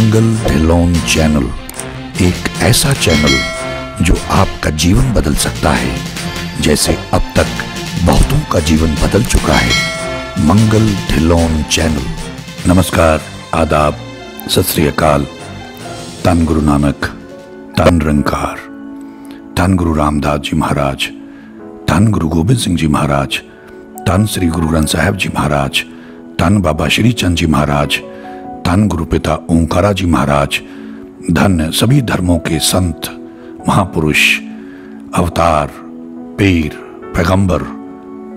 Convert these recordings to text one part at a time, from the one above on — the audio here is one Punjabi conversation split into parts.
मंगल ढिलोन चैनल, एक ऐसा चैनल जो आपका जीवन बदल सकता है, जैसे अब तक बहुतों का जीवन बदल चुका है। मंगल ढिलोन चैनल। नमस्कार, आदाब, सत श्री अकाल। धन गुरु नानक धन रंकार। धन गुरु रामदास जी महाराज धन गुरु गोबिंद सिंह जी महाराज धन श्री गुरु ग्रंथ साहब जी महाराज धन बाबा श्री चंद जी महाराज धन गुरु पिता ओंकारा जी महाराज, धन सभी धर्मों के संत, महापुरुष, अवतार, पीर, पैगंबर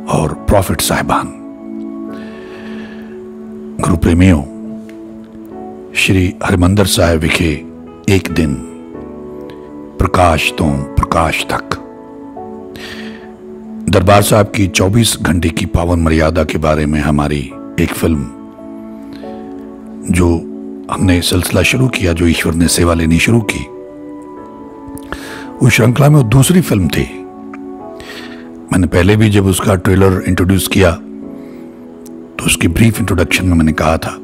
और प्रॉफिट साहिबान। गुरु प्रेमियों श्री हरिमंदर साहब विखे एक दिन, प्रकाश तो प्रकाश तक। दरबार साहब की 24 घंटे की पावन मर्यादा के बारे में हमारी एक फ़िल्म जो हमने सिलसिला शुरू किया, जो ईश्वर ने सेवा लेनी शुरू की, उस श्रृंखला में वो दूसरी फ़िल्म थी। मैंने पहले भी जब उसका ट्रेलर इंट्रोड्यूस किया तो उसकी ब्रीफ इंट्रोडक्शन में मैंने कहा था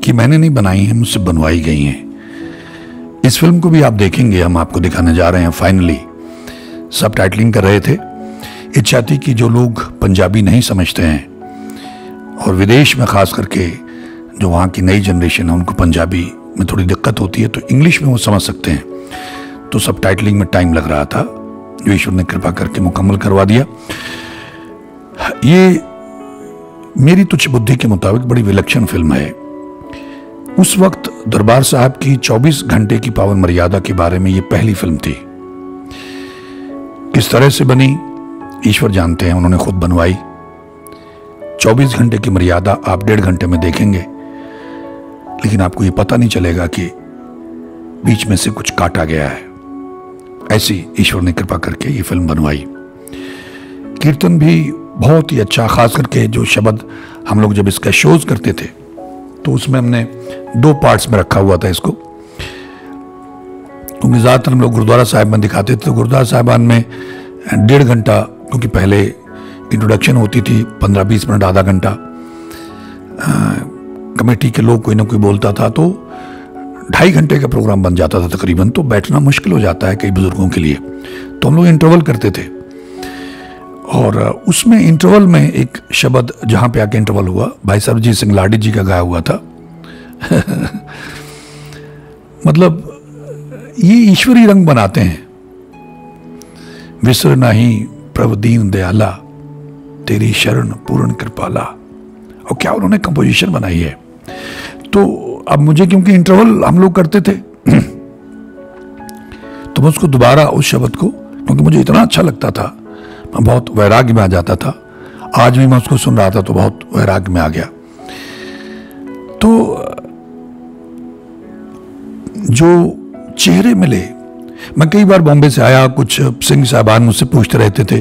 कि मैंने नहीं बनाई है, मुझसे बनवाई गई हैं। इस फ़िल्म को भी आप देखेंगे, हम आपको दिखाने जा रहे हैं फाइनली सब टाइटलिंग कर रहे थे। इच्छा थी कि जो लोग पंजाबी नहीं समझते हैं, और विदेश में खास करके जो वहाँ की नई जनरेशन है, उनको पंजाबी में थोड़ी दिक्कत होती है तो इंग्लिश में वो समझ सकते हैं। तो सब टाइटलिंग में टाइम लग रहा था। जो ईश्वर ने कृपा करके मुकम्मल करवा दिया। ये मेरी तुच्छ बुद्धि के मुताबिक बड़ी विलक्षण फ़िल्म है। उस वक्त दरबार साहब की 24 घंटे की पावन मर्यादा के बारे में ये पहली फ़िल्म थी। किस तरह से बनी, ईश्वर जानते हैं, उन्होंने खुद बनवाई। 24 घंटे की मर्यादा आप डेढ़ घंटे में देखेंगे। लेकिन आपको ये पता नहीं चलेगा कि बीच में से कुछ काटा गया है। ऐसी ईश्वर ने कृपा करके ये फ़िल्म बनवाई। कीर्तन भी बहुत ही अच्छा खास करके जो शब्द हम लोग जब इसका शोज़ करते थे तो उसमें हमने दो पार्ट्स में रखा हुआ था इसको। क्योंकि ज़्यादातर हम लोग गुरुद्वारा साहिब में दिखाते थे तो गुरुद्वारा साहिबान में डेढ़ घंटा, क्योंकि पहले इंट्रोडक्शन होती थी, पंद्रह बीस मिनट, आधा घंटा। कमेटी के लोग कोई ना कोई बोलता था तो ढाई घंटे का प्रोग्राम बन जाता था तकरीबन तो बैठना मुश्किल हो जाता है कई बुज़ुर्गों के लिए। तो हम लोग इंटरवल करते थे। और उसमें इंटरवल में एक शब्द जहाँ पे आके इंटरवल हुआ, भाई सरबजीत सिंह लाडी जी का गाया हुआ था। मतलब ये ईश्वरी रंग बनाते हैं। विसर नहीं प्रभु दीन दयाला, तेरी शरण पूर्ण कृपाला। और क्या उन्होंने कंपोजिशन बनाई है? तो अब मुझे क्योंकि इंटरवल हम लोग करते थे तो मैं उसको दोबारा उस शब्द को, क्योंकि मुझे इतना अच्छा लगता था, मैं बहुत वैराग्य में आ जाता था। आज भी मैं उसको सुन रहा था तो बहुत वैराग्य में आ गया। तो जो चेहरे मिले, मैं कई बार बॉम्बे से आया, कुछ सिंह साहबान मुझसे पूछते रहते थे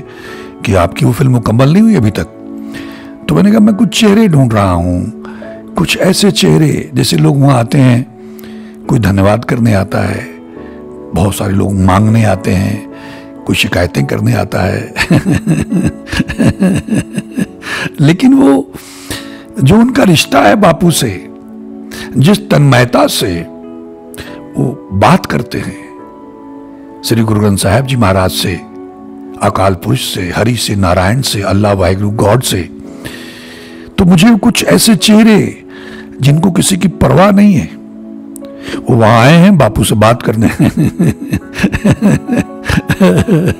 कि आपकी वो फ़िल्म मुकम्मल नहीं हुई अभी तक? तो मैंने कहा, मैं कुछ चेहरे ढूंढ रहा हूँ कुछ ऐसे चेहरे जैसे लोग वहाँ आते हैं, कोई धन्यवाद करने आता है, बहुत सारे लोग मांगने आते हैं, कोई शिकायतें करने आता है। लेकिन वो, जो उनका रिश्ता है बापू से, जिस तन्मयता से वो बात करते हैं, श्री गुरु ग्रंथ साहब जी महाराज से, अकाल पुरुष से, हरि से, नारायण से, अल्लाह वाहिगुरु गॉड से तो मुझे कुछ ऐसे चेहरे जिनको किसी की परवाह नहीं है। वो वहाँ आए हैं, बापू से बात करने।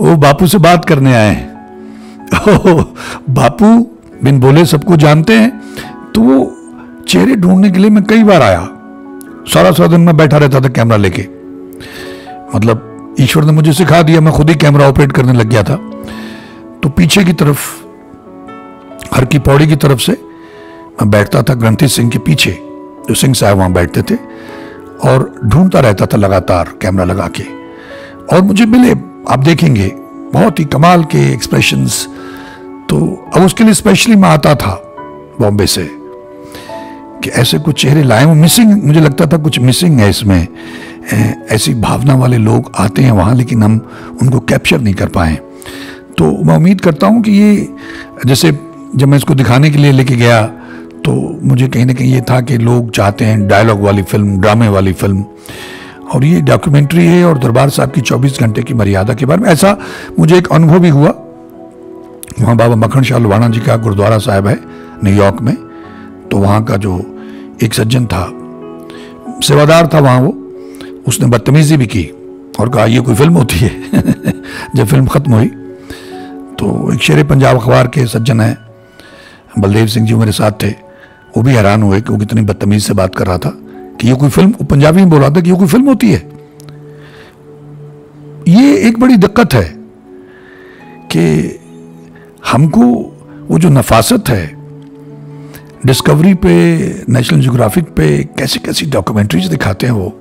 वो बापू से बात करने आए हैं। बापू, बिन बोले सबको जानते हैं। तो वो चेहरे ढूँढने के लिए मैं कई बार आया। सारा सारा दिन मैं बैठा रहता था कैमरा लेके। मतलब ईश्वर ने मुझे सिखा दिया, मैं खुद ही कैमरा ऑपरेट करने लग गया था। तो पीछे की तरफ़, हर की पौड़ी की तरफ़ से बैठता था ग्रंथी सिंह के पीछे, जो सिंह साहब वहाँ बैठते थे, और ढूंढता रहता था लगातार कैमरा लगा के। और मुझे मिले, आप देखेंगे, बहुत ही कमाल के एक्सप्रेशंस तो अब उसके लिए स्पेशली मैं आता था बॉम्बे से, कि ऐसे कुछ चेहरे लाए वो मिसिंग मुझे लगता था कुछ मिसिंग है इसमें। ऐसी भावना वाले लोग आते हैं वहाँ, लेकिन हम उनको कैप्चर नहीं कर पाए। तो मैं उम्मीद करता हूँ कि ये, जैसे जब मैं इसको दिखाने के लिए लेके गया तो मुझे कहीं ना कहीं ये था कि लोग चाहते हैं डायलॉग वाली फ़िल्म ड्रामे वाली फ़िल्म और ये डॉक्यूमेंट्री है और दरबार साहब की 24 घंटे की मर्यादा के बारे में। ऐसा मुझे एक अनुभव भी हुआ। वहाँ बाबा मक्खन शाह लुवाना जी का गुरुद्वारा साहब है न्यूयॉर्क में। तो वहाँ का जो एक सज्जन था, सेवादार था वहाँ वो। उसने बदतमीजी भी की और कहा, ये कोई फ़िल्म होती है? जब फ़िल्म ख़त्म हुई तो एक शेर पंजाब अखबार के सज्जन हैं, बलदेव सिंह जी मेरे साथ थे। वो भी हैरान हुए कि वो कितनी बदतमीज से बात कर रहा था कि ये कोई फ़िल्म पंजाबी में बोल रहा था कि ये कोई फ़िल्म होती है। ये एक बड़ी दिक्कत है कि हमको वो जो नफासत है, डिस्कवरी पे, नेशनल जोग्राफिक पे कैसी कैसी डॉक्यूमेंट्रीज दिखाते हैं वो,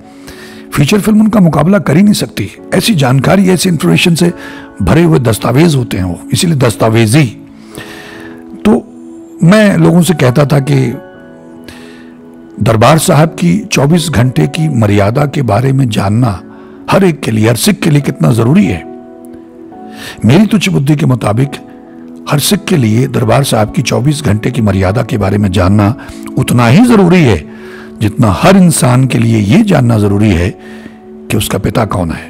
फीचर फ़िल्म उनका मुकाबला कर ही नहीं सकती। ऐसी जानकारी, ऐसी इंफॉर्मेशन से भरे हुए दस्तावेज़ होते हैं वो, इसीलिए दस्तावेजी मैं लोगों से कहता था कि दरबार साहब की 24 घंटे की मर्यादा के बारे में जानना हर एक के लिए, हर सिख के लिए कितना ज़रूरी है। मेरी तुच्छ बुद्धि के मुताबिक हर सिख के लिए दरबार साहब की 24 घंटे की मर्यादा के बारे में जानना उतना ही ज़रूरी है जितना हर इंसान के लिए यह जानना ज़रूरी है कि उसका पिता कौन है।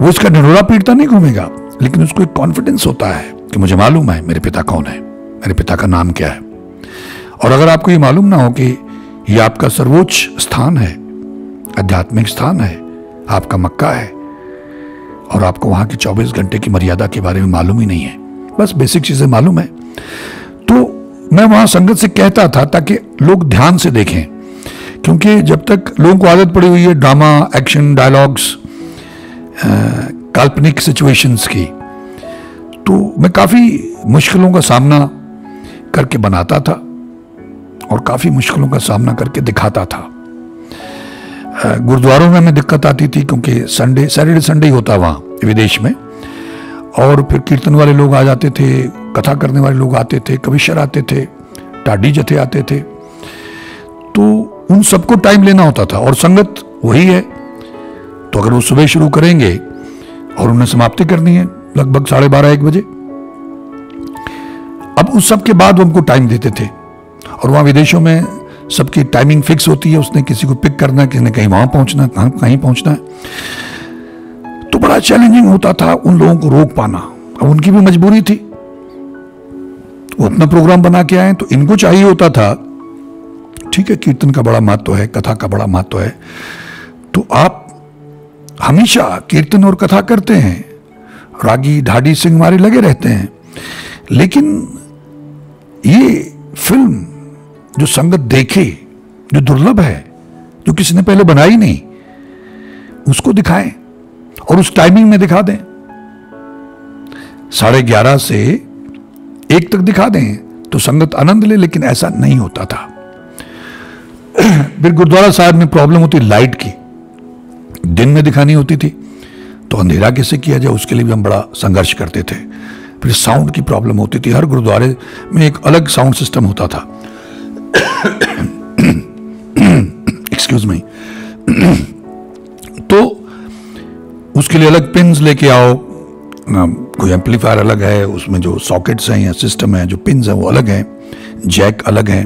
वो उसका निरोड़ा पीटता नहीं घूमेगा, लेकिन उसको एक कॉन्फिडेंस होता है कि मुझे मालूम है मेरे पिता कौन है। मेरे पिता का नाम क्या है? और अगर आपको ये मालूम ना हो कि ये आपका सर्वोच्च स्थान है, आध्यात्मिक स्थान है, आपका मक्का है, और आपको वहाँ की 24 घंटे की मर्यादा के बारे में मालूम ही नहीं है, बस बेसिक चीज़ें मालूम है तो मैं वहाँ संगत से कहता था ताकि लोग ध्यान से देखें, क्योंकि जब तक लोगों को आदत पड़ी हुई है ड्रामा एक्शन डायलॉग्स काल्पनिक सिचुएशंस की तो मैं काफ़ी मुश्किलों का सामना करके बनाता था और काफ़ी मुश्किलों का सामना करके दिखाता था। गुरुद्वारों में हमें दिक्कत आती थी क्योंकि संडे, सैटरडे, संडे ही होता वहाँ, विदेश में। और फिर कीर्तन वाले लोग आ जाते थे, कथा करने वाले लोग आते थे, कविशर आते थे, टाडी जथे आते थे। तो उन सबको टाइम लेना होता था और संगत वही है। तो अगर वो सुबह शुरू करेंगे और उन्हें समाप्ति करनी है, लगभग साढ़े बारह, एक बजे अब उस सब के बाद वो हमको टाइम देते थे। और वहाँ विदेशों में सबकी टाइमिंग फिक्स होती है, उसने किसी को पिक करना किसी ने कहीं वहाँ पहुँचना कहीं कहीं पहुँचना है। तो बड़ा चैलेंजिंग होता था उन लोगों को रोक पाना। अब उनकी भी मजबूरी थी। वो अपना प्रोग्राम बना के आए तो इनको चाहिए होता था, ठीक है, कीर्तन का बड़ा महत्व है, कथा का बड़ा महत्व है। तो आप हमेशा कीर्तन और कथा करते हैं, रागी, ढाडी, सिंह मारे लगे रहते हैं। लेकिन ये फ़िल्म जो संगत देखे, जो दुर्लभ है, जो किसी ने पहले बनाई नहीं, उसको दिखाएँ और उस टाइमिंग में दिखा दें। साढ़े ग्यारह से एक तक दिखा दें तो संगत आनंद ले, लेकिन ऐसा नहीं होता था। फिर गुरुद्वारा साहब में प्रॉब्लम होती लाइट की। दिन में दिखानी होती थी तो अंधेरा कैसे किया जाए, उसके लिए भी हम बड़ा संघर्ष करते थे। फिर साउंड की प्रॉब्लम होती थी। हर गुरुद्वारे में एक अलग साउंड सिस्टम होता था। एक्सक्यूज मी तो उसके लिए अलग पिंस लेके आओ। कोई एम्पलीफायर अलग है, उसमें जो सॉकेट्स हैं या सिस्टम है, जो पिंस हैं, वो अलग हैं। जैक अलग हैं।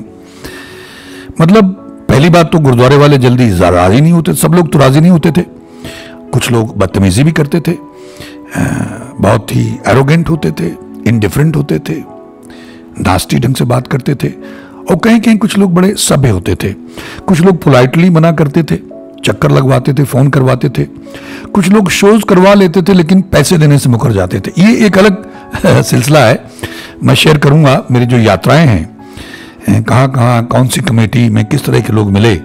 मतलब पहली बात तो गुरुद्वारे वाले जल्दी राज़ी नहीं होते, सब लोग तो राज़ी नहीं होते थे। कुछ लोग बदतमीजी भी करते थे। बहुत ही एरोगेंट होते थे इनडिफरेंट होते थे नास्टी ढंग से बात करते थे और कहीं कहीं कुछ लोग बड़े सभ्य होते थे। कुछ लोग पोलाइटली मना करते थे, चक्कर लगवाते थे फ़ोन करवाते थे। कुछ लोग शोज़ करवा लेते थे, लेकिन पैसे देने से मुकर जाते थे। ये एक अलग सिलसिला है। मैं शेयर करूँगा मेरी जो यात्राएँ हैं, कहाँ कहाँ, कौन सी कमेटी में किस तरह के लोग मिले?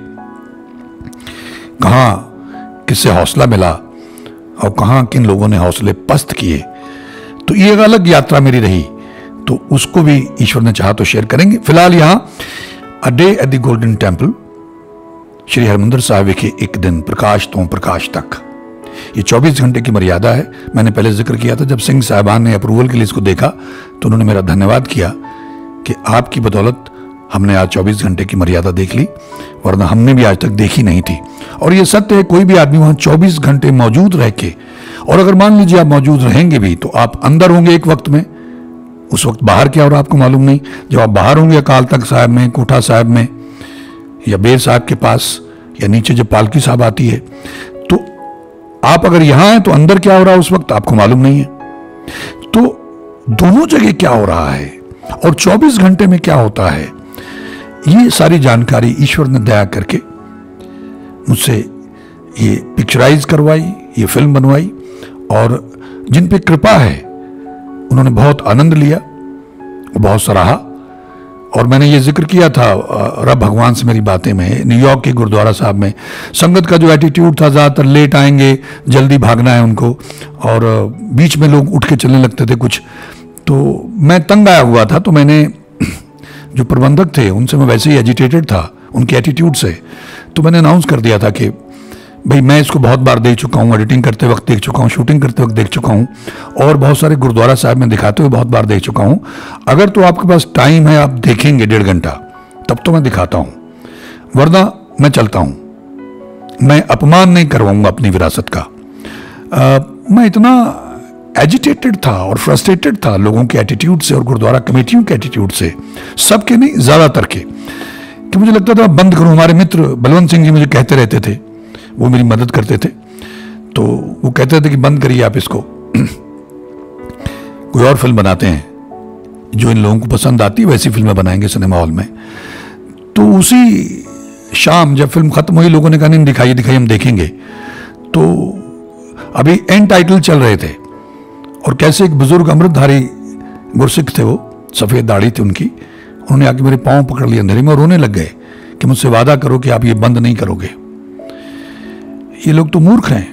कहाँ, किससे हौसला मिला? और कहाँ किन लोगों ने हौसले पस्त किए? तो ये अलग यात्रा मेरी रही। तो उसको भी ईश्वर ने चाहा तो शेयर करेंगे। फ़िलहाल यहाँ a day at the Golden Temple Shri Harmandar Sahib विखे एक दिन प्रकाश तो प्रकाश तक। ये 24 घंटे की मर्यादा है। मैंने पहले ज़िक्र किया था, जब सिंह साहबान ने अप्रूवल के लिए इसको देखा तो उन्होंने मेरा धन्यवाद किया कि आपकी बदौलत हमने आज 24 घंटे की मर्यादा देख ली, वरना हमने भी आज तक देखी नहीं थी। और ये सत्य है, कोई भी आदमी वहाँ 24 घंटे मौजूद रह के, और अगर मान लीजिए आप मौजूद रहेंगे भी तो आप अंदर होंगे एक वक्त में, उस वक्त बाहर क्या हो रहा आपको मालूम नहीं? जब आप बाहर होंगे, अकाल तख्त साहब में, कोठा साहब में, या बेर साहब के पास, या नीचे जब पालकी साहब आती है तो आप अगर यहाँ हैं तो अंदर क्या हो रहा है उस वक्त? आपको मालूम नहीं है। तो दोनों जगह क्या हो रहा है? और 24 घंटे में क्या होता है? ये सारी जानकारी ईश्वर ने दया करके मुझसे ये पिक्चराइज करवाई, ये फ़िल्म बनवाई और जिन पे कृपा है, उन्होंने बहुत आनंद लिया, बहुत सराहा। और मैंने ये ज़िक्र किया था रब भगवान से मेरी बातें में न्यूयॉर्क के गुरुद्वारा साहब में, संगत का जो एटीट्यूड था, ज़्यादातर लेट आएँगे, जल्दी भागना है उनको, और बीच में लोग उठ के चलने लगते थे कुछ। तो मैं तंग आया हुआ था तो मैंने जो प्रबंधक थे उनसे मैं वैसे ही एजिटेटेड था उनके एटीट्यूड से। तो मैंने अनाउंस कर दिया था कि भाई मैं इसको बहुत बार देख चुका हूँ एडिटिंग करते वक्त देख चुका हूँ शूटिंग करते वक्त देख चुका हूँ और बहुत सारे गुरुद्वारा साहब में दिखाते हुए बहुत बार देख चुका हूँ। अगर तो आपके पास टाइम है आप देखेंगे डेढ़ घंटा तब तो मैं दिखाता हूँ। वरना मैं चलता हूँ। मैं अपमान नहीं करवाऊँगा अपनी विरासत का। आ, मैं इतना एजिटेटेड था और फ्रस्ट्रेटेड था लोगों के एटीट्यूड से और गुरुद्वारा कमेटियों के एटीट्यूड से। सबके नहीं, ज़्यादातर के। कि मुझे लगता था, बंद करूँ, हमारे मित्र बलवंत सिंह जी मुझे कहते रहते थे। वो मेरी मदद करते थे। तो वो कहते थे कि, बंद करिए आप इसको। कोई और फ़िल्म बनाते हैं, जो इन लोगों को पसंद आती है, वैसी फ़िल्में बनाएँगे सिनेमा हॉल में। तो उसी शाम जब फ़िल्म खत्म हुई, लोगों ने कहा, नहीं दिखाइए दिखाइए, हम देखेंगे। तो अभी एंड टाइटल चल रहे थे। और कैसे एक बुज़ुर्ग अमृतधारी गुरसिख थे वो, सफ़ेद दाढ़ी थी उनकी, उन्होंने आके मेरे पाँव पकड़ लिए अंधेरे में और रोने लग गए कि मुझसे वादा करो कि आप ये बंद नहीं करोगे। ये लोग तो मूर्ख हैं,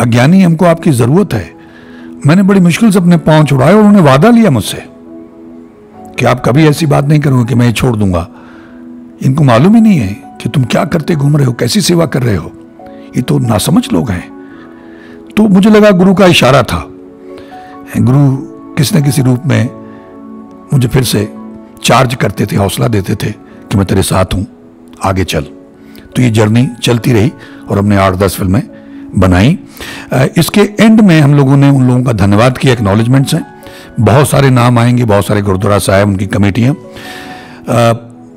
अज्ञानी हमको आपकी ज़रूरत है। मैंने बड़ी मुश्किल से अपने पाँव छुड़ाए और उन्होंने वादा लिया मुझसे कि आप कभी ऐसी बात नहीं करोगे कि मैं ये छोड़ दूँगा। इनको मालूम ही नहीं है कि तुम क्या करते घूम रहे हो, कैसी सेवा कर रहे हो। ये तो नासमझ लोग हैं। तो मुझे लगा गुरु का इशारा था। गुरु किसी न किसी रूप में मुझे फिर से चार्ज करते थे, हौसला देते थे कि मैं तेरे साथ हूँ, आगे चल। तो ये जर्नी चलती रही और हमने आठ दस फ़िल्में बनाई। इसके एंड में हम लोगों ने उन लोगों का धन्यवाद किया एक्नॉलेजमेंट्स हैं। बहुत सारे नाम आएँगे, बहुत सारे गुरुद्वारा साहब, उनकी कमेटियाँ।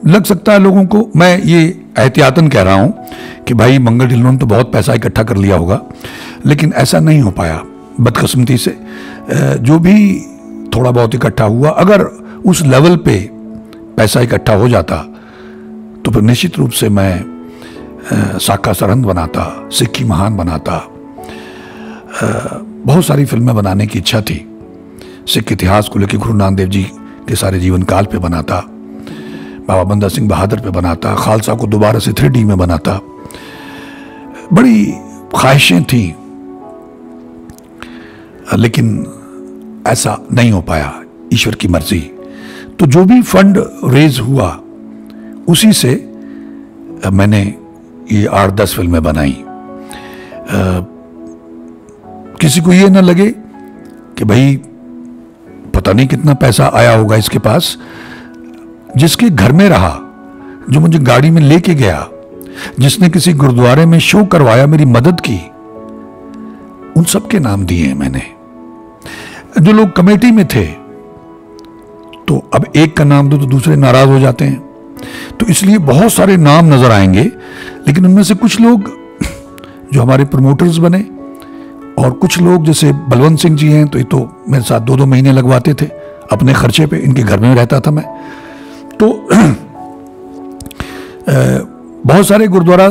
लग सकता है लोगों को, मैं ये एहतियातन कह रहा हूँ कि भाई मंगल ढिल्लों ने तो बहुत पैसा इकट्ठा कर लिया होगा, लेकिन ऐसा नहीं हो पाया, बदकस्मती से। जो भी थोड़ा बहुत इकट्ठा हुआ, अगर उस लेवल पे पैसा इकट्ठा हो जाता तो फिर निश्चित रूप से मैं साका सरहंद बनाता, सिक्की महान बनाता। बहुत सारी फ़िल्में बनाने की इच्छा थी। सिख इतिहास को लेकर गुरु नानक देव जी के सारे जीवन काल पे बनाता, बाबा बंदा सिंह बहादुर पे बनाता, खालसा को दोबारा से थ्री में बनाता। बड़ी ख्वाहिशें थी। लेकिन ऐसा नहीं हो पाया ईश्वर की मर्ज़ी। तो जो भी फंड रेज हुआ, उसी से मैंने ये आठ दस फ़िल्में बनाई। किसी को ये ना लगे कि भाई, पता नहीं कितना पैसा आया होगा इसके पास। जिसके घर में रहा, जो मुझे गाड़ी में लेके गया, जिसने किसी गुरुद्वारे में शो करवाया, मेरी मदद की, उन सबके नाम दिए हैं मैंने। जो लोग कमेटी में थे तो अब एक का नाम दो तो दूसरे नाराज़ हो जाते हैं। तो इसलिए बहुत सारे नाम नज़र आएँगे, लेकिन उनमें से कुछ लोग जो हमारे प्रमोटर्स बने और कुछ लोग जैसे बलवंत सिंह जी हैं तो ये तो मेरे साथ दो दो महीने लगवाते थे, अपने खर्चे पे, इनके घर में रहता था मैं। तो बहुत सारे गुरुद्वारा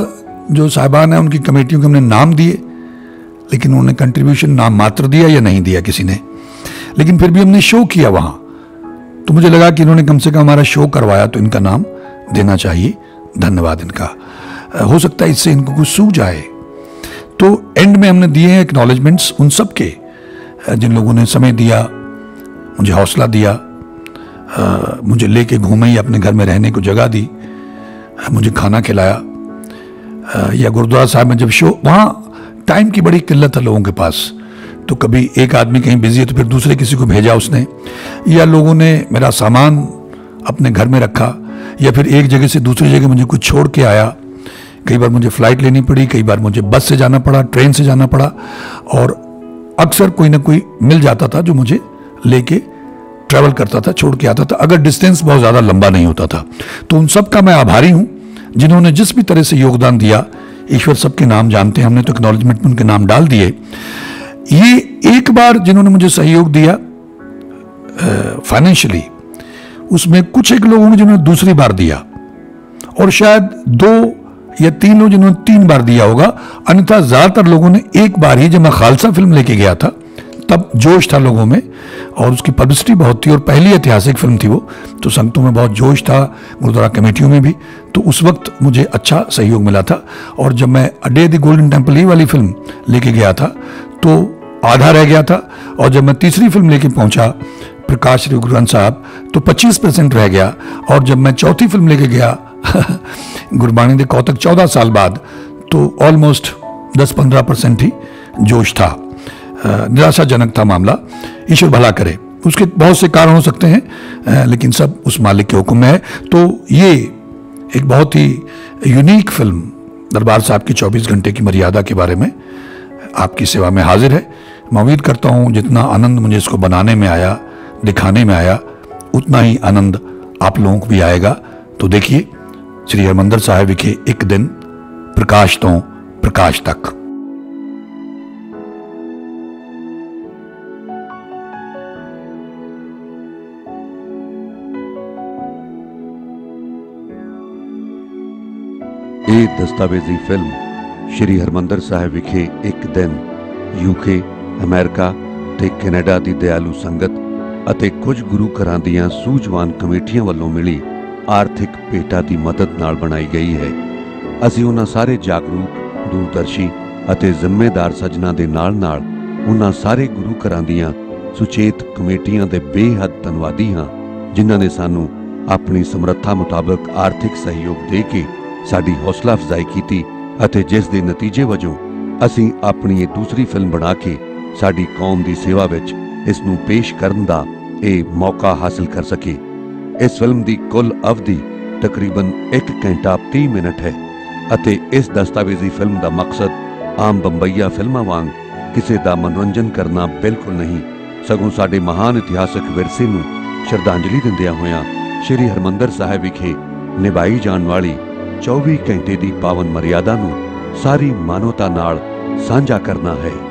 जो साहिबान हैं, उनकी कमेटियों के हमने नाम दिए, लेकिन उन्होंने कंट्रीब्यूशन नाम मात्र दिया या नहीं दिया किसी ने? लेकिन फिर भी हमने शो किया वहाँ। तो मुझे लगा कि इन्होंने कम से कम हमारा शो करवाया तो इनका नाम देना चाहिए। धन्यवाद इनका। हो सकता है इससे इनको कुछ सूझ आए। तो एंड में हमने दिए हैं एक्नॉलेजमेंट्स उन सब के। जिन लोगों ने समय दिया, मुझे हौसला दिया। मुझे लेके घूमे या अपने घर में रहने को जगह दी। मुझे खाना खिलाया। या गुरुद्वारा साहब में जब शो वहाँ टाइम की बड़ी किल्लत है लोगों के पास। तो कभी एक आदमी कहीं बिज़ी है तो फिर दूसरे किसी को भेजा उसने। या लोगों ने मेरा सामान अपने घर में रखा, या फिर एक जगह से दूसरी जगह मुझे कुछ छोड़ के आया। कई बार मुझे फ़्लाइट लेनी पड़ी, कई बार मुझे बस से जाना पड़ा ट्रेन से जाना पड़ा, और अक्सर कोई ना कोई मिल जाता था जो मुझे लेके ट्रैवल करता था, छोड़ के आता था। अगर डिस्टेंस बहुत ज़्यादा लंबा नहीं होता था। तो उन सब का मैं आभारी हूँ, जिन्होंने जिस भी तरह से योगदान दिया, ईश्वर सबके नाम जानते हैं। हमने तो एक्नॉलेजमेंट में उनके नाम डाल दिए। ये एक बार जिन्होंने मुझे सहयोग दिया फाइनेंशियली उसमें कुछ एक लोगों ने जिन्होंने दूसरी बार दिया। और शायद दो या तीन लोग जिन्होंने तीन बार दिया होगा, अन्यथा ज़्यादातर लोगों ने एक बार ही जब मैं खालसा फ़िल्म लेके गया था, तब जोश था लोगों में और उसकी पब्लिसिटी बहुत थी और पहली ऐतिहासिक फ़िल्म थी वो। तो संगतों में बहुत जोश था, गुरुद्वारा कमेटियों में भी। तो उस वक्त मुझे अच्छा सहयोग मिला था और जब मैं अडे द गोल्डन टेंपल ही वाली फ़िल्म लेके गया था तो आधा रह गया था और जब मैं तीसरी फ़िल्म लेके पहुँचा प्रकाश गुरु साहब तो 25 परसेंट रह गया और जब मैं चौथी फ़िल्म लेके गया गुरबाणी दे कौतक, चौदह साल बाद तो ऑलमोस्ट 10-15 परसेंट ही जोश था। निराशाजनक था मामला। ईश्वर भला करे। उसके बहुत से कारण हो सकते हैं लेकिन सब उस मालिक के हुक्म में है। तो ये एक बहुत ही यूनिक फ़िल्म दरबार साहब की 24 घंटे की मर्यादा के बारे में आपकी सेवा में हाजिर है। मैं उम्मीद करता हूँ जितना आनंद मुझे इसको बनाने में आया, दिखाने में आया, उतना ही आनंद आप लोगों को भी आएगा। तो देखिए, श्री हरमंदर साहब विखे एक दिन प्रकाश तो प्रकाश तक। ये दस्तावेजी फ़िल्म ਸ਼੍ਰੀ ਹਰਮੰਦਰ ਸਾਹਿਬ ਵਿਖੇ ਇੱਕ ਦਿਨ ਯੂਕੇ ਅਮਰੀਕਾ ਤੇ ਕੈਨੇਡਾ ਦੀ ਦਿਆਲੂ ਸੰਗਤ ਅਤੇ ਕੁਝ ਗੁਰੂ ਘਰਾਂ ਦੀਆਂ ਸੂਝਵਾਨ ਕਮੇਟੀਆਂ ਵੱਲੋਂ ਮਿਲੀ ਆਰਥਿਕ ਭੇਟਾ ਦੀ ਮਦਦ ਨਾਲ ਬਣਾਈ ਗਈ ਹੈ। ਅਸੀਂ ਉਹਨਾਂ ਸਾਰੇ ਜਾਗਰੂਕ, ਦੂਰਦਰਸ਼ੀ ਅਤੇ ਜ਼ਿੰਮੇਦਾਰ ਸੱਜਣਾ ਦੇ ਨਾਲ-ਨਾਲ ਉਹਨਾਂ ਸਾਰੇ ਗੁਰੂ ਘਰਾਂ ਦੀਆਂ ਸੁਚੇਤ ਕਮੇਟੀਆਂ ਦੇ ਬੇਹੱਦ ਧੰਨਵਾਦੀ ਹਾਂ, ਜਿਨ੍ਹਾਂ ਨੇ ਸਾਨੂੰ ਆਪਣੀ ਸਮਰੱਥਾ ਮੁਤਾਬਕ ਆਰਥਿਕ ਸਹਿਯੋਗ ਦੇ ਕੇ ਸਾਡੀ ਹੌਸਲਾ ਅਫਜ਼ਾਈ ਕੀਤੀ ਅਤੇ ਜਿਸ ਦੇ ਨਤੀਜੇ ਵਜੋਂ ਅਸੀਂ ਆਪਣੀ ਇਹ ਦੂਸਰੀ ਫਿਲਮ ਬਣਾ ਕੇ ਸਾਡੀ ਕੌਮ ਦੀ ਸੇਵਾ ਵਿੱਚ ਇਸ ਨੂੰ ਪੇਸ਼ ਕਰਨ ਦਾ ਇਹ ਮੌਕਾ ਹਾਸਲ ਕਰ ਸਕੇ ਇਸ ਫਿਲਮ ਦੀ ਕੁੱਲ ਅਵਧੀ ਤਕਰੀਬਨ 1 ਘੰਟਾ 30 ਮਿੰਟ ਹੈ ਅਤੇ ਇਸ ਦਸਤਾਵੇਜ਼ੀ ਫਿਲਮ ਦਾ ਮਕਸਦ ਆਮ ਬੰਬਈਆ ਫਿਲਮਾਂ ਵਾਂਗ ਕਿਸੇ ਦਾ ਮਨੋਰੰਜਨ ਕਰਨਾ ਬਿਲਕੁਲ ਨਹੀਂ, ਸਗੋਂ ਸਾਡੇ ਮਹਾਨ ਇਤਿਹਾਸਕ ਵਿਰਸੇ ਨੂੰ ਸ਼ਰਧਾਂਜਲੀ ਦਿੰਦਿਆਂ ਹੋਇਆਂ ਸ੍ਰੀ ਹਰਮੰਦਰ ਸਾਹਿਬ ਵਿਖੇ ਨਿਭਾਈ ਜਾਣ ਵਾਲੀ 24 ਘੰਟੇ ਦੀ ਪਾਵਨ ਮਰਿਆਦਾ ਨੂੰ ਸਾਰੀ ਮਾਨਵਤਾ ਨਾਲ ਸਾਂਝਾ ਕਰਨਾ ਹੈ।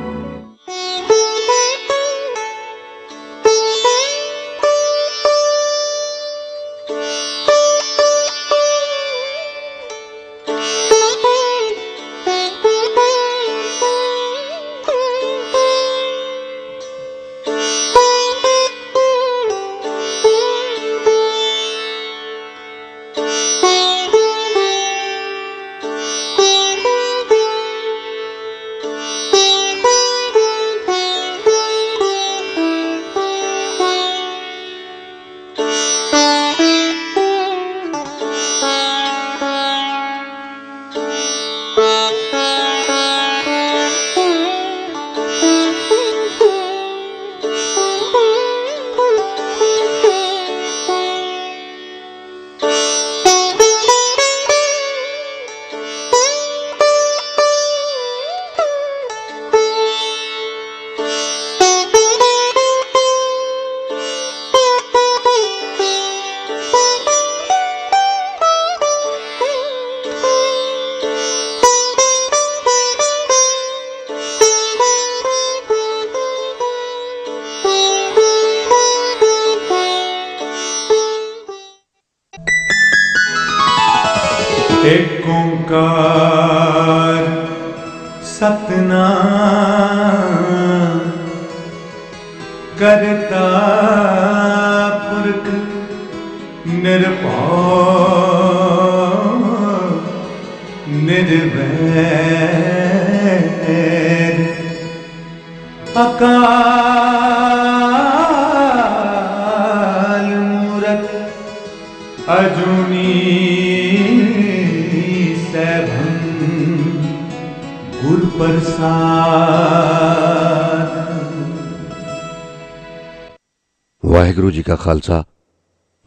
ਖਾਲਸਾ,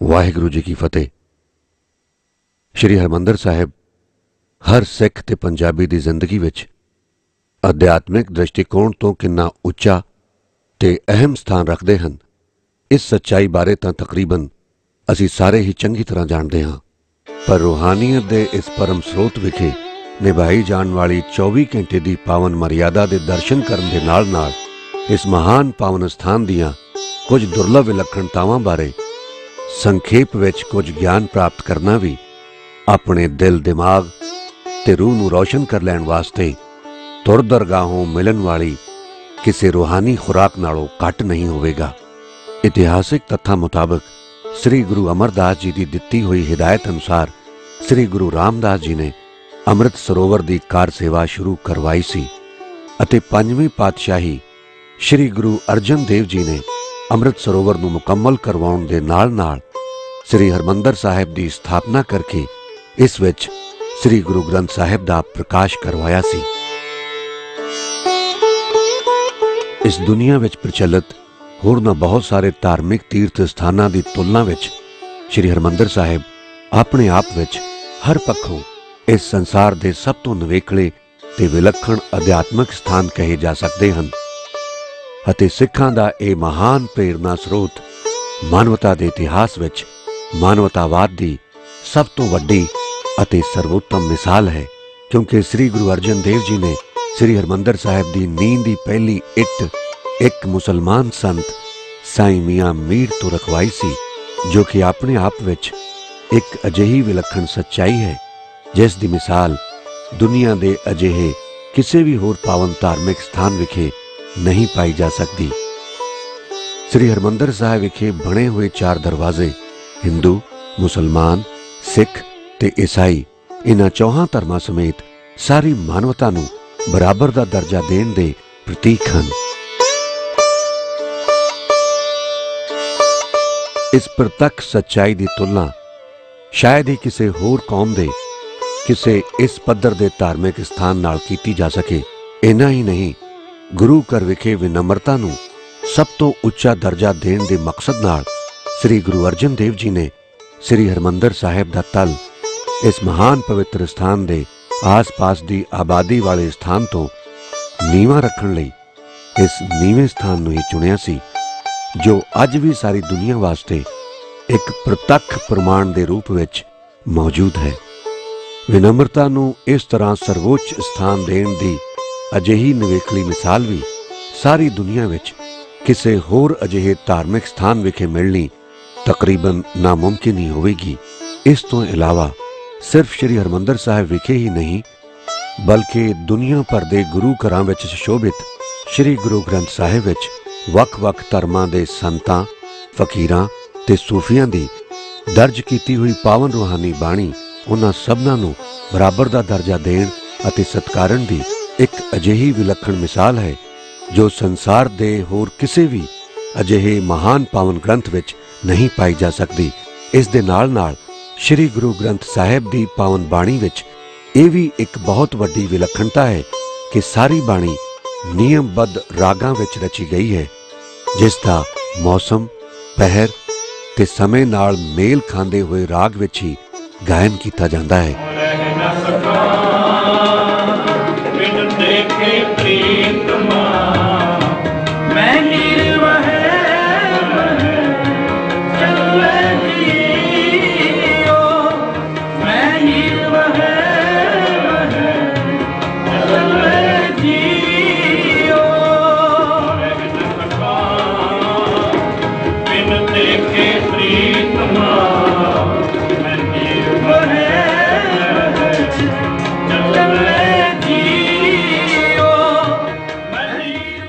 ਵਾਹਿਗੁਰੂ ਜੀ ਕੀ ਫਤਿਹ। ਸ਼੍ਰੀ ਹਰਮੰਦਰ ਸਾਹਿਬ ਹਰ ਸਿੱਖ ਤੇ ਪੰਜਾਬੀ ਦੀ ਜ਼ਿੰਦਗੀ ਵਿੱਚ ਅਧਿਆਤਮਿਕ ਦ੍ਰਿਸ਼ਟੀਕੋਣ ਤੋਂ ਕਿੰਨਾ ਉੱਚਾ ਤੇ ਅਹਿਮ ਸਥਾਨ ਰੱਖਦੇ ਹਨ, ਇਸ ਸੱਚਾਈ ਬਾਰੇ ਤਾਂ ਤਕਰੀਬਨ ਅਸੀਂ ਸਾਰੇ ਹੀ ਚੰਗੀ ਤਰ੍ਹਾਂ ਜਾਣਦੇ ਹਾਂ। ਪਰ ਰੂਹਾਨੀਅਤ ਦੇ ਇਸ ਪਰਮ ਸਰੋਤ ਵਿਖੇ ਨਿਭਾਈ ਜਾਣ ਵਾਲੀ 24 ਘੰਟੇ ਦੀ ਪਾਵਨ ਮਰਿਆਦਾ ਦੇ ਦਰਸ਼ਨ ਕਰਨ ਦੇ ਨਾਲ-ਨਾਲ ਇਸ ਮਹਾਨ ਪਾਵਨ ਸਥਾਨ ਦੀਆਂ ਕੁਝ ਦੁਰਲਭ ਵਿਲੱਖਣਤਾਵਾਂ ਬਾਰੇ ਸੰਖੇਪ ਵਿੱਚ ਕੁਝ ਗਿਆਨ ਪ੍ਰਾਪਤ ਕਰਨਾ ਵੀ ਆਪਣੇ ਦਿਲ, ਦਿਮਾਗ ਤੇ ਰੂਹ ਨੂੰ ਰੌਸ਼ਨ ਕਰ ਲੈਣ ਵਾਸਤੇ ਤੁਰ ਦਰਗਾਹੋਂ ਮਿਲਣ ਵਾਲੀ ਕਿਸੇ ਰੂਹਾਨੀ ਖੁਰਾਕ ਨਾਲੋਂ ਘੱਟ ਨਹੀਂ ਹੋਵੇਗਾ। ਇਤਿਹਾਸਿਕ ਤੱਥਾਂ ਮੁਤਾਬਕ ਸ੍ਰੀ ਗੁਰੂ ਅਮਰਦਾਸ ਜੀ ਦੀ ਦਿੱਤੀ ਹੋਈ ਹਿਦਾਇਤ ਅਨੁਸਾਰ ਸ੍ਰੀ ਗੁਰੂ ਰਾਮਦਾਸ ਜੀ ਨੇ ਅੰਮ੍ਰਿਤ ਸਰੋਵਰ ਦੀ ਕਾਰ ਸੇਵਾ ਸ਼ੁਰੂ ਕਰਵਾਈ ਸੀ ਅਤੇ ਪੰਜਵੀਂ ਪਾਤਸ਼ਾਹੀ ਸ੍ਰੀ ਗੁਰੂ ਅਰਜਨ ਦੇਵ ਜੀ ਨੇ ਅੰਮ੍ਰਿਤ ਸਰੋਵਰ ਨੂੰ ਮੁਕੰਮਲ ਕਰਵਾਉਣ ਦੇ ਨਾਲ-ਨਾਲ ਸ੍ਰੀ ਹਰਮੰਦਰ ਸਾਹਿਬ ਦੀ ਸਥਾਪਨਾ ਕਰਕੇ ਇਸ ਵਿੱਚ ਸ੍ਰੀ ਗੁਰੂ ਗ੍ਰੰਥ ਸਾਹਿਬ ਦਾ ਪ੍ਰਕਾਸ਼ ਕਰਵਾਇਆ ਸੀ। ਇਸ ਦੁਨੀਆ ਵਿੱਚ ਪ੍ਰਚਲਿਤ ਹੋਰਨਾਂ ਬਹੁਤ ਸਾਰੇ ਧਾਰਮਿਕ ਤੀਰਥ ਸਥਾਨਾਂ ਦੀ ਤੁਲਨਾ ਵਿੱਚ ਸ੍ਰੀ ਹਰਮੰਦਰ ਸਾਹਿਬ ਆਪਣੇ ਆਪ ਵਿੱਚ ਹਰ ਪੱਖੋਂ ਇਸ ਸੰਸਾਰ ਦੇ ਸਭ ਤੋਂ ਨਵੇਕਲੇ ਤੇ ਵਿਲੱਖਣ ਅਧਿਆਤਮਿਕ ਸਥਾਨ ਕਹੇ ਜਾ ਸਕਦੇ ਹਨ। ਅਤੇ ਸਿੱਖਾਂ ਦਾ ਇਹ ਮਹਾਨ ਪ੍ਰੇਰਨਾ ਸਰੋਤ ਮਾਨਵਤਾ ਦੇ ਇਤਿਹਾਸ ਵਿੱਚ ਮਾਨਵਤਾਵਾਦ ਦੀ ਸਭ ਤੋਂ ਵੱਡੀ ਅਤੇ ਸਰਵੋਤਮ ਮਿਸਾਲ ਹੈ। ਕਿਉਂਕਿ ਸ੍ਰੀ ਗੁਰੂ ਅਰਜਨ ਦੇਵ ਜੀ ਨੇ ਸ੍ਰੀ ਹਰਮੰਦਰ ਸਾਹਿਬ ਦੀ ਨੀਂਦ ਦੀ ਪਹਿਲੀ ਇੱਟ ਇੱਕ ਮੁਸਲਮਾਨ ਸੰਤ ਸਾਈਂ ਮੀਆਂ ਮੀਰ ਤੋਂ ਰਖਵਾਈ ਸੀ, ਜੋ ਕਿ ਆਪਣੇ ਆਪ ਵਿੱਚ ਇੱਕ ਅਜਿਹੀ ਵਿਲੱਖਣ ਸੱਚਾਈ ਹੈ, ਜਿਸ ਦੀ ਮਿਸਾਲ ਦੁਨੀਆ ਦੇ ਅਜਿਹੇ ਕਿਸੇ ਵੀ ਹੋਰ ਪਾਵਨ ਧਾਰਮਿਕ ਸਥਾਨ ਵਿਖੇ ਨਹੀਂ ਪਾਈ ਜਾ ਸਕਦੀ। ਸ੍ਰੀ ਹਰਮੰਦਰ ਸਾਹਿਬ ਵਿਖੇ ਬਣੇ ਹੋਏ ਚਾਰ ਦਰਵਾਜ਼ੇ, ਹਿੰਦੂ, ਮੁਸਲਮਾਨ, ਸਿੱਖ ਤੇ ਈਸਾਈ ਇਹਨਾਂ ਚੌਹਾਂ ਧਰਮਾਂ ਸਮੇਤ ਸਾਰੀ ਮਾਨਵਤਾ ਨੂੰ ਬਰਾਬਰ ਦਾ ਦਰਜਾ ਦੇਣ ਦੇ ਪ੍ਰਤੀਕ ਹਨ। ਇਸ ਪ੍ਰਤੱਖ ਸੱਚਾਈ ਦੀ ਤੁਲਨਾ ਸ਼ਾਇਦ ਹੀ ਕਿਸੇ ਹੋਰ ਕੌਮ ਦੇ, ਕਿਸੇ ਇਸ ਪੱਧਰ ਦੇ ਧਾਰਮਿਕ ਸਥਾਨ ਨਾਲ ਕੀਤੀ ਜਾ ਸਕੇ। ਇਨਾ ਹੀ ਨਹੀਂ ਗੁਰੂ ਘਰ ਵਿਖੇ ਵਿਨਮਰਤਾ ਨੂੰ ਸਭ ਤੋਂ ਉੱਚਾ ਦਰਜਾ ਦੇਣ ਦੇ ਮਕਸਦ ਨਾਲ ਸ੍ਰੀ ਗੁਰੂ ਅਰਜਨ ਦੇਵ ਜੀ ਨੇ ਸ੍ਰੀ ਹਰਮੰਦਰ ਸਾਹਿਬ ਦਾ ਤਲ ਇਸ ਮਹਾਨ ਪਵਿੱਤਰ ਸਥਾਨ ਦੇ ਆਸ-ਪਾਸ ਦੀ ਆਬਾਦੀ ਵਾਲੇ ਸਥਾਨ ਤੋਂ ਨੀਵਾ ਰੱਖਣ ਲਈ ਇਸ ਨੀਵੇਂ ਸਥਾਨ ਨੂੰ ਹੀ ਚੁਣਿਆ ਸੀ, ਜੋ ਅੱਜ ਵੀ ਸਾਰੀ ਦੁਨੀਆ ਵਾਸਤੇ ਇੱਕ ਪ੍ਰਤੱਖ ਪ੍ਰਮਾਣ ਦੇ ਰੂਪ ਵਿੱਚ ਮੌਜੂਦ ਹੈ। ਵਿਨਮਰਤਾ ਨੂੰ ਇਸ ਤਰ੍ਹਾਂ ਸਰਵੋੱਚ ਸਥਾਨ ਦੇਣ ਦੀ ਅਜਿਹੀ ਨਿਵੇਕਲੀ ਮਿਸਾਲ ਵੀ ਸਾਰੀ ਦੁਨੀਆ ਵਿੱਚ ਕਿਸੇ ਹੋਰ ਅਜਿਹੇ ਧਾਰਮਿਕ ਸਥਾਨ ਵਿਖੇ ਮਿਲਣੀ ਤਕਰੀਬਨ ਨਾਮੁਮਕਿਨ ਹੀ ਹੋਵੇਗੀ। ਇਸ ਤੋਂ ਇਲਾਵਾ ਸਿਰਫ ਸ੍ਰੀ ਹਰਮੰਦਰ ਸਾਹਿਬ ਵਿਖੇ ਹੀ ਨਹੀਂ, ਬਲਕਿ ਦੁਨੀਆ ਭਰ ਦੇ ਗੁਰੂ ਘਰਾਂ ਵਿੱਚ ਸ਼ੋਭਿਤ ਸ੍ਰੀ ਗੁਰੂ ਗ੍ਰੰਥ ਸਾਹਿਬ ਵਿੱਚ ਵੱਖ-ਵੱਖ ਧਰਮਾਂ ਦੇ ਸੰਤਾਂ, ਫਕੀਰਾਂ ਤੇ ਸੂਫੀਆਂ ਦੀ ਦਰਜ ਕੀਤੀ ਹੋਈ ਪਾਵਨ ਰੂਹਾਨੀ ਬਾਣੀ ਉਹਨਾਂ ਸਭਨਾਂ ਨੂੰ ਬਰਾਬਰ ਦਾ ਦਰਜਾ ਦੇਣ ਅਤੇ ਸਤਕਾਰਨ ਦੀ ਇੱਕ ਅਜਿਹੀ ਵਿਲੱਖਣ ਮਿਸਾਲ ਹੈ ਜੋ ਸੰਸਾਰ ਦੇ ਹੋਰ ਕਿਸੇ ਵੀ ਅਜਿਹੇ ਮਹਾਨ ਪਾਵਨ ਗ੍ਰੰਥ ਵਿੱਚ ਨਹੀਂ ਪਾਈ ਜਾ ਸਕਦੀ। ਇਸ ਦੇ ਨਾਲ-ਨਾਲ ਸ੍ਰੀ ਗੁਰੂ ਗ੍ਰੰਥ ਸਾਹਿਬ ਦੀ ਪਾਵਨ ਬਾਣੀ ਵਿੱਚ ਇਹ ਵੀ ਇੱਕ ਬਹੁਤ ਵੱਡੀ ਵਿਲੱਖਣਤਾ ਹੈ ਕਿ ਸਾਰੀ ਬਾਣੀ ਨਿਯਮਬੱਧ ਰਾਗਾਂ ਵਿੱਚ ਰਚੀ ਗਈ ਹੈ, ਜਿਸ ਦਾ ਮੌਸਮ, ਪਹਿਰ ਤੇ ਸਮੇਂ ਨਾਲ ਮੇਲ ਖਾਂਦੇ ਹੋਏ ਰਾਗ ਵਿੱਚ ਹੀ ਗਾਇਨ ਕੀਤਾ ਜਾਂਦਾ ਹੈ।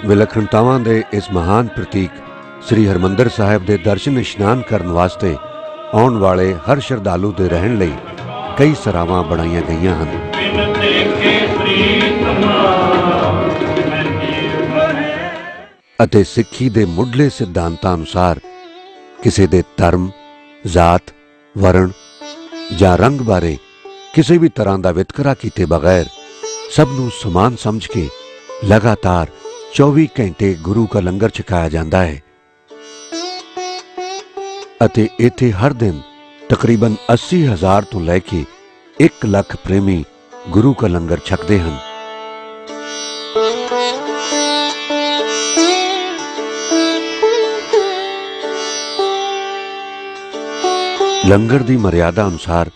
ਵਿਲੱਖਣਤਾਵਾਂ ਦੇ ਇਸ ਮਹਾਨ ਪ੍ਰਤੀਕ ਸ੍ਰੀ ਹਰਮੰਦਰ ਸਾਹਿਬ ਦੇ ਦਰਸ਼ਨ ਇਸ਼ਨਾਨ ਕਰਨ ਵਾਸਤੇ ਆਉਣ ਵਾਲੇ ਹਰ ਸ਼ਰਧਾਲੂ ਦੇ ਰਹਿਣ ਲਈ ਕਈ ਸਰਾਵਾਂ ਬਣਾਈਆਂ ਗਈਆਂ ਹਨ। ਅਤੇ ਸਿੱਖੀ ਦੇ ਮੁੱਢਲੇ ਸਿਧਾਂਤਾਂ ਅਨੁਸਾਰ ਕਿਸੇ ਦੇ ਧਰਮ, ਜ਼ਾਤ, ਵਰਣ ਜਾਂ ਰੰਗ ਬਾਰੇ ਕਿਸੇ ਵੀ ਤਰ੍ਹਾਂ ਦਾ ਵਿਤਕਰਾ ਕੀਤੇ ਬਗੈਰ ਸਭ ਨੂੰ ਸਮਾਨ ਸਮਝ ਕੇ ਲਗਾਤਾਰ 24 ਘੰਟੇ ਗੁਰੂ ਦਾ ਲੰਗਰ ਛਕਾਇਆ ਜਾਂਦਾ ਹੈ ਅਤੇ ਇੱਥੇ ਹਰ ਦਿਨ ਤਕਰੀਬਨ 80 ਹਜ਼ਾਰ ਤੋਂ ਲੈ ਕੇ 1 ਲੱਖ ਪ੍ਰੇਮੀ ਗੁਰੂ ਦਾ ਲੰਗਰ ਛਕਦੇ ਹਨ। ਲੰਗਰ ਦੀ ਮਰਿਆਦਾ ਅਨੁਸਾਰ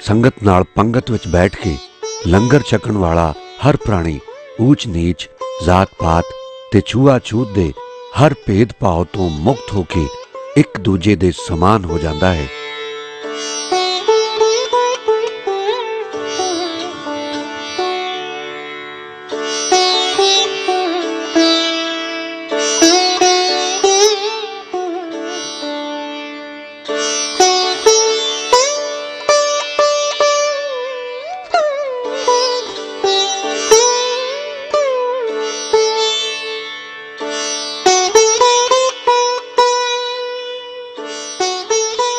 ਸੰਗਤ ਨਾਲ ਪੰਗਤ ਵਿੱਚ ਬੈਠ ਕੇ ਲੰਗਰ ਛਕਣ ਵਾਲਾ ਹਰ ਪ੍ਰਾਣੀ ਊਚ ਨੀਚ ਜ਼ਾਤ ਪਾਤ ਤੇ ਛੂਆ ਛੂਤ ਦੇ ਹਰ ਭੇਦ ਭਾਵ ਤੋਂ ਮੁਕਤ ਹੋ ਕੇ ਇੱਕ ਦੂਜੇ ਦੇ ਸਮਾਨ ਹੋ ਜਾਂਦਾ ਹੈ।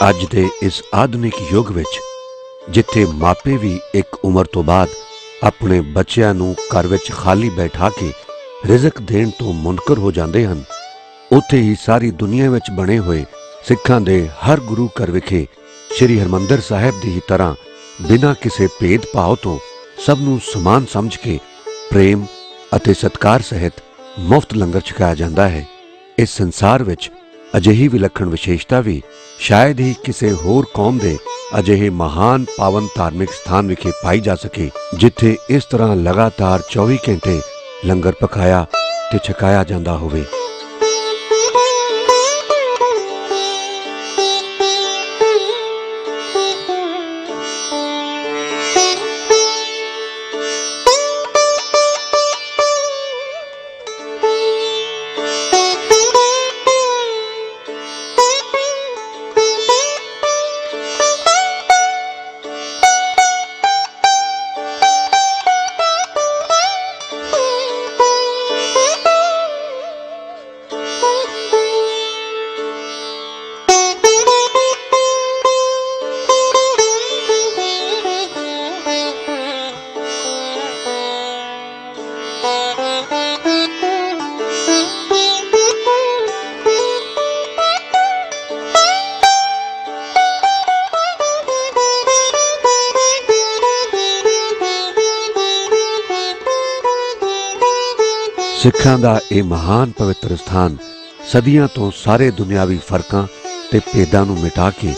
ਅੱਜ ਦੇ ਇਸ ਆਧੁਨਿਕ ਯੁੱਗ ਵਿੱਚ, ਜਿੱਥੇ ਮਾਪੇ ਵੀ ਇੱਕ ਉਮਰ ਤੋਂ ਬਾਅਦ ਆਪਣੇ ਬੱਚਿਆਂ ਨੂੰ ਘਰ ਵਿੱਚ ਖਾਲੀ ਬੈਠਾ ਕੇ ਰਿਜ਼ਕ ਦੇਣ ਤੋਂ ਮੁਨਕਰ ਹੋ ਜਾਂਦੇ ਹਨ, ਉੱਥੇ ਹੀ ਸਾਰੀ ਦੁਨੀਆ ਵਿੱਚ ਬਣੇ ਹੋਏ ਸਿੱਖਾਂ ਦੇ ਹਰ ਗੁਰੂ ਘਰ ਵਿਖੇ ਸ੍ਰੀ ਹਰਮੰਦਰ ਸਾਹਿਬ ਦੀ ਹੀ ਤਰ੍ਹਾਂ ਬਿਨਾਂ ਕਿਸੇ ਭੇਦ ਭਾਵ ਤੋਂ ਸਭ ਨੂੰ ਸਮਾਨ ਸਮਝ ਕੇ ਪ੍ਰੇਮ ਅਤੇ ਸਤਕਾਰ ਸਹਿਤ ਮੁਫਤ ਲੰਗਰ ਛਕਾਇਆ ਜਾਂਦਾ ਹੈ। ਇਸ ਸੰਸਾਰ ਵਿੱਚ ਅਜਿਹੀ ਵਿਲੱਖਣ ਵਿਸ਼ੇਸ਼ਤਾ ਵੀ ਸ਼ਾਇਦ ਹੀ ਕਿਸੇ ਹੋਰ ਕੌਮ ਦੇ ਅਜਿਹੇ ਮਹਾਨ ਪਾਵਨ ਧਾਰਮਿਕ ਸਥਾਨ ਵਿਖੇ ਪਾਈ ਜਾ ਸਕੇ, ਜਿੱਥੇ ਇਸ ਤਰ੍ਹਾਂ ਲਗਾਤਾਰ 24 ਘੰਟੇ ਲੰਗਰ ਪਕਾਇਆ ਤੇ ਛਕਾਇਆ ਜਾਂਦਾ ਹੋਵੇ। ਇਹ ਮਹਾਨ ਪਵਿੱਤਰ ਸਥਾਨ ਸਦੀਆਂ ਤੋਂ ਸਾਰੇ ਦੁਨਿਆਵੀ ਫਰਕਾਂ ਤੇ ਭੇਦਾਂ ਨੂੰ ਮਿਟਾ ਕੇ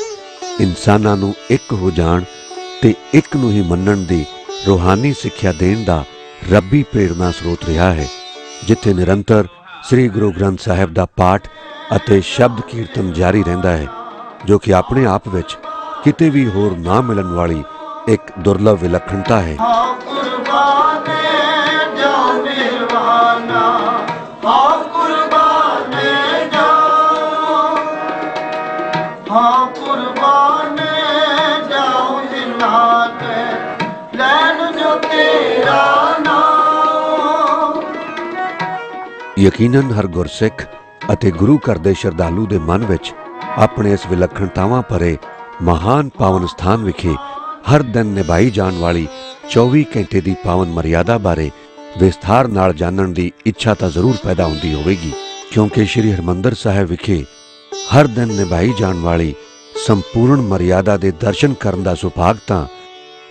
ਇਨਸਾਨਾਂ ਨੂੰ ਇੱਕ ਹੋ ਜਾਣ ਤੇ ਇੱਕ ਨੂੰ ਹੀ ਮੰਨਣ ਦੀ ਰੂਹਾਨੀ ਸਿੱਖਿਆ ਦੇਣ ਦਾ ਰੱਬੀ ਪ੍ਰੇਰਣਾ ਸਰੋਤ ਰਿਹਾ ਹੈ, ਜਿੱਥੇ ਨਿਰੰਤਰ ਸ੍ਰੀ ਗੁਰੂ ਗ੍ਰੰਥ ਸਾਹਿਬ ਦਾ ਪਾਠ ਅਤੇ ਸ਼ਬਦ ਕੀਰਤਨ ਜਾਰੀ ਰਹਿੰਦਾ ਹੈ, ਜੋ ਕਿ ਆਪਣੇ ਆਪ ਵਿੱਚ ਕਿਤੇ ਵੀ ਹੋਰ ਨਾ ਮਿਲਣ ਵਾਲੀ ਇੱਕ ਦੁਰਲਭ ਵਿਲੱਖਣਤਾ ਹੈ। ਯਕੀਨਨ ਹਰ ਗੁਰਸਿੱਖ ਅਤੇ ਗੁਰੂ ਘਰ ਦੇ ਸ਼ਰਧਾਲੂ ਦੇ ਮਨ ਵਿੱਚ ਆਪਣੇ ਇਸ ਵਿਲੱਖਣਤਾਵਾਂ ਭਰੇ ਮਹਾਨ ਪਾਵਨ ਸਥਾਨ ਵਿਖੇ ਹਰ ਦਿਨ ਨਿਭਾਈ ਜਾਣ ਵਾਲੀ 24 ਘੰਟੇ ਦੀ ਪਾਵਨ ਮਰਿਆਦਾ ਬਾਰੇ ਵਿਸਥਾਰ ਨਾਲ ਜਾਣਨ ਦੀ ਇੱਛਾ ਤਾਂ ਜ਼ਰੂਰ ਪੈਦਾ ਹੁੰਦੀ ਹੋਵੇਗੀ, ਕਿਉਂਕਿ ਸ੍ਰੀ ਹਰਮੰਦਰ ਸਾਹਿਬ ਵਿਖੇ ਹਰ ਦਿਨ ਨਿਭਾਈ ਜਾਣ ਵਾਲੀ ਸੰਪੂਰਨ ਮਰਿਆਦਾ ਦੇ ਦਰਸ਼ਨ ਕਰਨ ਦਾ ਸੁਭਾਗ ਤਾਂ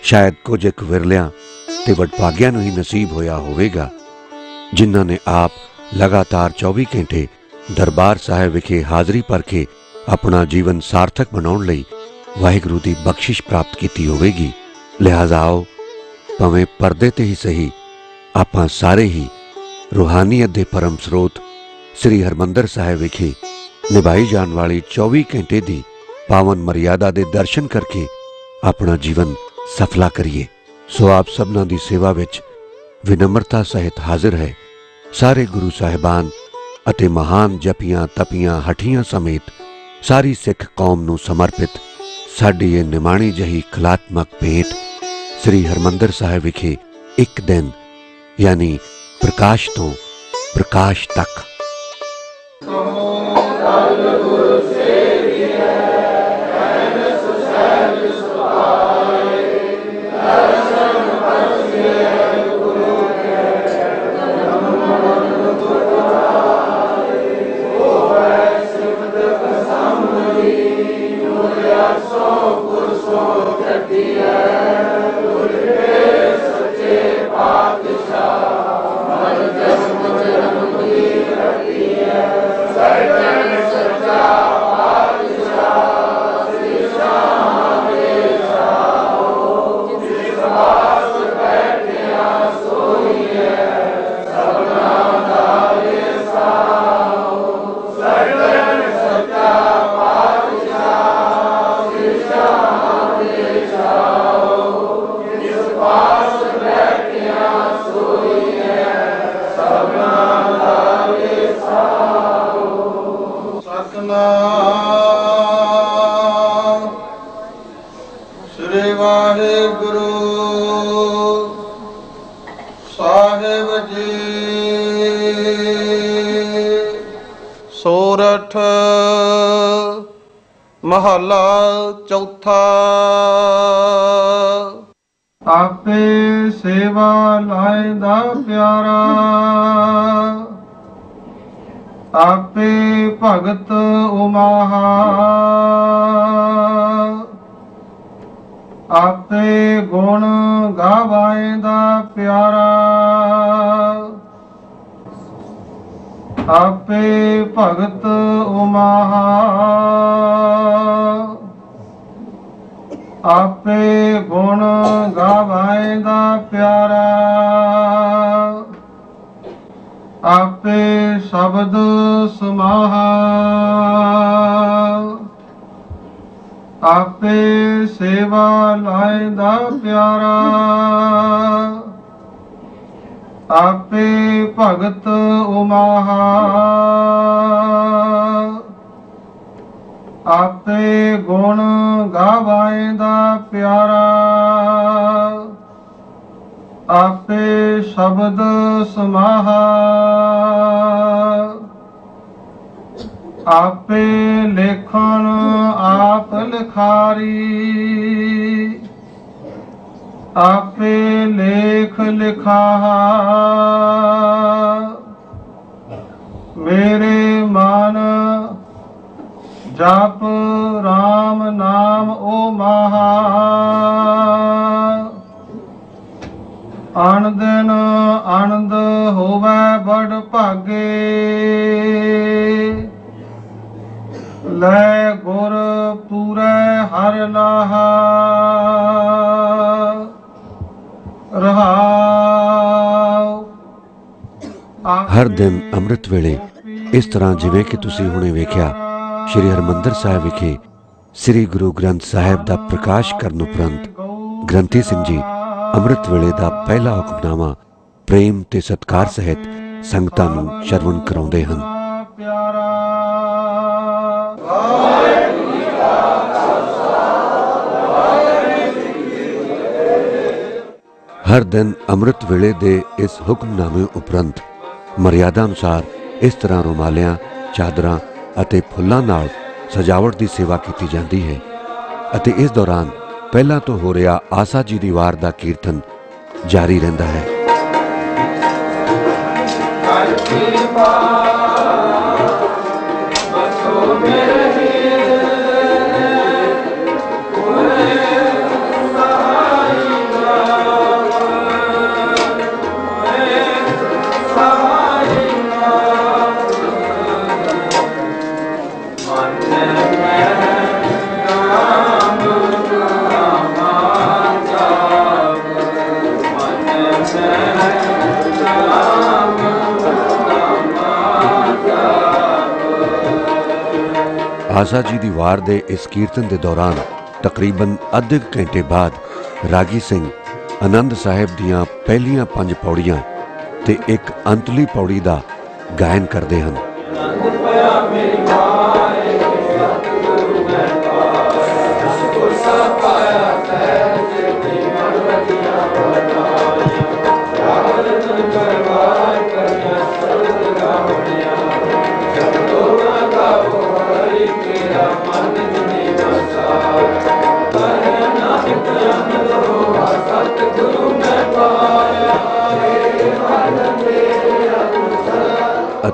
ਸ਼ਾਇਦ ਕੁਝ ਇੱਕ ਵਿਰਲਿਆਂ ਤੇ ਵਡਭਾਗਿਆਂ ਨੂੰ ਹੀ ਨਸੀਬ ਹੋਇਆ ਹੋਵੇਗਾ, ਜਿਨ੍ਹਾਂ ਨੇ ਆਪ ਲਗਾਤਾਰ 24 ਘੰਟੇ ਦਰਬਾਰ ਸਾਹਿਬ ਵਿਖੇ ਹਾਜ਼ਰੀ ਭਰ ਕੇ ਆਪਣਾ ਜੀਵਨ ਸਾਰਥਕ ਬਣਾਉਣ ਲਈ ਵਾਹਿਗੁਰੂ ਦੀ ਬਖਸ਼ਿਸ਼ ਪ੍ਰਾਪਤ ਕੀਤੀ ਹੋਵੇਗੀ। ਲਿਹਾਜ਼ਾ ਆਓ, ਭਾਵੇਂ ਪਰਦੇ ਤੇ ਹੀ ਸਹੀ, ਆਪਾਂ ਸਾਰੇ ਹੀ ਰੂਹਾਨੀਅਤ ਦੇ ਪਰਮ ਸਰੋਤ ਸ੍ਰੀ ਹਰਮੰਦਰ ਸਾਹਿਬ ਵਿਖੇ ਨਿਭਾਈ ਜਾਣ ਵਾਲੀ 24 ਘੰਟੇ ਦੀ ਪਾਵਨ ਮਰਿਆਦਾ ਦੇ ਦਰਸ਼ਨ ਕਰਕੇ ਆਪਣਾ ਜੀਵਨ ਸਫਲਾ ਕਰੀਏ। ਸੋ ਆਪ ਸਭਨਾਂ ਦੀ ਸੇਵਾ ਵਿੱਚ ਵਿਨਮਰਤਾ ਸਹਿਤ ਹਾਜ਼ਰ ਹੈ। ਸਾਰੇ ਗੁਰੂ ਸਾਹਿਬਾਨ ਅਤੇ ਮਹਾਨ ਜਪੀਆਂ ਤਪੀਆਂ ਹਠੀਆਂ ਸਮੇਤ ਸਾਰੀ ਸਿੱਖ ਕੌਮ ਨੂੰ ਸਮਰਪਿਤ ਸਾਡੀ ਇਹ ਨਿਮਾਣੀ ਜਹੀ ਕਲਾਤਮਕ ਭੇਟ ਸ੍ਰੀ ਹਰਮੰਦਰ ਸਾਹਿਬ ਵਿਖੇ ਇੱਕ ਦਿਨ, ਯਾਨੀ ਪ੍ਰਕਾਸ਼ ਤੋਂ ਪ੍ਰਕਾਸ਼ ਤੱਕ। ਸੋਰਠ ਮਹਲਾ ਚੌਥਾ। ਆਪੇ ਸੇਵਾ ਲਾਏ ਦਾ ਪਿਆਰਾ। ਆਪੇ ਭਗਤ ਉਮਾਹਾ। ਆਪੇ ਗੁਣ ਗਾਵਾਇਦਾ ਪਿਆਰਾ। ਆਪੇ ਭਗਤ ਉਮਾਹਾ। ਆਪੇ ਗੁਣ ਗਾਵਾਇਦਾ ਪਿਆਰਾ। ਆਪੇ ਸ਼ਬਦ ਸਮਾਹਾ। ਆਪੇ ਸੇਵਾ ਲਾਇਦਾ ਪਿਆਰਾ। ਆਪੇ ਭਗਤ ਉਮਾਹਾ। ਆਪੇ ਗੁਣ ਗਾਵਾਇਦਾ ਪਿਆਰਾ। ਆਪੇ ਸ਼ਬਦ ਸਮਾਹਾ। ਆਪੇ ਲੇਖਣ ਆਪ ਲਿਖਾਰੀ। ਆਪੇ ਲੇਖ ਲਿਖਾਹਾ। ਮੇਰੇ ਜਪ RAM ਨਾਮ ਓ ਮਹਾ। ਅਣ ਦਿਨ ਆਨੰਦ ਹੋਵੇ ਬੜ ਭਾਗੇ। ਲੈ ਗੁਰ ਪੂਰੇ ਹਰ ਲਾਹਾ ਰਹਾਉ। ਹਰ ਦਿਨ ਅੰਮ੍ਰਿਤ ਵੇਲੇ ਇਸ ਤਰ੍ਹਾਂ ਜਿਵੇਂ ਕਿ ਤੁਸੀਂ ਹੁਣੇ ਵੇਖਿਆ ਸ੍ਰੀ ਹਰਮੰਦਰ ਸਾਹਿਬ ਵਿਖੇ ਸ੍ਰੀ ਗੁਰੂ ਗ੍ਰੰਥ ਸਾਹਿਬ ਦਾ ਪ੍ਰਕਾਸ਼ ਕਰਨ ਉਪਰੰਤ ਗ੍ਰੰਥੀ ਸਿੰਘ ਜੀ ਅੰਮ੍ਰਿਤ ਵੇਲੇ ਦਾ ਪਹਿਲਾ ਹੁਕਮਨਾਮਾ ਪ੍ਰੇਮ ਤੇ ਸਤਕਾਰ ਸਹਿਤ ਸੰਗਤਾਂ ਨੂੰ ਸ਼ਰਵਣ ਕਰਾਉਂਦੇ ਹਨ। ਹਰ ਦਿਨ ਅੰਮ੍ਰਿਤ ਵੇਲੇ ਦੇ ਇਸ ਹੁਕਮਨਾਮੇ ਉਪਰੰਤ ਮਰਿਆਦਾ ਅਨੁਸਾਰ ਇਸ ਤਰ੍ਹਾਂ ਰੁਮਾਲਿਆਂ ਚਾਦਰਾਂ ਅਤੇ ਫੁੱਲਾਂ ਨਾਲ ਸਜਾਵਟ ਦੀ ਸੇਵਾ ਕੀਤੀ ਜਾਂਦੀ ਹੈ ਅਤੇ ਇਸ ਦੌਰਾਨ ਪਹਿਲਾਂ ਤੋਂ ਹੋ ਰਿਹਾ ਆਸਾ ਜੀ ਦੀ ਵਾਰ ਦਾ ਕੀਰਤਨ ਜਾਰੀ ਰਹਿੰਦਾ ਹੈ। ਆਸਾ ਜੀ ਦੀ ਵਾਰ ਦੇ ਇਸ ਕੀਰਤਨ ਦੇ ਦੌਰਾਨ ਤਕਰੀਬਨ ਅੱਧੇ ਕੁ ਘੰਟੇ ਬਾਅਦ ਰਾਗੀ ਸਿੰਘ ਆਨੰਦ ਸਾਹਿਬ ਦੀਆਂ ਪਹਿਲੀਆਂ ਪੰਜ ਪੌੜੀਆਂ ਤੇ ਇੱਕ ਅੰਤਲੀ ਪੌੜੀ ਦਾ ਗਾਇਨ ਕਰਦੇ ਹਨ।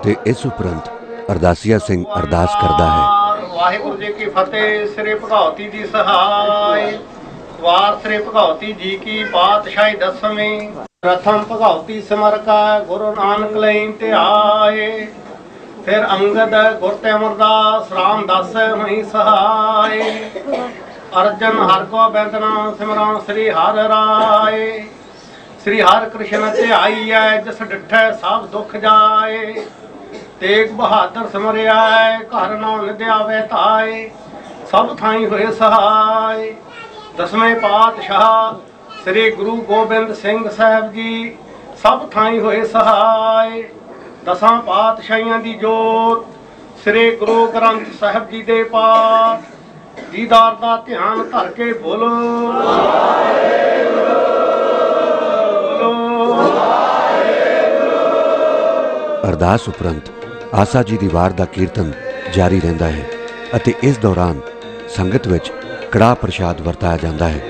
ਅਤੇ ਇਸ ਉਪਰੰਤ ਅਰਦਾਸੀਆ ਸਿੰਘ ਅਰਦਾਸ ਕਰਦਾ ਹੈ। ਵਾਹਿਗੁਰੂ ਜੀ ਕੀ ਫਤਿਹ, ਸ੍ਰੀ ਭਗਵਤੀ ਜੀ ਸਹਾਇ। ਵਾਰ ਸ੍ਰੀ ਭਗਵਤੀ ਜੀ ਕੀ ਪਾਤਸ਼ਾਹੀ ਦਸਵੀਂ। ਪ੍ਰਥਮ ਭਗਵਤੀ ਸਿਮਰ ਕਾ ਗੁਰੂ ਨਾਨਕ ਲਈ ਧਿਆਏ। ਫਿਰ ਅੰਗਦ ਗੁਰ ਤੇ ਅਮਰਦਾਸ ਰਾਮਦਾਸ ਹੋਈ ਸਹਾਇ ਅਰਜਨ ਹਰ ਕੋ ਬੈਦਨਾ ਸਿਮਰਨ ਸ੍ਰੀ ਹਰਿ ਰਾਏ। ਸ੍ਰੀ ਹਰਿ ਕ੍ਰਿਸ਼ਨ ਧਿਆਈਐ, ਜਿਸ ਡਿਠੈ ਸਭ ਦੁਖ ਜਾਏ। ਤੇਗ ਬਹਾਦਰ ਸਮਰਿਆ ਹੈ, ਘਰ ਨਾਮ ਨਿਧਿਆਵੇ ਤਾਏ, ਸਭ ਥਾਈ ਹੋਏ ਸਹਾਈ ਦਸਵੇਂ ਪਾਤਸ਼ਾਹ ਸ੍ਰੀ ਗੁਰੂ ਗੋਬਿੰਦ ਸਿੰਘ ਸਾਹਿਬ ਜੀ, ਸਭ ਥਾਈ ਹੋਏ ਸਹਾਈ ਦਸਾਂ ਪਾਤਸ਼ਾਹੀਆਂ ਦੀ ਜੋਤ ਸ੍ਰੀ ਗੁਰੂ ਗ੍ਰੰਥ ਸਾਹਿਬ ਜੀ ਦੇ ਪਾਠ ਦੀਦਾਰ ਦਾ ਧਿਆਨ ਧਰ ਕੇ ਬੋਲੋ। ਅਰਦਾਸ ਉਪਰੰਤ ਆਸਾ ਜੀ ਦੀ ਵਾਰ ਦਾ ਕੀਰਤਨ ਜਾਰੀ ਰਹਿੰਦਾ ਹੈ ਅਤੇ ਇਸ ਦੌਰਾਨ ਸੰਗਤ ਵਿੱਚ ਕੜਾਹ ਪ੍ਰਸ਼ਾਦ ਵਰਤਾਇਆ ਜਾਂਦਾ ਹੈ।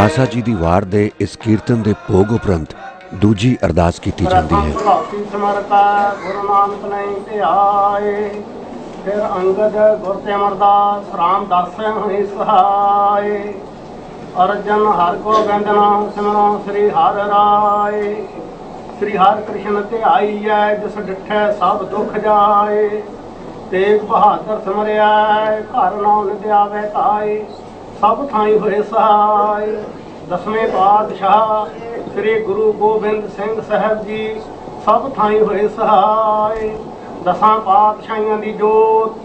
ਆਸਾ ਜੀ ਦੀ ਵਾਰ ਦੇ ਇਸ ਕੀਰਤਨ ਦੇ ਭੋਗ ਉਪਰੰਤ ਦੂਜੀ ਅਰਦਾਸ ਕੀਤੀ ਜਾਂਦੀ ਹੈ। ਫਿਰ ਅੰਗਦ ਗੁਰ ਤੇ ਅਮਰਦਾਸ ਰਾਮਦਾਸ ਹੋਏ ਸਹਾਏ। ਅਰਜਨ ਹਰ ਗੋਬਿੰਦ ਨਾਮ ਸਿਮਰੋ, ਸ੍ਰੀ ਹਰਿ ਰਾਏ। ਸ੍ਰੀ ਹਰਿ ਕ੍ਰਿਸ਼ਨ ਤੇ ਆਈਐ ਜਿਸ ਡਿਠੈ ਸਭ ਦੁੱਖ ਜਾਏ। ਤੇਗ ਬਹਾਦਰ ਸਿਮਰਿਆ, ਘਰ ਨਾਮ ਨਿਦਿਆਵੇ ਤਾਏ। ਸਭ ਥਾਈ ਹੋਏ ਸਹਾਈ ਦਸਵੇਂ ਪਾਤਸ਼ਾਹ, ਸ੍ਰੀ ਗੁਰੂ ਗੋਬਿੰਦ ਸਿੰਘ ਸਾਹਿਬ ਜੀ, ਸਭ ਥਾਈ ਹੋਏ ਸਹਾਈ ਦਸਾਂ ਪਾਤਸ਼ਾਹੀਆਂ ਦੀ ਜੋਤ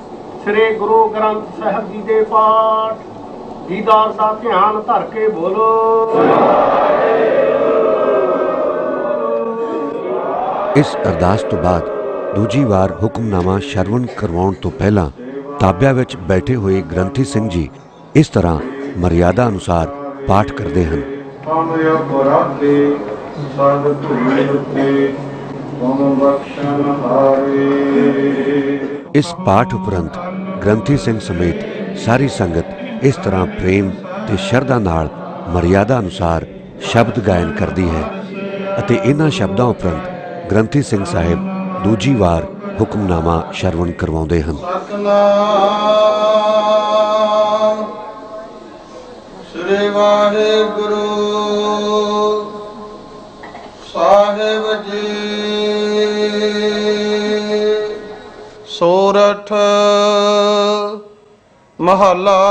ਸ੍ਰੀ ਗੁਰੂ ਗ੍ਰੰਥ ਸਾਹਿਬ ਜੀ ਦੇ ਪਾਠ। ਦੀਦਾਰ ਦਾ ਧਿਆਨ ਧਰ ਕੇ ਬੋਲੋ। ਇਸ ਅਰਦਾਸ ਤੋਂ ਬਾਅਦ ਦੂਜੀ ਵਾਰ ਹੁਕਮਨਾਮਾ ਸ਼ਰਵਣ ਕਰਵਾਉਣ ਤੋਂ ਪਹਿਲਾਂ ਤਾਬਿਆ ਵਿੱਚ ਬੈਠੇ ਹੋਏ ਗ੍ਰੰਥੀ ਸਿੰਘ ਜੀ ਇਸ ਤਰ੍ਹਾਂ ਮਰਿਆਦਾ ਅਨੁਸਾਰ ਪਾਠ ਕਰਦੇ ਹਨ। ਕਾਮਯ ਪਰਾਤੇ ਸਦ ਧੂਏ ਉੱਤੇ ਇਸ ਪਾਠ ਉਪਰੰਤ ਗ੍ਰੰਥੀ ਸਿੰਘ ਸਮੇਤ ਸਾਰੀ ਸੰਗਤ ਇਸ ਤਰ੍ਹਾਂ ਪ੍ਰੇਮ ਤੇ ਸ਼ਰਧਾ ਨਾਲ ਮਰਿਆਦਾ ਅਨੁਸਾਰ ਸ਼ਬਦ ਗਾਇਨ ਕਰਦੀ ਹੈ ਅਤੇ ਇਹਨਾਂ ਸ਼ਬਦਾਂ ਉਪਰੰਤ ਗ੍ਰੰਥੀ ਸਿੰਘ ਸਾਹਿਬ ਦੂਜੀ ਵਾਰ ਹੁਕਮਨਾਮਾ ਸ਼ਰਵਣ ਕਰਵਾਉਂਦੇ ਹਨ। ਸ੍ਰੀ ਵਾਹਿਗੁਰੂ ਸਾਹਿਬ ਜੀ ਸੋਰਠ। ਮਹਲਾ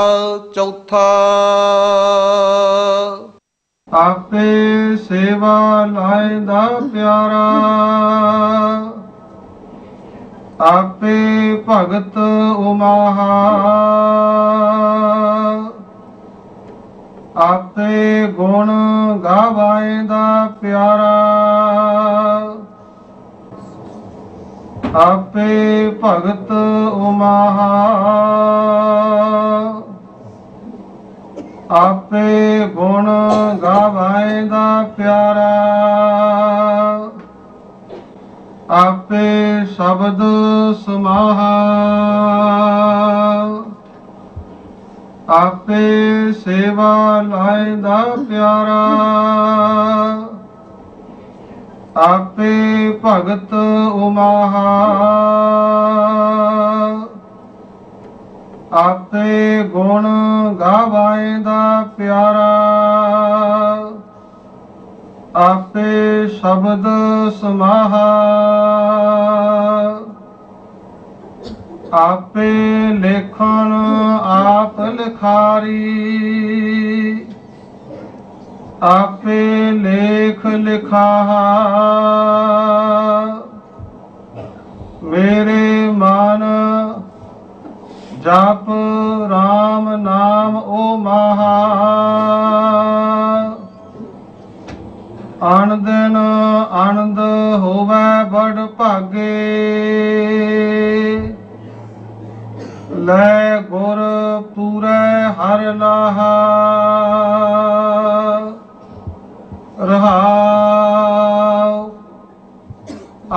ਚੌਥਾ। ਆਪੇ ਸੇਵਾ ਲਾਇਦਾ ਪਿਆਰਾ। ਆਪੇ ਭਗਤ ਉਮਾਹਾ। ਆਪੇ ਗੁਣ ਗਾਵਾਏ ਦਾ ਪਿਆਰਾ। ਆਪੇ ਭਗਤ ਉਮਾਹਾ। ਆਪੇ ਗੁਣ ਗਾਵਾਇਦਾ ਪਿਆਰਾ। ਆਪੇ ਸ਼ਬਦ ਸਮਾਹਾ। ਆਪੇ ਸੇਵਾ ਲਾਏ ਦਾ ਪਿਆਰਾ। ਆਪੇ ਭਗਤ ਉਮਾਹਾ। ਆਪੇ ਗੁਣ ਗਾਵਾਇਦਾ ਪਿਆਰਾ। ਆਪੇ ਸ਼ਬਦ ਸਮਾਹਾ। ਆਪੇ ਲੇਖਣ ਆਪ ਲਿਖਾਰੀ। ਆਪੇ ਲੇਖ ਲਿਖਾਹਾ। ਮੇਰੇ ਮਨ ਜਪ RAM ਨਾਮ ਓ ਮਹਾ। ਅਣ ਆਨੰਦ ਹੋਵੇ ਬੜ ਭਾਗੇ। ਲੈ ਗੁਰ ਪੂਰੇ ਹਰ ਲਾਹਾ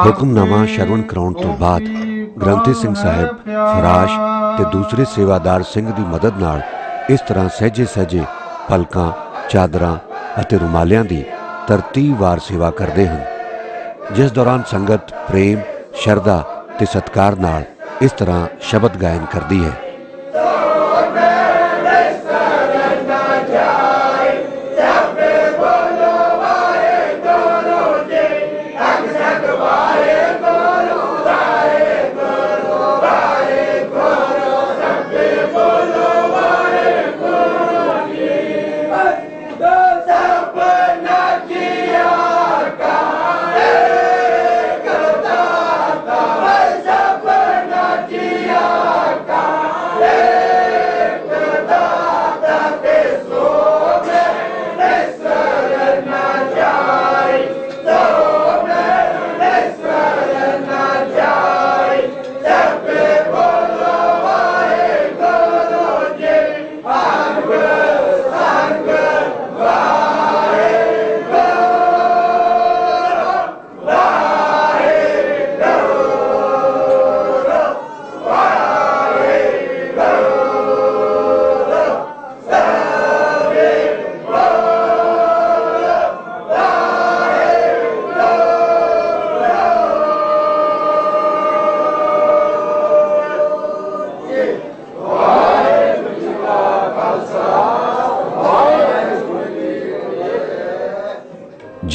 ਹੁਕਮਨਾਮਾ ਸ਼ਰਵਣ ਕਰਾਉਣ ਤੋਂ ਬਾਅਦ ਗ੍ਰੰਥੀ ਸਿੰਘ ਸਾਹਿਬ, ਫਰਾਸ਼ ਤੇ ਦੂਸਰੇ ਸੇਵਾਦਾਰ ਸਿੰਘ ਦੀ ਮਦਦ ਨਾਲ ਇਸ ਤਰ੍ਹਾਂ ਸਹਿਜੇ ਸਹਿਜੇ ਪਲਕਾਂ, ਚਾਦਰਾਂ ਅਤੇ ਰੁਮਾਲਿਆਂ ਦੀ ਤਰਤੀਬਵਾਰ ਸੇਵਾ ਕਰਦੇ ਹਨ। ਜਿਸ ਦੌਰਾਨ ਸੰਗਤ ਪ੍ਰੇਮ, ਸ਼ਰਧਾ ਤੇ ਸਤਕਾਰ ਨਾਲ ਇਸ ਤਰ੍ਹਾਂ ਸ਼ਬਦ ਗਾਇਨ ਕਰਦੀ ਹੈ।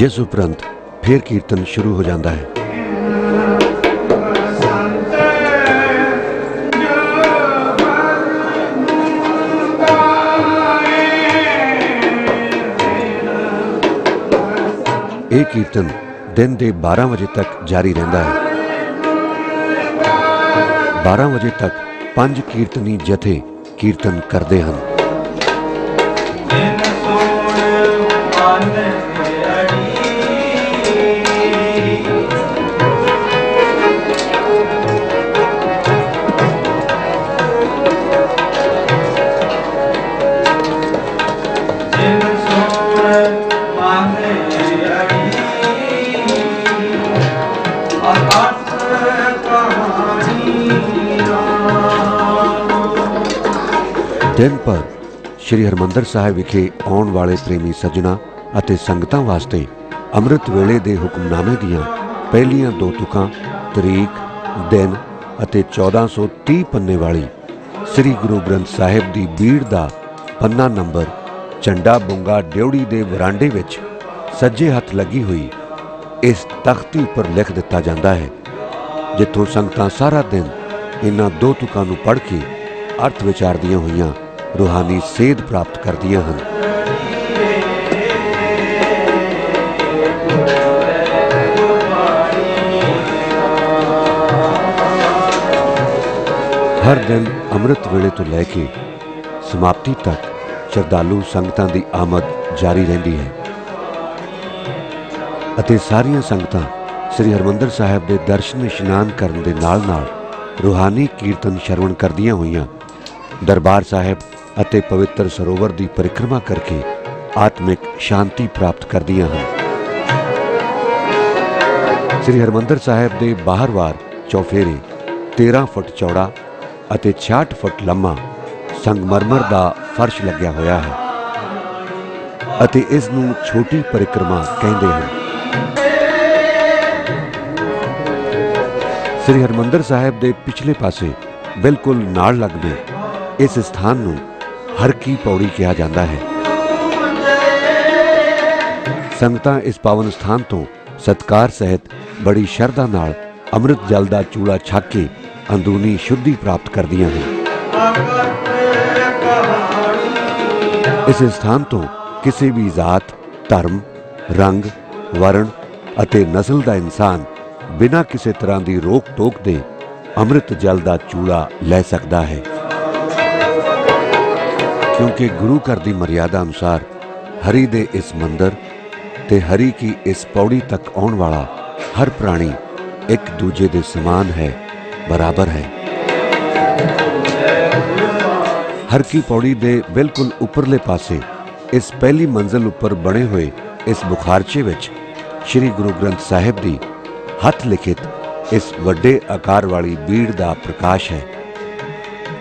ਜਿਸ ਉਪਰੰਤ ਫਿਰ ਕੀਰਤਨ ਸ਼ੁਰੂ ਹੋ ਜਾਂਦਾ ਹੈ। ਇਹ ਕੀਰਤਨ ਦਿਨ ਦੇ 12 ਵਜੇ ਤੱਕ ਜਾਰੀ ਰਹਿੰਦਾ ਹੈ। 12 ਵਜੇ ਤੱਕ ਪੰਜ ਕੀਰਤਨੀ ਜਥੇ ਕੀਰਤਨ ਕਰਦੇ ਹਨ। ਜਿਨ ਸੋਣ ਮਨ ਦਿਨ ਪਰ ਸ੍ਰੀ ਹਰਮੰਦਰ ਸਾਹਿਬ ਵਿਖੇ ਆਉਣ ਵਾਲੇ ਪ੍ਰੇਮੀ ਸੱਜਣਾ ਅਤੇ ਸੰਗਤਾਂ ਵਾਸਤੇ ਅੰਮ੍ਰਿਤ ਵੇਲੇ ਦੇ ਹੁਕਮਨਾਮੇ ਦੀਆਂ ਪਹਿਲੀਆਂ ਦੋ ਤੁਕਾਂ, ਤਰੀਕ, ਦਿਨ ਅਤੇ 1430 ਪੰਨੇ ਵਾਲੀ ਸ੍ਰੀ ਗੁਰੂ ਗ੍ਰੰਥ ਸਾਹਿਬ ਦੀ ਬੀੜ ਦਾ ਪੰਨਾ ਨੰਬਰ ਝੰਡਾ ਬੁੰਗਾ ਡਿਉੜੀ ਦੇ ਵਰਾਂਡੇ ਵਿੱਚ ਸੱਜੇ ਹੱਥ ਲੱਗੀ ਹੋਈ ਇਸ ਤਖਤੀ ਉੱਪਰ ਲਿਖ ਦਿੱਤਾ ਜਾਂਦਾ ਹੈ, ਜਿੱਥੋਂ ਸੰਗਤਾਂ ਸਾਰਾ ਦਿਨ ਇਹਨਾਂ ਦੋ ਤੁਕਾਂ ਨੂੰ ਪੜ੍ਹ ਕੇ ਅਰਥ ਵਿਚਾਰਦੀਆਂ ਹੋਈਆਂ ਰੂਹਾਨੀ ਸੇਧ ਪ੍ਰਾਪਤ ਕਰਦੀਆਂ ਹਨ। ਹਰ ਦਿਨ ਅੰਮ੍ਰਿਤ ਵੇਲੇ ਤੋਂ ਲੈ ਕੇ ਸਮਾਪਤੀ ਤੱਕ ਸ਼ਰਧਾਲੂ ਸੰਗਤਾਂ ਦੀ ਆਮਦ ਜਾਰੀ ਰਹਿੰਦੀ ਹੈ। ਅਤੇ ਸਾਰੀਆਂ ਸੰਗਤਾਂ ਸ੍ਰੀ ਹਰਮੰਦਰ ਸਾਹਿਬ ਦੇ ਦਰਸ਼ਨ ਇਸ਼ਨਾਨ ਕਰਨ ਦੇ ਨਾਲ-ਨਾਲ ਰੂਹਾਨੀ ਕੀਰਤਨ ਸ਼ਰਵਣ ਕਰਦੀਆਂ ਹੋਈਆਂ ਦਰਬਾਰ ਸਾਹਿਬ ਅਤੇ ਪਵਿੱਤਰ ਸਰੋਵਰ ਦੀ ਪਰਿਕਰਮਾ ਕਰਕੇ ਆਤਮਿਕ ਸ਼ਾਂਤੀ ਪ੍ਰਾਪਤ ਕਰਦੀਆਂ ਹਨ। ਸ੍ਰੀ ਹਰਮੰਦਰ ਸਾਹਿਬ ਦੇ ਬਾਹਰਵਾਰ ਚੌਫੇਰੇ 13 ਫੁੱਟ ਚੌੜਾ ਅਤੇ 66 ਫੁੱਟ ਲੰਮਾ ਸੰਗਮਰਮਰ ਦਾ ਫਰਸ਼ ਲੱਗਿਆ ਹੋਇਆ ਹੈ ਅਤੇ ਇਸ ਨੂੰ ਛੋਟੀ ਪਰਿਕਰਮਾ ਕਹਿੰਦੇ ਹਨ। ਸ੍ਰੀ ਹਰਮੰਦਰ ਸਾਹਿਬ ਦੇ ਪਿਛਲੇ ਪਾਸੇ ਬਿਲਕੁਲ ਨਾਲ ਲੱਗਦੇ ਇਸ ਸਥਾਨ ਨੂੰ ਹਰ ਕੀ ਪੌੜੀ ਕਿਹਾ ਜਾਂਦਾ ਹੈ। ਸੰਗਤਾਂ ਇਸ ਪਾਵਨ ਸਥਾਨ ਤੋਂ ਸਤਕਾਰ ਸਹਿਤ ਬੜੀ ਸ਼ਰਧਾ ਨਾਲ ਅੰਮ੍ਰਿਤ ਜਲ ਦਾ ਚੂੜਾ ਛਕ ਕੇ ਅੰਦਰੂਨੀ ਸ਼ੁੱਧੀ ਪ੍ਰਾਪਤ ਕਰਦੀਆਂ ਹਨ ਇਸ ਸਥਾਨ ਤੋਂ ਕਿਸੇ ਵੀ ਜ਼ਾਤ, ਧਰਮ, ਰੰਗ, ਵਰਣ ਅਤੇ ਨਸਲ ਦਾ ਇਨਸਾਨ ਬਿਨਾਂ ਕਿਸੇ ਤਰ੍ਹਾਂ ਦੀ ਰੋਕ ਟੋਕ ਦੇ ਅੰਮ੍ਰਿਤ ਜਲ ਦਾ ਚੂੜਾ ਲੈ ਸਕਦਾ ਹੈ। ਕਿਉਂਕਿ ਗੁਰੂ ਘਰ ਦੀ ਮਰਿਆਦਾ ਅਨੁਸਾਰ ਹਰੀ ਦੇ ਇਸ ਮੰਦਰ ਤੇ ਹਰੀ ਕੀ ਇਸ ਪੌੜੀ ਤੱਕ ਆਉਣ ਵਾਲਾ ਹਰ ਪ੍ਰਾਣੀ ਇੱਕ ਦੂਜੇ ਦੇ ਸਮਾਨ ਹੈ, ਬਰਾਬਰ ਹੈ। ਹਰ ਕੀ ਪੌੜੀ ਦੇ ਬਿਲਕੁਲ ਉੱਪਰਲੇ ਪਾਸੇ ਇਸ ਪਹਿਲੀ ਮੰਜ਼ਲ ਉੱਪਰ ਬਣੇ ਹੋਏ ਇਸ ਬੁਖਾਰਚੇ ਵਿੱਚ ਸ੍ਰੀ ਗੁਰੂ ਗ੍ਰੰਥ ਸਾਹਿਬ ਦੀ ਹੱਥ ਲਿਖਿਤ ਇਸ ਵੱਡੇ ਆਕਾਰ ਵਾਲੀ ਬੀੜ ਦਾ ਪ੍ਰਕਾਸ਼ ਹੈ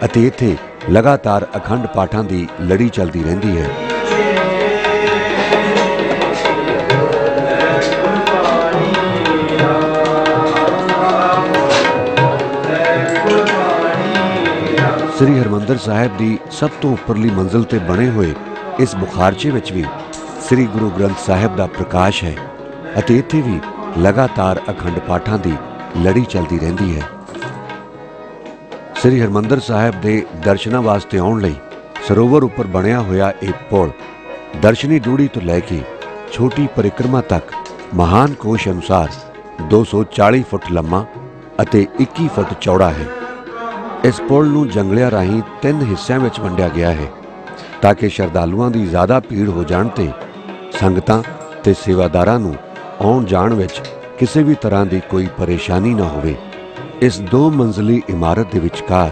ਅਤੇ ਇੱਥੇ ਲਗਾਤਾਰ ਅਖੰਡ ਪਾਠਾਂ ਦੀ ਲੜੀ ਚੱਲਦੀ ਰਹਿੰਦੀ ਹੈ। ਸ੍ਰੀ ਹਰਮੰਦਰ ਸਾਹਿਬ ਦੀ ਸਭ ਤੋਂ ਉੱਪਰਲੀ ਮੰਜ਼ਲ ਤੇ ਬਣੇ ਹੋਏ ਇਸ ਬੁਖਾਰਚੇ ਵਿੱਚ ਵੀ ਸ੍ਰੀ ਗੁਰੂ ਗ੍ਰੰਥ ਸਾਹਿਬ ਦਾ ਪ੍ਰਕਾਸ਼ ਹੈ ਅਤੇ ਇੱਥੇ ਵੀ ਲਗਾਤਾਰ ਅਖੰਡ ਪਾਠਾਂ ਦੀ ਲੜੀ ਚੱਲਦੀ ਰਹਿੰਦੀ ਹੈ। ਸ੍ਰੀ ਹਰਮੰਦਰ ਸਾਹਿਬ ਦੇ ਦਰਸ਼ਨਾਂ ਵਾਸਤੇ ਆਉਣ ਲਈ ਸਰੋਵਰ ਉੱਪਰ ਬਣਿਆ ਹੋਇਆ ਇਹ ਪੁਲ ਦਰਸ਼ਨੀ ਡੂੜੀ ਤੋਂ ਲੈ ਕੇ ਛੋਟੀ ਪਰਿਕਰਮਾ ਤੱਕ ਮਹਾਨ ਕੋਸ਼ ਅਨੁਸਾਰ 240 ਫੁੱਟ ਲੰਮਾ ਅਤੇ 21 ਫੁੱਟ ਚੌੜਾ ਹੈ। ਇਸ ਪੁਲ ਨੂੰ ਜੰਗਲਿਆਂ ਰਾਹੀਂ ਤਿੰਨ ਹਿੱਸਿਆਂ ਵਿੱਚ ਵੰਡਿਆ ਗਿਆ ਹੈ ਤਾਂ ਕਿ ਸ਼ਰਧਾਲੂਆਂ ਦੀ ਜ਼ਿਆਦਾ ਭੀੜ ਹੋ ਜਾਣ ਤੇ ਸੰਗਤਾਂ ਤੇ ਸੇਵਾਦਾਰਾਂ ਨੂੰ ਆਉਣ ਜਾਣ ਵਿੱਚ ਕਿਸੇ ਵੀ ਤਰ੍ਹਾਂ ਦੀ ਕੋਈ ਪਰੇਸ਼ਾਨੀ ਨਾ ਹੋਵੇ। ਇਸ ਦੋ ਮੰਜ਼ਲੀ ਇਮਾਰਤ ਦੇ ਵਿਚਕਾਰ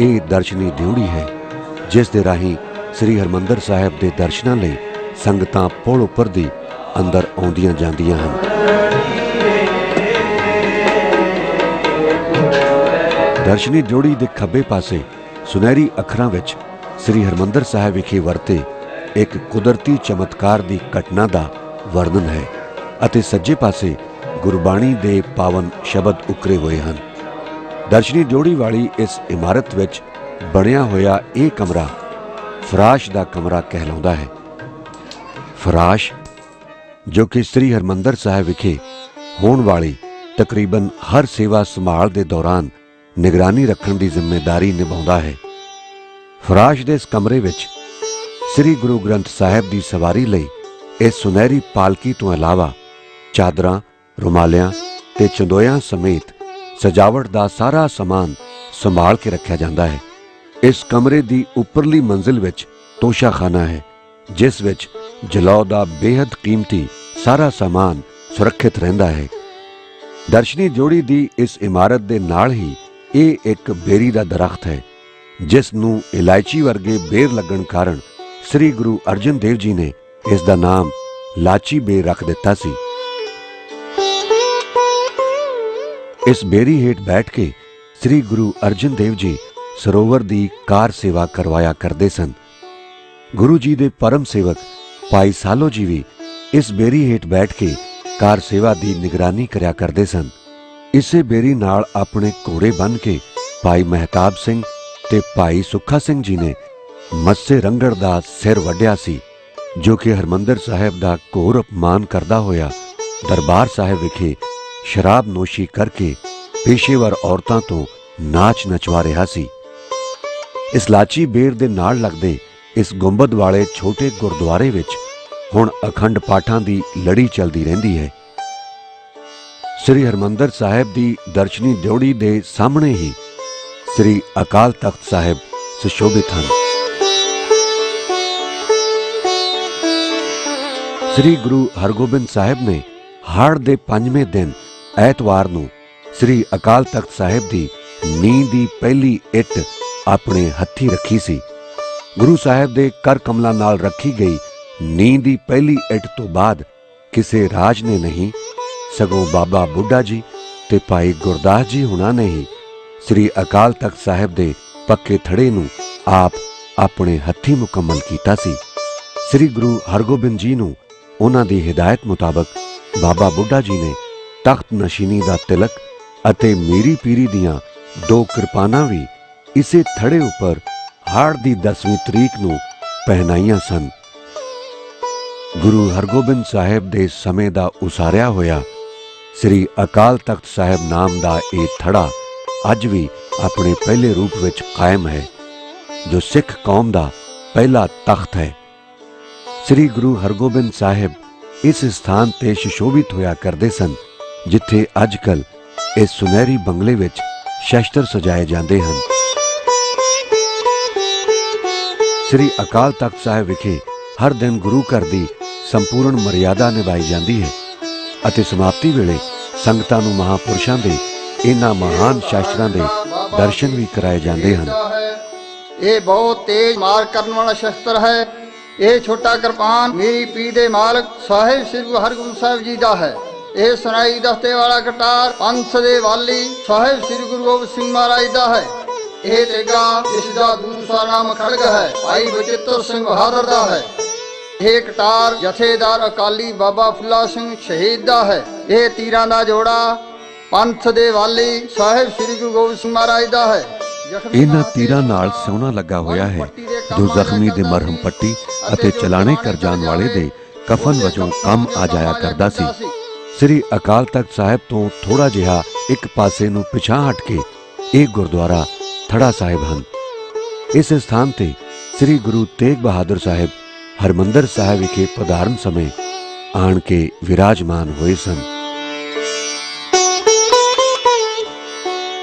ਇਹ ਦਰਸ਼ਨੀ ਡਿਊੜੀ ਹੈ, ਜਿਸ ਦੇ ਰਾਹੀਂ ਸ੍ਰੀ ਹਰਮੰਦਰ ਸਾਹਿਬ ਦੇ ਦਰਸ਼ਨਾਂ ਲਈ ਸੰਗਤਾਂ ਪੁਲ ਉੱਪਰ ਦੀ ਅੰਦਰ ਆਉਂਦੀਆਂ ਜਾਂਦੀਆਂ ਹਨ। ਦਰਸ਼ਨੀ ਡਿਊੜੀ ਦੇ ਖੱਬੇ ਪਾਸੇ ਸੁਨਹਿਰੀ ਅੱਖਰਾਂ ਵਿੱਚ ਸ੍ਰੀ ਹਰਮੰਦਰ ਸਾਹਿਬ ਵਿਖੇ ਵਰਤੇ ਇੱਕ ਕੁਦਰਤੀ ਚਮਤਕਾਰ ਦੀ ਘਟਨਾ ਦਾ ਵਰਣਨ ਹੈ ਅਤੇ ਸੱਜੇ ਪਾਸੇ ਗੁਰਬਾਣੀ ਦੇ ਪਾਵਨ ਸ਼ਬਦ ਉਕਰੇ ਹੋਏ ਹਨ। ਦਰਸ਼ਨੀ ਜੋੜੀ ਵਾਲੀ ਇਸ ਇਮਾਰਤ ਵਿੱਚ ਬਣਿਆ ਹੋਇਆ ਇਹ ਕਮਰਾ ਫਰਾਸ਼ ਦਾ ਕਮਰਾ ਕਹਿਲਾਉਂਦਾ ਹੈ। ਫਰਾਸ਼, ਜੋ ਕਿ ਸ੍ਰੀ ਹਰਮੰਦਰ ਸਾਹਿਬ ਵਿਖੇ ਹੋਣ ਵਾਲੀ ਤਕਰੀਬਨ ਹਰ ਸੇਵਾ ਸੰਭਾਲ ਦੇ ਦੌਰਾਨ ਨਿਗਰਾਨੀ ਰੱਖਣ ਦੀ ਜ਼ਿੰਮੇਵਾਰੀ ਨਿਭਾਉਂਦਾ ਹੈ। ਫਰਾਸ਼ ਦੇ ਇਸ ਕਮਰੇ ਵਿੱਚ ਸ੍ਰੀ ਗੁਰੂ ਗ੍ਰੰਥ ਸਾਹਿਬ ਦੀ ਸਵਾਰੀ ਲਈ ਇਸ ਸੁਨਹਿਰੀ ਪਾਲਕੀ ਤੋਂ ਇਲਾਵਾ ਚਾਦਰਾਂ, ਰੁਮਾਲਿਆਂ ਤੇ ਚੰਦੋਇਆਂ ਸਮੇਤ ਸਜਾਵਟ ਦਾ ਸਾਰਾ ਸਮਾਨ ਸੰਭਾਲ ਕੇ ਰੱਖਿਆ ਜਾਂਦਾ ਹੈ। ਇਸ ਕਮਰੇ ਦੀ ਉੱਪਰਲੀ ਮੰਜ਼ਿਲ ਵਿੱਚ ਤੋਸ਼ਾਖਾਨਾ ਹੈ, ਜਿਸ ਵਿੱਚ ਜਲੌ ਦਾ ਬੇहद ਕੀਮਤੀ ਸਾਰਾ ਸਮਾਨ ਸੁਰੱਖਿਅਤ ਰਹਿੰਦਾ ਹੈ। ਦਰਸ਼ਨੀ ਜੋੜੀ ਦੀ ਇਸ ਇਮਾਰਤ ਦੇ ਨਾਲ ਹੀ ਇਹ ਇੱਕ ਬੇਰੀ ਦਾ ਦਰਖਤ ਹੈ, ਜਿਸ ਨੂੰ ਇਲਾਇਚੀ ਵਰਗੇ ਬੇਰ ਲੱਗਣ ਕਾਰਨ ਸ੍ਰੀ ਗੁਰੂ ਅਰਜਨ ਦੇਵ ਜੀ ਨੇ ਇਸ ਦਾ ਨਾਮ ਲਾਚੀ ਬੇਰ ਰੱਖ ਦਿੱਤਾ ਸੀ। ਇਸ ਬੇਰੀ ਹੇਠ ਬੈਠ ਕੇ ਸ੍ਰੀ ਗੁਰੂ ਅਰਜਨ ਦੇਵ ਜੀ ਸਰੋਵਰ ਦੀ ਕਾਰ ਸੇਵਾ ਕਰਵਾਇਆ ਕਰਦੇ ਸਨ। ਗੁਰੂ ਜੀ ਦੇ ਪਰਮ ਸੇਵਕ ਭਾਈ ਸਾਲੋ ਜੀ ਵੀ ਇਸ ਬੇਰੀ ਹੇਠ ਬੈਠ ਕੇ ਕਾਰ ਸੇਵਾ ਦੀ ਨਿਗਰਾਨੀ ਕਰਿਆ ਕਰਦੇ ਸਨ। ਇਸੇ ਬੇਰੀ ਨਾਲ ਆਪਣੇ ਘੋੜੇ ਬੰਨ ਕੇ ਭਾਈ ਮਹਿਤਾਬ ਸਿੰਘ ਤੇ ਭਾਈ ਸੁੱਖਾ ਸਿੰਘ ਜੀ ਨੇ ਮੱਸੇ ਰੰਗੜ ਦਾ ਸਿਰ ਵੱਢਿਆ ਸੀ, ਜੋ ਕਿ ਹਰਮੰਦਰ ਸਾਹਿਬ ਦਾ ਘੋਰ ਅਪਮਾਨ ਕਰਦਾ ਹੋਇਆ ਦਰਬਾਰ ਸਾਹਿਬ ਵਿਖੇ ਸ਼ਰਾਬ ਨੋਸ਼ੀ ਕਰਕੇ ਪੇਸ਼ੇਵਰ ਔਰਤਾਂ ਤੋਂ ਨਾਚ ਨਚਵਾ ਰਿਹਾ ਸੀ। ਇਸ ਲਾਚੀ ਬੇਰ ਦੇ ਨਾਲ ਲੱਗਦੇ ਇਸ ਗੁੰਬਦ ਵਾਲੇ ਛੋਟੇ ਗੁਰਦੁਆਰੇ ਵਿੱਚ ਹੁਣ ਅਖੰਡ ਪਾਠਾਂ ਦੀ ਲੜੀ ਚੱਲਦੀ ਰਹਿੰਦੀ ਹੈ। ਸ੍ਰੀ ਹਰਮੰਦਰ ਸਾਹਿਬ ਦੀ ਦਰਸ਼ਨੀ ਡਿਉੜੀ ਦੇ ਸਾਹਮਣੇ ਹੀ ਸ੍ਰੀ ਅਕਾਲ ਤਖਤ ਸਾਹਿਬ ਸੁਸ਼ੋਭਿਤ ਹਨ। ਸ੍ਰੀ ਗੁਰੂ ਹਰਗੋਬਿੰਦ ਸਾਹਿਬ ਨੇ ਹਾੜ ਦੇ ਪੰਜਵੇਂ ਦਿਨ ਐਤਵਾਰ ਨੂੰ ਸ੍ਰੀ ਅਕਾਲ ਤਖਤ ਸਾਹਿਬ ਦੀ ਨੀਂਹ ਦੀ ਪਹਿਲੀ ਇੱਟ ਆਪਣੇ ਹੱਥੀ ਰੱਖੀ ਸੀ। ਗੁਰੂ ਸਾਹਿਬ ਦੇ ਕਰ ਕਮਲਾਂ ਨਾਲ ਰੱਖੀ ਗਈ ਨੀਂਹ ਦੀ ਪਹਿਲੀ ਇੱਟ ਤੋਂ ਬਾਅਦ ਕਿਸੇ ਰਾਜ ਨੇ ਨਹੀਂ, ਸਗੋਂ ਬਾਬਾ ਬੁੱਢਾ ਜੀ ਤੇ ਭਾਈ ਗੁਰਦਾਸ ਜੀ ਹੁਣਾਂ ਨੇ ਹੀ ਸ੍ਰੀ ਅਕਾਲ ਤਖਤ ਸਾਹਿਬ ਦੇ ਪੱਕੇ ਥੜੇ ਨੂੰ ਆਪ ਆਪਣੇ ਹੱਥੀ ਮੁਕੰਮਲ ਕੀਤਾ ਸੀ। ਸ੍ਰੀ ਗੁਰੂ ਹਰਗੋਬਿੰਦ ਜੀ ਨੂੰ ਉਹਨਾਂ ਦੀ ਹਿਦਾਇਤ ਮੁਤਾਬਕ ਬਾਬਾ ਬੁੱਢਾ ਜੀ ਨੇ ਤਖਤ ਨਸ਼ੀਨੀ ਦਾ ਤਿਲਕ ਅਤੇ ਮੀਰੀ ਪੀਰੀ ਦੀਆਂ ਦੋ ਕਿਰਪਾਨਾਂ ਵੀ ਇਸੇ ਥੜੇ ਉੱਪਰ ਹਾੜ ਦੀ 10ਵੀਂ ਤਰੀਕ ਨੂੰ ਪਹਿਨਾਈਆਂ ਸਨ। ਗੁਰੂ ਹਰਗੋਬਿੰਦ ਸਾਹਿਬ ਦੇ ਸਮੇਂ ਦਾ ਉਸਾਰਿਆ ਹੋਇਆ ਸ੍ਰੀ ਅਕਾਲ ਤਖਤ ਸਾਹਿਬ ਨਾਮ ਦਾ ਇਹ ਥੜਾ ਅੱਜ ਵੀ ਆਪਣੇ ਪਹਿਲੇ ਰੂਪ ਵਿੱਚ ਕਾਇਮ ਹੈ, ਜੋ ਸਿੱਖ ਕੌਮ ਦਾ ਪਹਿਲਾ ਤਖਤ ਹੈ। ਸ੍ਰੀ ਗੁਰੂ ਹਰਗੋਬਿੰਦ ਸਾਹਿਬ ਇਸ ਸਥਾਨ ਤੇ ਸ਼ਿਸ਼ੋਭਿਤ ਹੋਇਆ ਕਰਦੇ ਸਨ। ਜਿੱਥੇ ਅੱਜਕੱਲ ਇਸ ਸੁਨਹਿਰੀ ਬੰਗਲੇ ਵਿੱਚ ਸ਼ਸਤਰ ਸਜਾਏ ਜਾਂਦੇ ਹਨ। ਸ੍ਰੀ ਅਕਾਲ ਤਖਤ ਸਾਹਿਬ ਵਿਖੇ ਹਰ ਦਿਨ ਗੁਰੂ ਘਰ ਦੀ ਸੰਪੂਰਨ ਮਰਿਆਦਾ ਨਿਭਾਈ ਜਾਂਦੀ ਹੈ ਅਤੇ ਸਮਾਪਤੀ ਵੇਲੇ ਸੰਗਤਾਂ ਨੂੰ ਮਹਾਪੁਰਸ਼ਾਂ ਦੇ ਇਹਨਾਂ ਮਹਾਨ ਸ਼ਾਸਤਰਾਂ ਦੇ ਦਰਸ਼ਨ ਵੀ ਕਰਾਏ ਜਾਂਦੇ ਹਨ। ਇਹ ਬਹੁਤ ਤੇਜ਼ ਮਾਰ ਕਰਨ ਵਾਲਾ ਸ਼ਸਤਰ ਹੈ। ਇਹ ਛੋਟਾ ਕਿਰਪਾਨ ਮੇਰੀ ਪੀ ਦੇ ਮਾਲਕ ਸਾਹਿਬ ਸ੍ਰੀ ਹਰਗੋਬਿੰਦ ਸਾਹਿਬ ਜੀ ਦਾ ਹੈ। ਇਹ ਸੁਨਾਈ ਦਸਤੇ ਵਾਲਾ ਕਟਾਰ ਪੰਥ ਦੇ ਵਾਲੀ ਸਾਹਿਬ ਸ੍ਰੀ ਗੁਰੂ ਗੋਬਿੰਦ ਸਿੰਘ ਮਹਾਰਾਜ ਦਾ ਹੈ। ਇਹ ਤੇਗਾ ਇਸ ਦਾ ਦੂਸਰਾ ਨਾਮ ਖੜਗ ਹੈ। ਭਾਈ ਬਚਿੱਤਰ ਸਿੰਘ ਬਹਾਦਰ ਦਾ ਹੈ। ਇਹ ਕਟਾਰ ਜਥੇਦਾਰ ਅਕਾਲੀ ਬਾਬਾ ਫੁੱਲਾ ਸਿੰਘ ਸ਼ਹੀਦ ਦਾ ਹੈ। ਇਹ ਤੀਰਾਂ ਦਾ ਜੋੜਾ ਪੰਥ ਦੇ ਵਾਲੀ ਸਾਹਿਬ ਸ੍ਰੀ ਗੁਰੂ ਗੋਬਿੰਦ ਸਿੰਘ ਮਹਾਰਾਜ ਦਾ ਹੈ। ਇਹਨਾਂ ਤੀਰਾਂ ਨਾਲ ਸੋਨਾ ਲੱਗਾ ਹੋਇਆ ਹੈ। ਜੋ ਜ਼ਖਮੀ ਦੇ ਮਰਹਮ ਪੱਟੀ ਅਤੇ ਚਲਾਣੇ ਕਰ ਜਾਣ ਵਾਲੇ ਦੇ ਕਫਨ ਵਜੋਂ ਕੰਮ ਆ ਜਾਇਆ ਕਰਦਾ ਸੀ। ਸ੍ਰੀ ਅਕਾਲ ਤਖਤ ਸਾਹਿਬ ਤੋਂ ਥੋੜਾ ਜਿਹਾ ਇੱਕ ਪਾਸੇ ਨੂੰ ਪਿਛਾਂ ਹਟ ਕੇ ਇਹ ਗੁਰਦੁਆਰਾ ਥੜਾ ਸਾਹਿਬ ਹਨ। ਇਸ ਸਥਾਨ ਤੇ ਸ੍ਰੀ ਗੁਰੂ ਤੇਗ ਬਹਾਦਰ ਸਾਹਿਬ ਹਰਮੰਦਰ ਸਾਹਿਬ ਵਿਖੇ ਪਧਾਰਨ ਸਮੇਂ ਆਣ ਕੇ ਵਿਰਾਜਮਾਨ ਹੋਏ ਸਨ।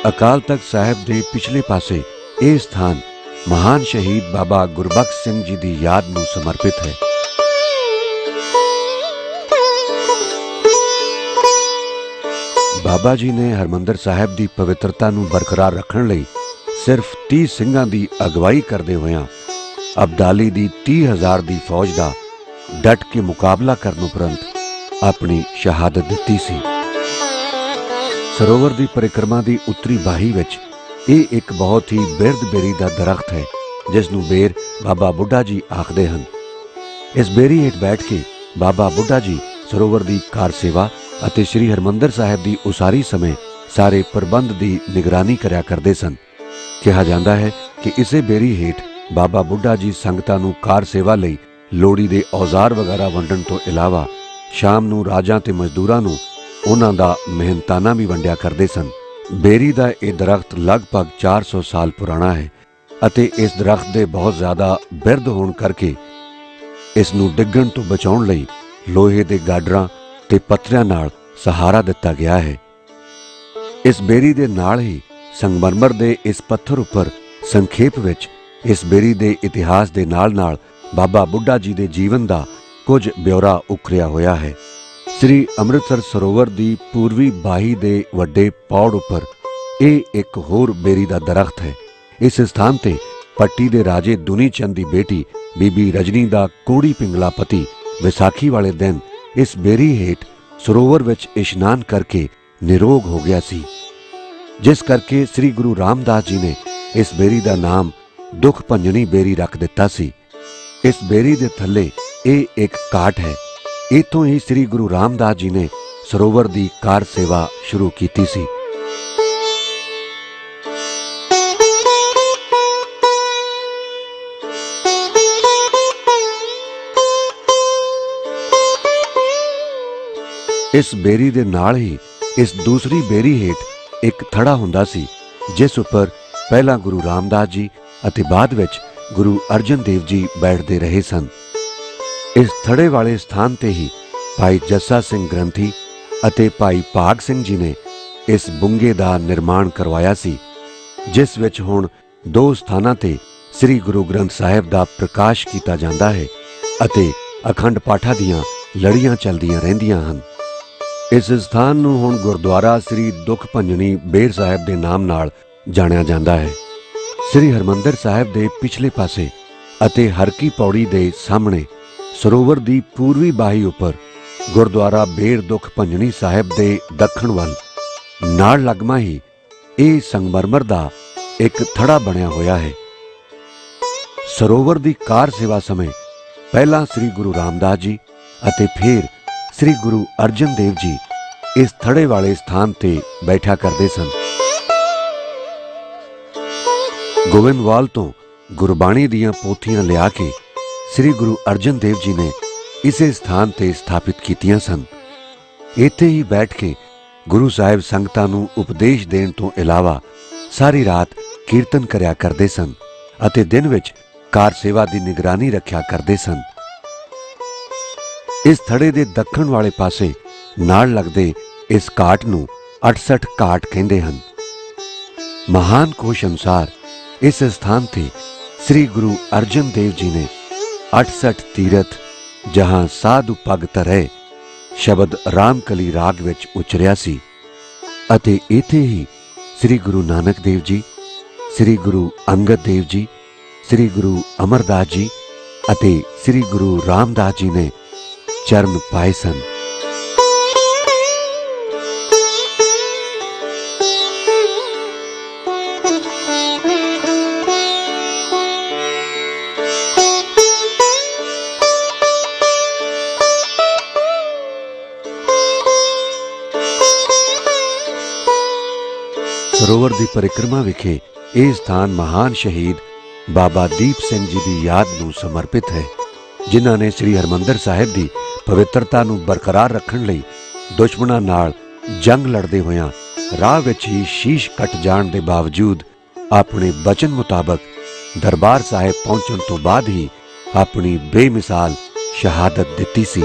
ਅਕਾਲ ਤਖਤ ਸਾਹਿਬ ਦੇ ਪਿਛਲੇ ਪਾਸੇ ਇਹ ਸਥਾਨ ਮਹਾਨ ਸ਼ਹੀਦ ਬਾਬਾ ਗੁਰਬਖਸ਼ ਸਿੰਘ ਜੀ ਦੀ ਯਾਦ ਨੂੰ ਸਮਰਪਿਤ ਹੈ। ਬਾਬਾ ਜੀ ਨੇ ਹਰਮੰਦਰ ਸਾਹਿਬ ਦੀ ਪਵਿੱਤਰਤਾ ਨੂੰ ਬਰਕਰਾਰ ਰੱਖਣ ਲਈ ਸਿਰਫ 30 ਸਿੰਘਾਂ ਦੀ ਅਗਵਾਈ ਕਰਦੇ ਹੋਇਆਂ ਅਬਦਾਲੀ ਦੀ 30000 ਦੀ ਫੌਜ ਦਾ ਡਟ ਕੇ ਮੁਕਾਬਲਾ ਕਰਨ ਉਪਰੰਤ ਆਪਣੀ ਸ਼ਹਾਦਤ ਦਿੱਤੀ ਸੀ। ਸਰੋਵਰ ਦੀ ਪਰਿਕਰਮਾ ਦੀ ਉੱਤਰੀ ਬਾਹੀ ਵਿੱਚ ਇਹ ਇੱਕ ਬਹੁਤ ਹੀ ਬਿਰਧ ਬੇਰੀ ਦਾ ਦਰਖਤ ਹੈ, ਜਿਸ ਨੂੰ ਬੇਰ ਬਾਬਾ ਬੁੱਢਾ ਜੀ ਆਖਦੇ ਹਨ। ਇਸ ਬੇਰੀ ਹੇਠ ਬੈਠ ਕੇ ਬਾਬਾ ਬੁੱਢਾ ਜੀ ਸਰੋਵਰ ਦੀ ਕਾਰ ਸੇਵਾ ਅਤੇ ਸ੍ਰੀ ਹਰਮੰਦਰ ਸਾਹਿਬ ਦੀ ਉਸਾਰੀ ਸਮੇਂ ਸਾਰੇ ਪ੍ਰਬੰਧ ਦੀ ਨਿਗਰਾਨੀ ਕਰਿਆ ਕਰਦੇ ਸਨ। ਕਿਹਾ ਜਾਂਦਾ ਹੈ ਕਿ ਇਸੇ ਬੇਰੀ ਹੇਠ ਬਾਬਾ ਬੁੱਢਾ ਜੀ ਸੰਗਤਾਂ ਨੂੰ ਕਾਰ ਸੇਵਾ ਲਈ ਲੋੜੀ ਦੇ ਔਜ਼ਾਰ ਵਗੈਰਾ ਵੰਡਣ ਤੋਂ ਇਲਾਵਾ ਸ਼ਾਮ ਨੂੰ ਰਾਜਾਂ ਤੇ ਮਜ਼ਦੂਰਾਂ ਨੂੰ ਉਹਨਾਂ ਦਾ ਮਿਹਨਤਾਨਾ ਵੀ ਵੰਡਿਆ ਕਰਦੇ ਸਨ। ਬੇਰੀ ਦਾ ਇਹ ਦਰਖਤ ਲਗਭਗ 400 ਸਾਲ ਪੁਰਾਣਾ ਹੈ ਅਤੇ ਇਸ ਦਰਖਤ ਦੇ ਬਹੁਤ ਜ਼ਿਆਦਾ ਬਿਰਧ ਹੋਣ ਕਰਕੇ ਇਸ ਨੂੰ ਡਿੱਗਣ ਤੋਂ ਬਚਾਉਣ ਲਈ ਲੋਹੇ ਦੇ ਗਾਡਰਾਂ ਤੇ ਪੱਥਰਾਂ ਨਾਲ ਸਹਾਰਾ ਦਿੱਤਾ ਗਿਆ ਹੈ। ਇਸ ਬੇਰੀ ਦੇ ਨਾਲ ਹੀ ਸੰਗਮਰਮਰ ਦੇ ਇਸ ਪੱਥਰ ਉੱਪਰ ਸੰਖੇਪ ਵਿੱਚ ਇਸ ਬੇਰੀ ਦੇ ਇਤਿਹਾਸ ਦੇ ਨਾਲ-ਨਾਲ ਬਾਬਾ ਬੁੱਢਾ ਜੀ ਦੇ ਜੀਵਨ ਦਾ ਕੁਝ ਬਿਉਰਾ ਉਕਰਿਆ ਹੋਇਆ ਹੈ। ਸ੍ਰੀ ਅੰਮ੍ਰਿਤਸਰ ਸਰੋਵਰ ਦੀ ਪੂਰਬੀ ਬਾਹੀ ਦੇ ਵੱਡੇ ਪੌੜ ਉੱਪਰ ਇਹ ਇੱਕ ਹੋਰ ਬੇਰੀ ਦਾ ਦਰਖਤ ਹੈ। ਇਸ ਸਥਾਨ ਤੇ ਪੱਟੀ ਦੇ ਰਾਜੇ ਦੁਨੀ ਚੰਦ ਦੀ ਬੇਟੀ ਬੀਬੀ ਰਜਨੀ ਦਾ ਕੋੜੀ ਪਿੰਗਲਾ ਪਤੀ ਵਿਸਾਖੀ ਵਾਲੇ ਦਿਨ ਇਸ ਬੇਰੀ ਹੇਠ ਸਰੋਵਰ ਵਿੱਚ ਇਸ਼ਨਾਨ ਕਰਕੇ ਨਿਰੋਗ ਹੋ ਗਿਆ ਸੀ। ਜਿਸ ਕਰਕੇ ਸ੍ਰੀ ਗੁਰੂ ਰਾਮਦਾਸ ਜੀ ਨੇ ਇਸ ਬੇਰੀ ਦਾ ਨਾਮ ਦੁੱਖ ਭੰਜਣੀ ਬੇਰੀ ਰੱਖ ਦਿੱਤਾ ਸੀ। ਇਸ ਬੇਰੀ ਦੇ ਥੱਲੇ ਇਹ ਇੱਕ ਕਾਟ ਹੈ। ਇਥੋਂ ਹੀ ਸ੍ਰੀ ਗੁਰੂ ਰਾਮਦਾਸ ਜੀ ਨੇ ਸਰੋਵਰ ਦੀ ਕਾਰ ਸੇਵਾ ਸ਼ੁਰੂ ਕੀਤੀ ਸੀ। ਇਸ ਬੇਰੀ ਦੇ ਨਾਲ ਹੀ, ਇਸ ਦੂਸਰੀ ਬੇਰੀ ਹੇਠ ਇੱਕ ਥੜਾ ਹੁੰਦਾ ਸੀ, ਜਿਸ ਉੱਪਰ ਪਹਿਲਾਂ ਗੁਰੂ ਰਾਮਦਾਸ ਜੀ ਅਤੇ ਬਾਅਦ ਵਿੱਚ ਗੁਰੂ ਅਰਜਨ ਦੇਵ ਜੀ ਬੈਠਦੇ ਰਹੇ ਸਨ। ਇਸ ਥੜੇ ਵਾਲੇ ਸਥਾਨ ਤੇ ਹੀ ਭਾਈ ਜੱਸਾ ਸਿੰਘ ਗ੍ਰੰਥੀ ਅਤੇ ਭਾਈ ਭਾਗ ਸਿੰਘ ਜੀ ਨੇ ਇਸ ਬੁੰਗੇ ਦਾ ਨਿਰਮਾਣ ਕਰਵਾਇਆ ਸੀ, ਜਿਸ ਵਿੱਚ ਹੁਣ ਦੋ ਸਥਾਨਾਂ ਤੇ ਸ੍ਰੀ ਗੁਰੂ ਗ੍ਰੰਥ ਸਾਹਿਬ ਦਾ ਪ੍ਰਕਾਸ਼ ਕੀਤਾ ਜਾਂਦਾ ਹੈ ਅਤੇ ਅਖੰਡ ਪਾਠਾਂ ਦੀਆਂ ਲੜੀਆਂ ਚੱਲਦੀਆਂ ਰਹਿੰਦੀਆਂ ਹਨ। ਇਸ ਸਥਾਨ ਨੂੰ ਹੁਣ ਗੁਰਦੁਆਰਾ ਸ੍ਰੀ ਦੁਖ ਭੰਜਨੀ ਬੇਰ ਸਾਹਿਬ ਦੇ ਨਾਮ ਨਾਲ ਜਾਣਿਆ ਜਾਂਦਾ ਹੈ। ਸ੍ਰੀ ਹਰਮੰਦਰ ਸਾਹਿਬ ਦੇ ਪਿਛਲੇ ਪਾਸੇ ਅਤੇ ਹਰਕੀ ਪੌੜੀ ਦੇ ਸਾਹਮਣੇ ਸਰੋਵਰ ਦੀ ਪੂਰਬੀ ਬਾਹੀ ਉੱਪਰ ਗੁਰਦੁਆਰਾ ਬੇਰ ਦੁਖ ਭੰਜਨੀ ਸਾਹਿਬ ਦੇ ਦੱਖਣ ਵੱਲ ਨਾਲ ਲੱਗਮਾ ਹੀ ਇਹ ਸੰਗਮਰਮਰ ਦਾ ਇੱਕ ਥੜਾ ਬਣਿਆ ਹੋਇਆ ਹੈ। ਸਰੋਵਰ ਦੀ ਕਾਰ ਸੇਵਾ ਸਮੇਂ ਪਹਿਲਾਂ ਸ੍ਰੀ ਗੁਰੂ ਰਾਮਦਾਸ ਜੀ ਅਤੇ ਫਿਰ ਸ੍ਰੀ ਗੁਰੂ ਅਰਜਨ ਦੇਵ ਜੀ ਇਸ ਥੜੇ ਵਾਲੇ ਸਥਾਨ ਤੇ ਬੈਠਾ ਕਰਦੇ ਸਨ। ਗੋਬਿੰਦਵਾਲ ਤੋਂ ਗੁਰਬਾਣੀ ਦੀਆਂ ਪੋਥੀਆਂ ਲਿਆ ਕੇ ਸ੍ਰੀ ਗੁਰੂ ਅਰਜਨ ਦੇਵ ਜੀ ਨੇ ਇਸੇ ਸਥਾਨ ਤੇ ਸਥਾਪਿਤ ਕੀਤੀਆਂ ਸਨ। ਇੱਥੇ ਹੀ ਬੈਠ ਕੇ ਗੁਰੂ ਸਾਹਿਬ ਸੰਗਤਾਂ ਨੂੰ ਉਪਦੇਸ਼ ਦੇਣ ਤੋਂ ਇਲਾਵਾ ਸਾਰੀ ਰਾਤ ਕੀਰਤਨ ਕਰਿਆ ਕਰਦੇ ਸਨ ਅਤੇ ਦਿਨ ਵਿੱਚ ਕਾਰ ਸੇਵਾ ਦੀ ਨਿਗਰਾਨੀ ਰੱਖਿਆ ਕਰਦੇ ਸਨ। ਇਸ ਥੜੇ ਦੇ ਦੱਖਣ ਵਾਲੇ ਪਾਸੇ ਨਾਲ ਲੱਗਦੇ ਇਸ ਘਾਟ ਨੂੰ 68 ਘਾਟ ਕਹਿੰਦੇ ਹਨ। ਮਹਾਨ ਕੋਸ਼ ਅਨੁਸਾਰ ਇਸ ਸਥਾਨ ਤੇ ਸ੍ਰੀ ਗੁਰੂ ਅਰਜਨ ਦੇਵ ਜੀ ਨੇ 68 ਤੀਰਥ ਜਹਾਂ ਸਾਧੂ ਪਗ ਤਰੈ ਸ਼ਬਦ ਰਾਮਕਲੀ ਰਾਗ ਵਿੱਚ ਉਚਰਿਆ ਸੀ ਅਤੇ ਇੱਥੇ ਹੀ ਸ੍ਰੀ ਗੁਰੂ ਨਾਨਕ ਦੇਵ ਜੀ, ਸ੍ਰੀ ਗੁਰੂ ਅੰਗਦ ਦੇਵ ਜੀ, ਸ੍ਰੀ ਗੁਰੂ ਅਮਰਦਾਸ ਜੀ ਅਤੇ ਸ੍ਰੀ ਗੁਰੂ ਰਾਮਦਾਸ ਜੀ ਨੇ ਚਰਨ ਪਾਏ ਸਨ ਸਰੋਵਰ ਦੀ ਪਰਿਕਰਮਾ ਵਿਖੇ ਇਹ ਸਥਾਨ ਮਹਾਨ ਸ਼ਹੀਦ ਬਾਬਾ ਦੀਪ ਸਿੰਘ ਜੀ ਦੀ ਯਾਦ ਨੂੰ ਸਮਰਪਿਤ ਹੈ ਜਿਨ੍ਹਾਂ ਨੇ ਸ੍ਰੀ ਹਰਮੰਦਰ ਸਾਹਿਬ ਦੀ ਪਵਿੱਤਰਤਾ ਨੂੰ ਬਰਕਰਾਰ ਰੱਖਣ ਲਈ ਦੁਸ਼ਮਣਾਂ ਨਾਲ ਜੰਗ ਲੜਦੇ ਹੋਇਆਂ ਰਾਹ ਵਿੱਚ ਹੀ ਸ਼ੀਸ਼ ਕੱਟ ਜਾਣ ਦੇ ਬਾਵਜੂਦ ਆਪਣੇ ਬਚਨ ਮੁਤਾਬਕ ਦਰਬਾਰ ਸਾਹਿਬ ਪਹੁੰਚਣ ਤੋਂ ਬਾਅਦ ਹੀ ਆਪਣੀ ਬੇਮਿਸਾਲ ਸ਼ਹਾਦਤ ਦਿੱਤੀ ਸੀ।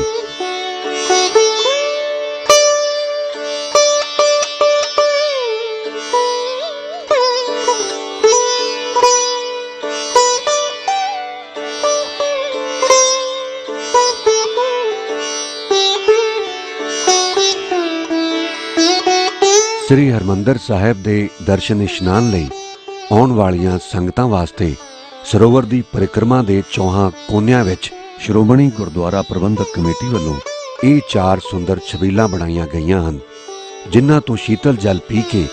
ਸ੍ਰੀ ਹਰਮੰਦਰ ਸਾਹਿਬ ਦੇ ਦਰਸ਼ਨ ਇਸ਼ਨਾਨ ਲਈ ਆਉਣ ਵਾਲੀਆਂ ਸੰਗਤਾਂ ਵਾਸਤੇ ਸਰੋਵਰ ਦੀ ਪਰਿਕਰਮਾ ਦੇ ਚੌਹਾਂ ਕੋਨਿਆਂ ਵਿੱਚ ਸ਼੍ਰੋਮਣੀ ਗੁਰਦੁਆਰਾ ਪ੍ਰਬੰਧਕ ਕਮੇਟੀ ਵੱਲੋਂ ਇਹ ਚਾਰ ਸੁੰਦਰ ਛਬੀਲਾਂ ਬਣਾਈਆਂ ਗਈਆਂ ਹਨ, ਜਿਨ੍ਹਾਂ ਤੋਂ ਸ਼ੀਤਲ ਜਲ ਪੀ ਕੇ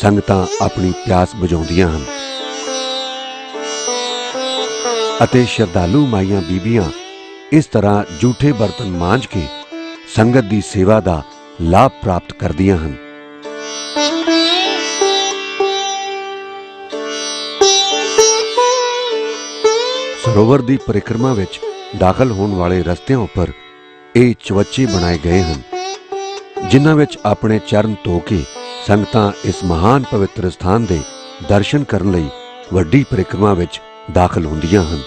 ਸੰਗਤਾਂ ਆਪਣੀ ਪਿਆਸ ਬੁਝਾਉਂਦੀਆਂ ਹਨ। ਅਤੇ ਸ਼ਰਧਾਲੂ ਮਾਈਆਂ ਬੀਬੀਆਂ ਇਸ ਤਰ੍ਹਾਂ ਝੂਠੇ ਬਰਤਨ ਮਾਂਜ ਕੇ ਸੰਗਤ ਦੀ ਸੇਵਾ ਦਾ ਲਾਭ ਪ੍ਰਾਪਤ ਕਰਦੀਆਂ ਹਨ। ਸਰੋਵਰ ਦੀ ਪਰਿਕਰਮਾ ਵਿੱਚ ਦਾਖਲ ਹੋਣ ਵਾਲੇ ਰਸਤਿਆਂ ਉੱਪਰ ਇਹ ਚਵੱਚੇ ਬਣਾਏ ਗਏ ਹਨ, ਜਿਨ੍ਹਾਂ ਵਿੱਚ ਆਪਣੇ ਚਰਨ ਧੋ ਕੇ ਸੰਗਤਾਂ ਇਸ ਮਹਾਨ ਪਵਿੱਤਰ ਸਥਾਨ ਦੇ ਦਰਸ਼ਨ ਕਰਨ ਲਈ ਵੱਡੀ ਪਰਿਕਰਮਾ ਵਿੱਚ ਦਾਖਲ ਹੁੰਦੀਆਂ ਹਨ।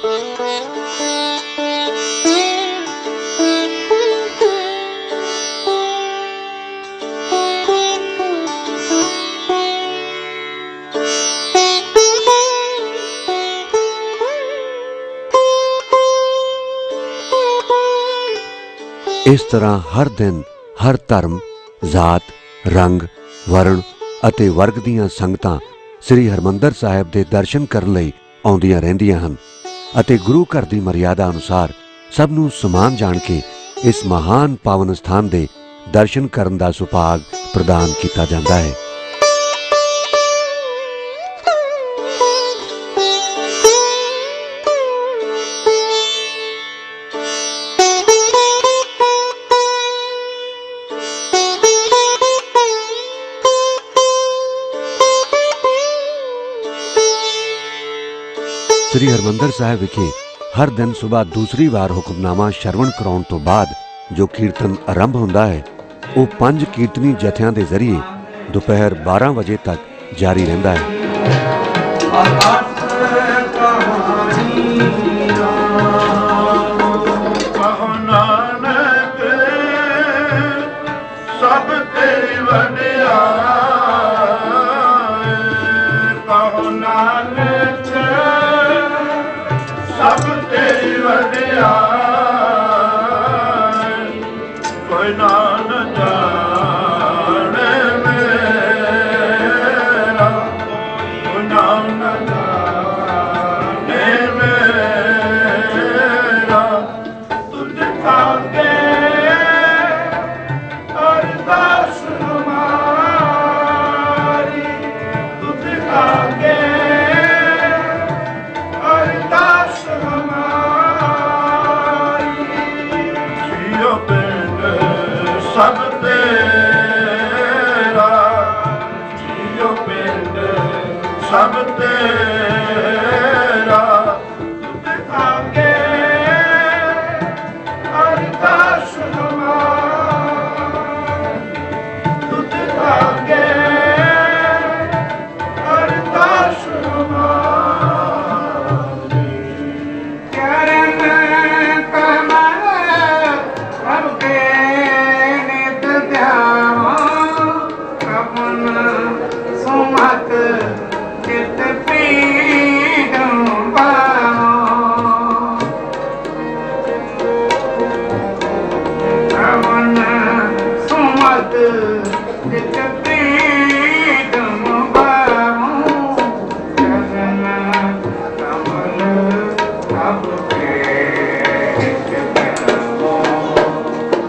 ਇਸ ਤਰ੍ਹਾਂ ਹਰ ਦਿਨ, ਹਰ ਧਰਮ, ਜਾਤ, ਰੰਗ, ਵਰਣ ਅਤੇ ਵਰਗ ਦੀਆਂ ਸੰਗਤਾਂ ਸ੍ਰੀ ਹਰਮੰਦਰ ਸਾਹਿਬ ਦੇ ਦਰਸ਼ਨ ਕਰਨ ਲਈ ਆਉਂਦੀਆਂ ਰਹਿੰਦੀਆਂ ਹਨ ਅਤੇ ਗੁਰੂ ਘਰ ਦੀ ਮਰਿਆਦਾ ਅਨੁਸਾਰ ਸਭ ਨੂੰ ਸਮਾਨ ਜਾਣ ਕੇ ਇਸ ਮਹਾਨ ਪਾਵਨ ਸਥਾਨ ਦੇ ਦਰਸ਼ਨ ਕਰਨ ਦਾ ਸੁਭਾਗ ਪ੍ਰਦਾਨ ਕੀਤਾ ਜਾਂਦਾ ਹੈ। ਸ੍ਰੀ ਹਰਮੰਦਰ ਸਾਹਿਬ ਵਿਖੇ ਹਰ ਦਿਨ ਸਵੇਰ ਦੂਸਰੀ ਵਾਰ ਹੁਕਮਨਾਮਾ ਸ਼ਰਵਣ ਕਰਾਉਣ ਤੋਂ ਬਾਅਦ ਜੋ ਕੀਰਤਨ ਆਰੰਭ ਹੁੰਦਾ ਹੈ, ਉਹ ਪੰਜ ਕੀਰਤਨੀ ਜਥਿਆਂ ਦੇ ਜ਼ਰੀਏ ਦੁਪਹਿਰ 12 ਵਜੇ ਤੱਕ ਜਾਰੀ ਰਹਿੰਦਾ ਹੈ।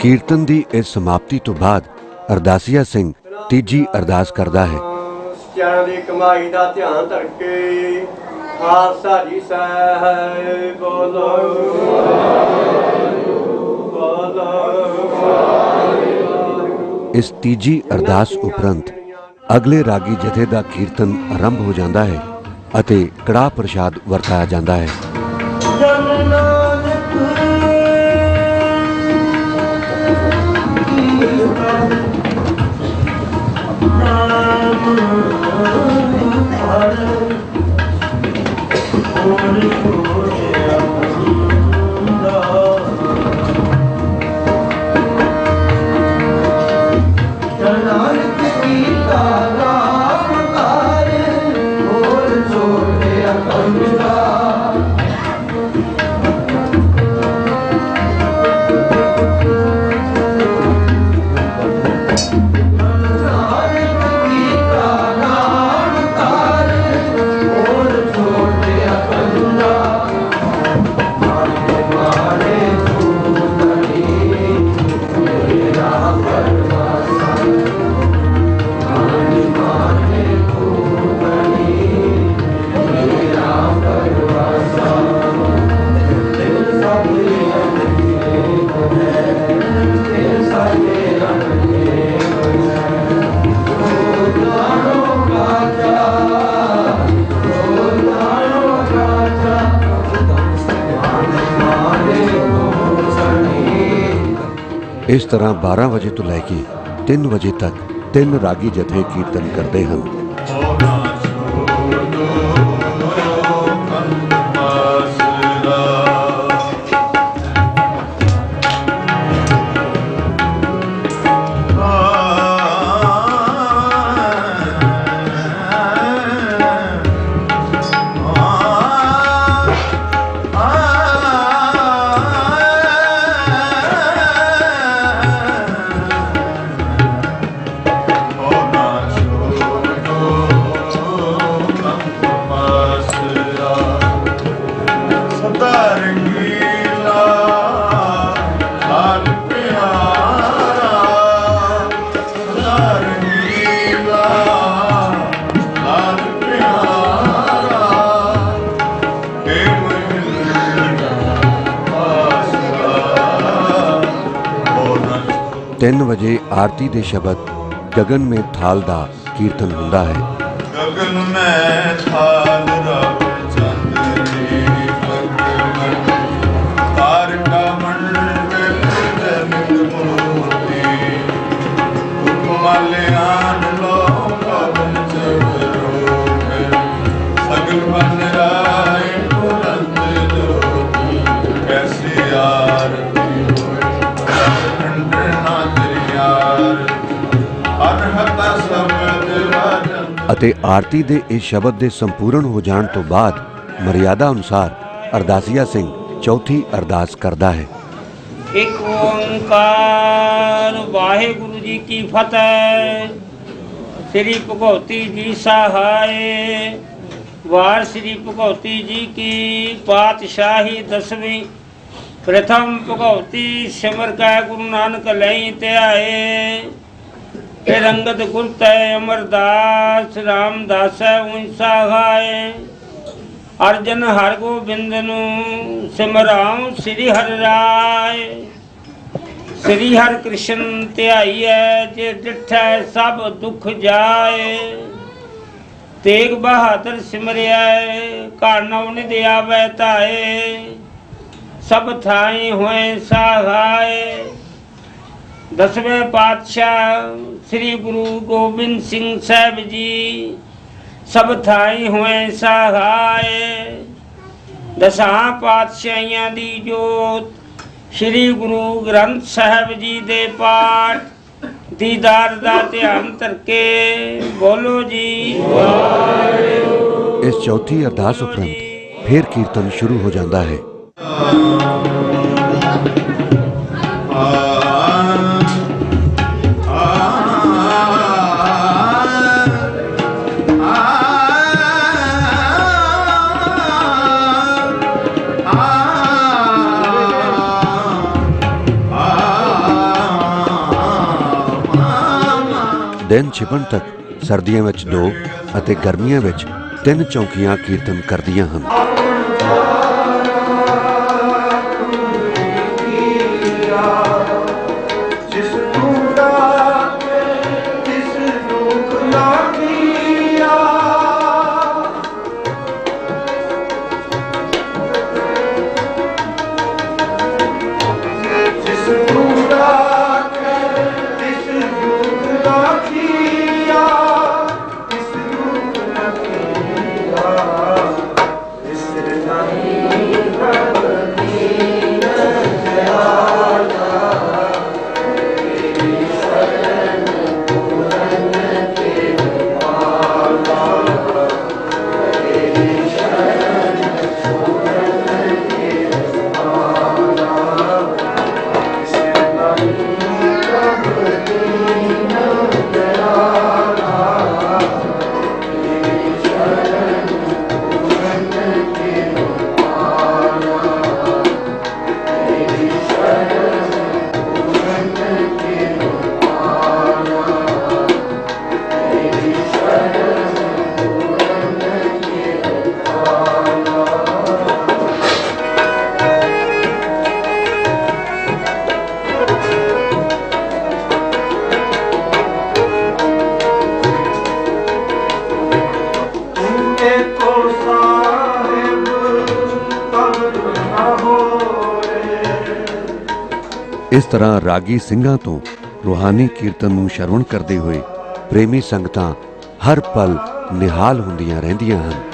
ਕੀਰਤਨ ਦੀ ਇਸ ਸਮਾਪਤੀ ਤੋਂ ਬਾਅਦ ਅਰਦਾਸੀਆ ਸਿੰਘ ਤੀਜੀ ਅਰਦਾਸ ਕਰਦਾ ਹੈ। ਚਰਨ ਦੀ ਕਮਾਈ ਦਾ ਧਿਆਨ ਧਰ ਕੇ ਖਾਲਸਾ ਜੀ ਬੋਲੋ ਬੋਲੋ। ਇਸ ਤੀਜੀ ਅਰਦਾਸ ਉਪਰੰਤ ਅਗਲੇ ਰਾਗੀ ਜਥੇ ਦਾ ਕੀਰਤਨ ਆਰੰਭ ਹੋ ਜਾਂਦਾ ਹੈ ਅਤੇ ਕੜਾਹ ਪ੍ਰਸ਼ਾਦ ਵਰਤਾਇਆ ਜਾਂਦਾ ਹੈ। ਨਾਨਕ ਇਸ ਤਰ੍ਹਾਂ 12 ਵਜੇ ਤੋਂ ਲੈ ਕੇ 3 ਵਜੇ ਤੱਕ ਤਿੰਨ ਰਾਗੀ ਜਥੇ ਕੀਰਤਨ ਕਰਦੇ ਹਨ। ਆਰਤੀ ਦੇ ਸ਼ਬਦ ਗगन ਮੇ ਥਾਲ ਦਾ ਕੀਰਤਨ ਹੁੰਦਾ ਹੈ। ਅਤੇ ਆਰਤੀ ਦੇ ਇਸ ਸ਼ਬਦ ਦੇ ਸੰਪੂਰਨ ਹੋ ਜਾਣ ਤੋਂ ਬਾਅਦ ਮਰਿਆਦਾ ਅਨੁਸਾਰ ਅਰਦਾਸੀਆ ਸਿੰਘ ਚੌਥੀ ਅਰਦਾਸ ਕਰਦਾ ਹੈ। ਇੱਕ ਓੰਕਾਰ ਵਾਹਿਗੁਰੂ ਜੀ ਕੀ ਫਤਿਹ। ਸ੍ਰੀ ਭਗਵਤੀ ਜੀ ਸਹਾਏ। ਵਾਰ ਸ੍ਰੀ ਭਗਵਤੀ ਜੀ ਕੀ ਪਾਤਸ਼ਾਹੀ ਦਸਵੀਂ। ਪ੍ਰਥਮ ਭਗਵਤੀ ਸਿਮਰ ਕੈ ਗੁਰੂ ਨਾਨਕ ਲਈ ਧਿਆਏ। ਫਿਰ ਅੰਗਦ ਗੁਰ ਤੈ ਅਮਰਦਾਸ ਰਾਮਦਾਸ ਉਨਸਾ ਗਾਏ ਅਰਜਨ ਹਰ ਗੋਬਿੰਦ ਨੂੰ ਸਿਮਰਾਉ ਸ੍ਰੀ ਹਰਿ ਰਾਏ ਸ੍ਰੀ ਹਰਿ ਕ੍ਰਿਸ਼ਨ ਧਿਆਈਐ ਜੇ ਡਿਠੈ ਸਭ ਦੁਖ ਜਾਏ ਤੇਗ ਬਹਾਦਰ ਸਿਮਰਿਆ ਘਰ ਨਵ ਨਿਧ ਆਵੈ ਧਾਏ ਸਭ ਥਾਈ ਹੋਏ ਸਹਾਏ ਦਸਵੇਂ ਪਾਤਸ਼ਾਹ ਸ੍ਰੀ ਗੁਰੂ ਗੋਬਿੰਦ ਸਿੰਘ ਸਾਹਿਬ ਜੀ ਸਭ ਥਾਈ ਹੋਏ ਸਹਾਏ ਦਸਾਂ ਪਾਤਸ਼ਾਹੀਆਂ ਦੀ ਜੋਤ ਸ੍ਰੀ ਗੁਰੂ ਗ੍ਰੰਥ ਸਾਹਿਬ ਜੀ ਦੇ ਪਾਠ ਦੀਦਾਰ ਦਾ ਧਿਆਨ ਧਰਕੇ ਬੋਲੋ ਜੀ ਇਸ ਚੌਥੀ ਅਰਦਾਸ ਉਪਰੰਤ ਫਿਰ ਕੀਰਤਨ ਸ਼ੁਰੂ ਹੋ ਜਾਂਦਾ ਹੈ ਦਿਨ ਛਿਪਣ ਤੱਕ ਸਰਦੀਆਂ ਵਿੱਚ ਦੋ ਅਤੇ ਗਰਮੀਆਂ ਵਿੱਚ ਤਿੰਨ ਚੌਕੀਆਂ ਕੀਰਤਨ ਕਰਦੀਆਂ ਹਨ। ਤਰ੍ਹਾਂ ਰਾਗੀ ਸਿੰਘਾਂ ਤੋਂ ਰੂਹਾਨੀ ਕੀਰਤਨ ਨੂੰ ਸ਼ਰਵਣ ਕਰਦੇ ਹੋਏ ਪ੍ਰੇਮੀ ਸੰਗਤਾਂ ਹਰ ਪਲ ਨਿਹਾਲ ਹੁੰਦੀਆਂ ਰਹਿੰਦੀਆਂ ਹਨ।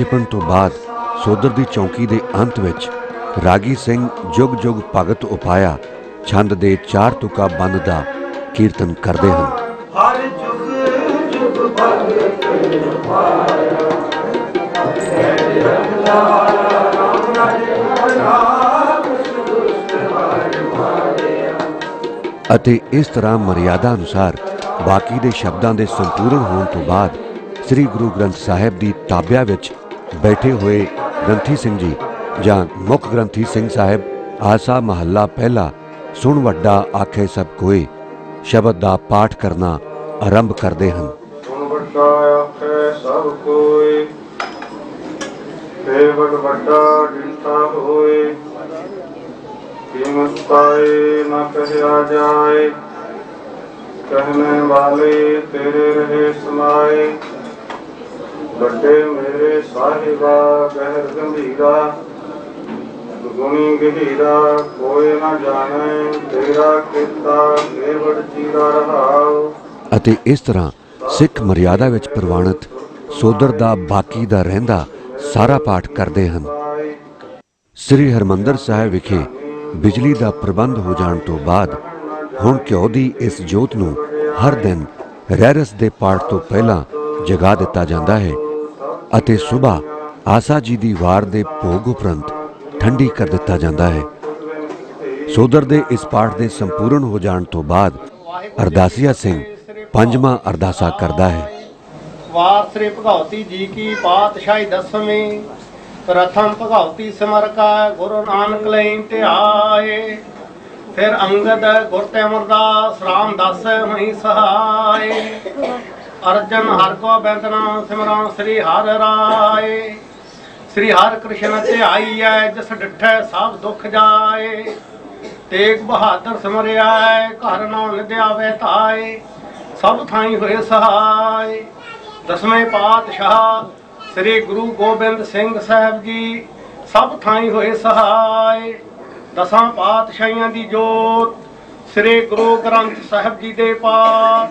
ਛਿਪਣ ਤੋਂ ਬਾਅਦ ਸੋਦਰ ਦੀ ਚੌਂਕੀ ਦੇ ਅੰਤ ਵਿੱਚ ਰਾਗੀ ਸਿੰਘ ਜੁਗ ਜੁਗ ਭਗਤ ਉਪਾਇਆ ਛੰਦ ਦੇ ਚਾਰ ਤੁਕਾ ਬੰਦ ਦਾ ਕੀਰਤਨ ਕਰਦੇ ਹਨ। ਹਰ ਜੁਗ ਜੁਗ ਭਗਤ ਅਤੇ ਇਸ ਤਰ੍ਹਾਂ ਮਰਿਆਦਾ ਅਨੁਸਾਰ ਬਾਕੀ ਦੇ ਸ਼ਬਦਾਂ ਦੇ ਸੰਪੂਰਨ ਹੋਣ ਤੋਂ ਬਾਅਦ ਸ੍ਰੀ ਗੁਰੂ ਗ੍ਰੰਥ ਸਾਹਿਬ ਦੀ ਤਾਬਿਆ ਵਿੱਚ ਬੈਠੇ ਹੋਏ ਗ੍ਰੰਥੀ ਸਿੰਘ ਜੀ ਜਾਂ ਮੁੱਖ ਗ੍ਰੰਥੀ ਸਿੰਘ ਸਾਹਿਬ, ਆਸਾ ਮਹੱਲਾ ਪਹਿਲਾ, ਸੁਣ ਵੱਡਾ ਆਖੇ ਸਭ ਕੋਏ, ਸ਼ਬਦ ਦਾ ਪਾਠ ਕਰਨਾ ਆਰੰਭ ਕਰਦੇ ਹਨ। ਸੁਣ ਵੱਡਾ ਆਖੇ ਸਭ ਕੋਈ ਦੇਵਗ ਵੱਡਾ ਜਿੰਤਾ ਹੋਏ, ਕੀਮਤ ਪਾਏ ਨਾ ਕਹਿਆ ਜਾਏ, ਕਹਿਣੇ ਵਾਲੇ ਤੇਰੇ ਰਹੇ ਸਮਾਏ, ਵੱਡੇ ਸਾਹਿਬਾ ਗਹਿਰ ਗੰਭੀਰਾ, ਗੁਣੀ ਗਹੀਰਾ ਕੋਈ ਨਾ ਜਾਣੇ, ਤੇਰਾ ਕੀਤਾ ਕੇਵੜ ਚੀਰਾ ਰਹਾਉ। ਅਤੇ ਇਸ ਤਰ੍ਹਾਂ ਸਿੱਖ ਮਰਿਆਦਾ ਵਿੱਚ ਪ੍ਰਵਾਨਿਤ ਸੋਦਰ ਦਾ ਬਾਕੀ ਦਾ ਰਹਿੰਦਾ ਸਾਰਾ ਪਾਠ ਕਰਦੇ ਹਨ। ਸ੍ਰੀ ਹਰਮੰਦਰ ਸਾਹਿਬ ਵਿਖੇ ਬਿਜਲੀ ਦਾ ਪ੍ਰਬੰਧ ਹੋ ਜਾਣ ਤੋਂ ਬਾਅਦ ਹੁਣ ਘਿਓ ਦੀ ਇਸ ਜੋਤ ਨੂੰ ਹਰ ਦਿਨ ਰਹਿਰਸ ਦੇ ਪਾਠ ਤੋਂ ਪਹਿਲਾਂ ਜਗਾ ਦਿੱਤਾ ਜਾਂਦਾ ਹੈ। ਅਤੇ ਸਵੇਰ ਆਸਾ ਜੀ ਦੀ ਵਾਰ ਦੇ ਭੋਗ ਉਪਰੰਤ ਠੰਡੀ ਕਰ ਦਿੱਤਾ ਜਾਂਦਾ ਹੈ। ਸੋਦਰ ਦੇ ਇਸ ਪਾਠ ਦੇ ਸੰਪੂਰਨ ਹੋ ਜਾਣ ਤੋਂ ਬਾਅਦ ਅਰਦਾਸੀਆ ਸਿੰਘ ਪੰਜਵਾਂ ਅਰਦਾਸਾ ਕਰਦਾ ਹੈ। ਵਾਰ ਸ੍ਰੀ ਭਗਉਤੀ ਜੀ ਕੀ ਪਾਤਸ਼ਾਹੀ ਦਸਵੀਂ, ਪ੍ਰਥਮ ਭਗਉਤੀ ਸਿਮਰ ਕਾ ਗੁਰੂ ਨਾਨਕ ਲਈ ਧਿਆਏ। ਫਿਰ ਅੰਗਦ ਗੁਰ ਤੇ ਅਮਰਦਾਸ ਰਾਮਦਾਸ ਹੁਣੀ ਸਹਾਏ। ਅਰਜਨ ਹਰ ਗੋਬਿੰਦ ਨਾਮ ਸਿਮਰਨ ਸ੍ਰੀ ਹਰ ਰਾਏ। ਸ੍ਰੀ ਹਰ ਕ੍ਰਿਸ਼ਨ ਧਿਆਈਐ, ਜਿਸ ਡਿਠੈ ਸਭ ਦੁਖ ਜਾਏ। ਤੇਗ ਬਹਾਦਰ ਸਿਮਰਿਆ ਘਰ ਨਾਮ ਨਿਧਿਆਵੇ ਧਾਏ ਸਭ ਥਾਈ ਹੋਏ ਸਹਾਈ ਦਸਵੇਂ ਪਾਤਸ਼ਾਹ ਸ੍ਰੀ ਗੁਰੂ ਗੋਬਿੰਦ ਸਿੰਘ ਸਾਹਿਬ ਜੀ, ਸਭ ਥਾਈ ਹੋਏ ਸਹਾਈ ਦਸਾਂ ਪਾਤਸ਼ਾਹੀਆਂ ਦੀ ਜੋਤ ਸ੍ਰੀ ਗੁਰੂ ਗ੍ਰੰਥ ਸਾਹਿਬ ਜੀ ਦੇ ਪਾਠ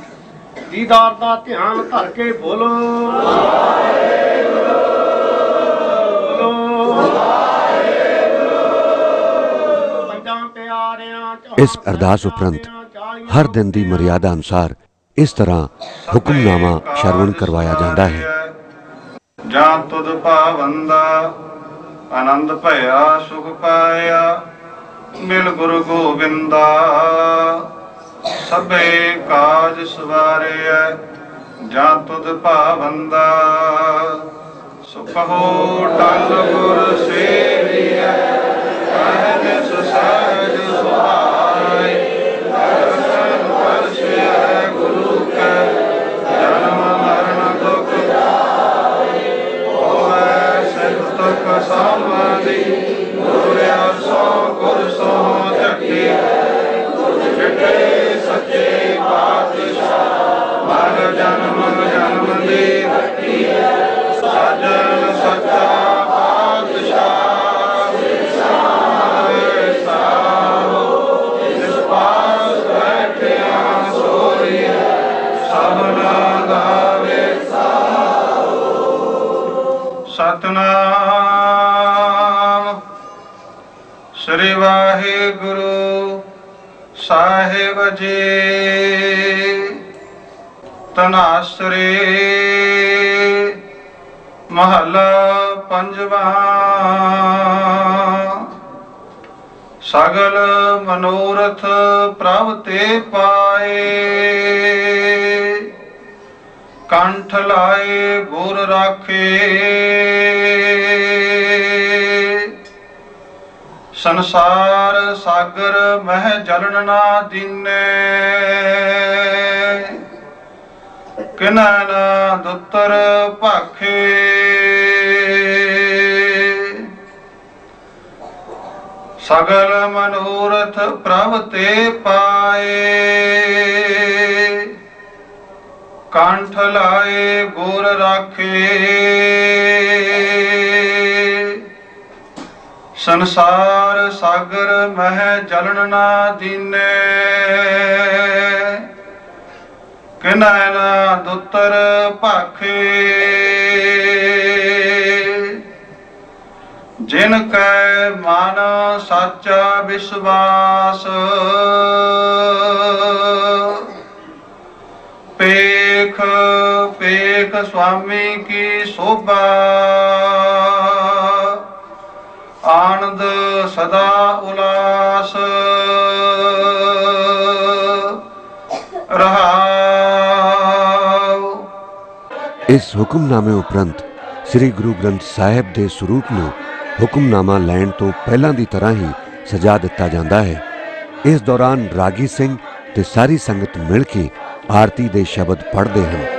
ਦੀਦਾਰ ਦਾ ਧਿਆਨ ਧਰ ਕੇ ਬੋਲੋ। ਇਸ ਅਰਦਾਸ ਉਪਰੰਤ ਹਰ ਦਿਨ ਦੀ ਮਰਿਆਦਾ ਅਨੁਸਾਰ ਇਸ ਤਰ੍ਹਾਂ ਹੁਕਮਨਾਮਾ ਸ਼ਰਵਣ ਕਰਵਾਇਆ ਜਾਂਦਾ ਹੈ। ਜਾਂ ਤੁਧ ਭਾਵੰਦਾ ਆਨੰਦ ਭਇਆ ਸੁਖ ਪਾਇਆ। ਮਿਲ ਗੁਰੂ ਗੋਬਿੰਦਾ। ਸਭੇ ਕਾਜ ਸਵਾਰਿਆ ਜਾਂ ਤੁਧ ਭਾਵੰਦਾ। ਸੁਖ ਟਲ ਗੁਰ ਸੇਵੀਐ ਕਹਿ ਸਹਿਜ ਸੁਹਾਏ ਸਾਹਿਬ ਜੀ ਤਨਾਸਰੇ ਮਹੱਲਾ ਪੰਜਵਾ। ਸਗਲ ਮਨੋਰਥ ਪ੍ਰਭ ਤੇ ਪਾਏ। ਕੰਠ ਲਾਏ ਗੁਰ ਰਾਖੇ। ਸੰਸਾਰ ਸਾਗਰ ਮਹਿ ਜਲਨ ਨਾ ਦੀਨੇ। ਕਿਨੈ ਦੁੱਤਰ ਭਾਖੇ। ਸਗਲ ਮਨੋਰਥ ਪ੍ਰਭ ਤੇ ਪਾਏ। ਕੰਠ ਲਾਏ ਗੁਰ ਰਾਖੇ। ਸੰਸਾਰ ਸਾਗਰ ਮਹਿ ਜਲਨ ਨਾ ਦੀਨੇ। ਕਿਨੈ ਨਾ ਦੁੱਤਰ ਭਾਖੇ। ਜਿਨ ਕੈ ਮਨ ਸਾਚਾ ਵਿਸ਼ਵਾਸ, ਪੇਖ ਪੇਖ ਸੁਆਮੀ ਕੀ ਸੋਭਾ। ਆਨੰਦ ਸਦਾ ਉਲਾਸ। ਰਹਾਉ ਇਸ ਹੁਕਮਨਾਮੇ ਉਪਰੰਤ ਸ੍ਰੀ ਗੁਰੂ ਗ੍ਰੰਥ ਸਾਹਿਬ ਦੇ ਸਰੂਪ ਨੂੰ ਹੁਕਮਨਾਮਾ ਲੈਣ ਤੋਂ ਪਹਿਲਾਂ ਦੀ ਤਰ੍ਹਾਂ ਹੀ ਸਜਾ ਦਿੱਤਾ ਜਾਂਦਾ ਹੈ। ਇਸ ਦੌਰਾਨ ਰਾਗੀ ਸਿੰਘ ਤੇ ਸਾਰੀ ਸੰਗਤ ਮਿਲ ਕੇ ਆਰਤੀ ਦੇ ਸ਼ਬਦ ਪੜ੍ਹਦੇ ਹਨ।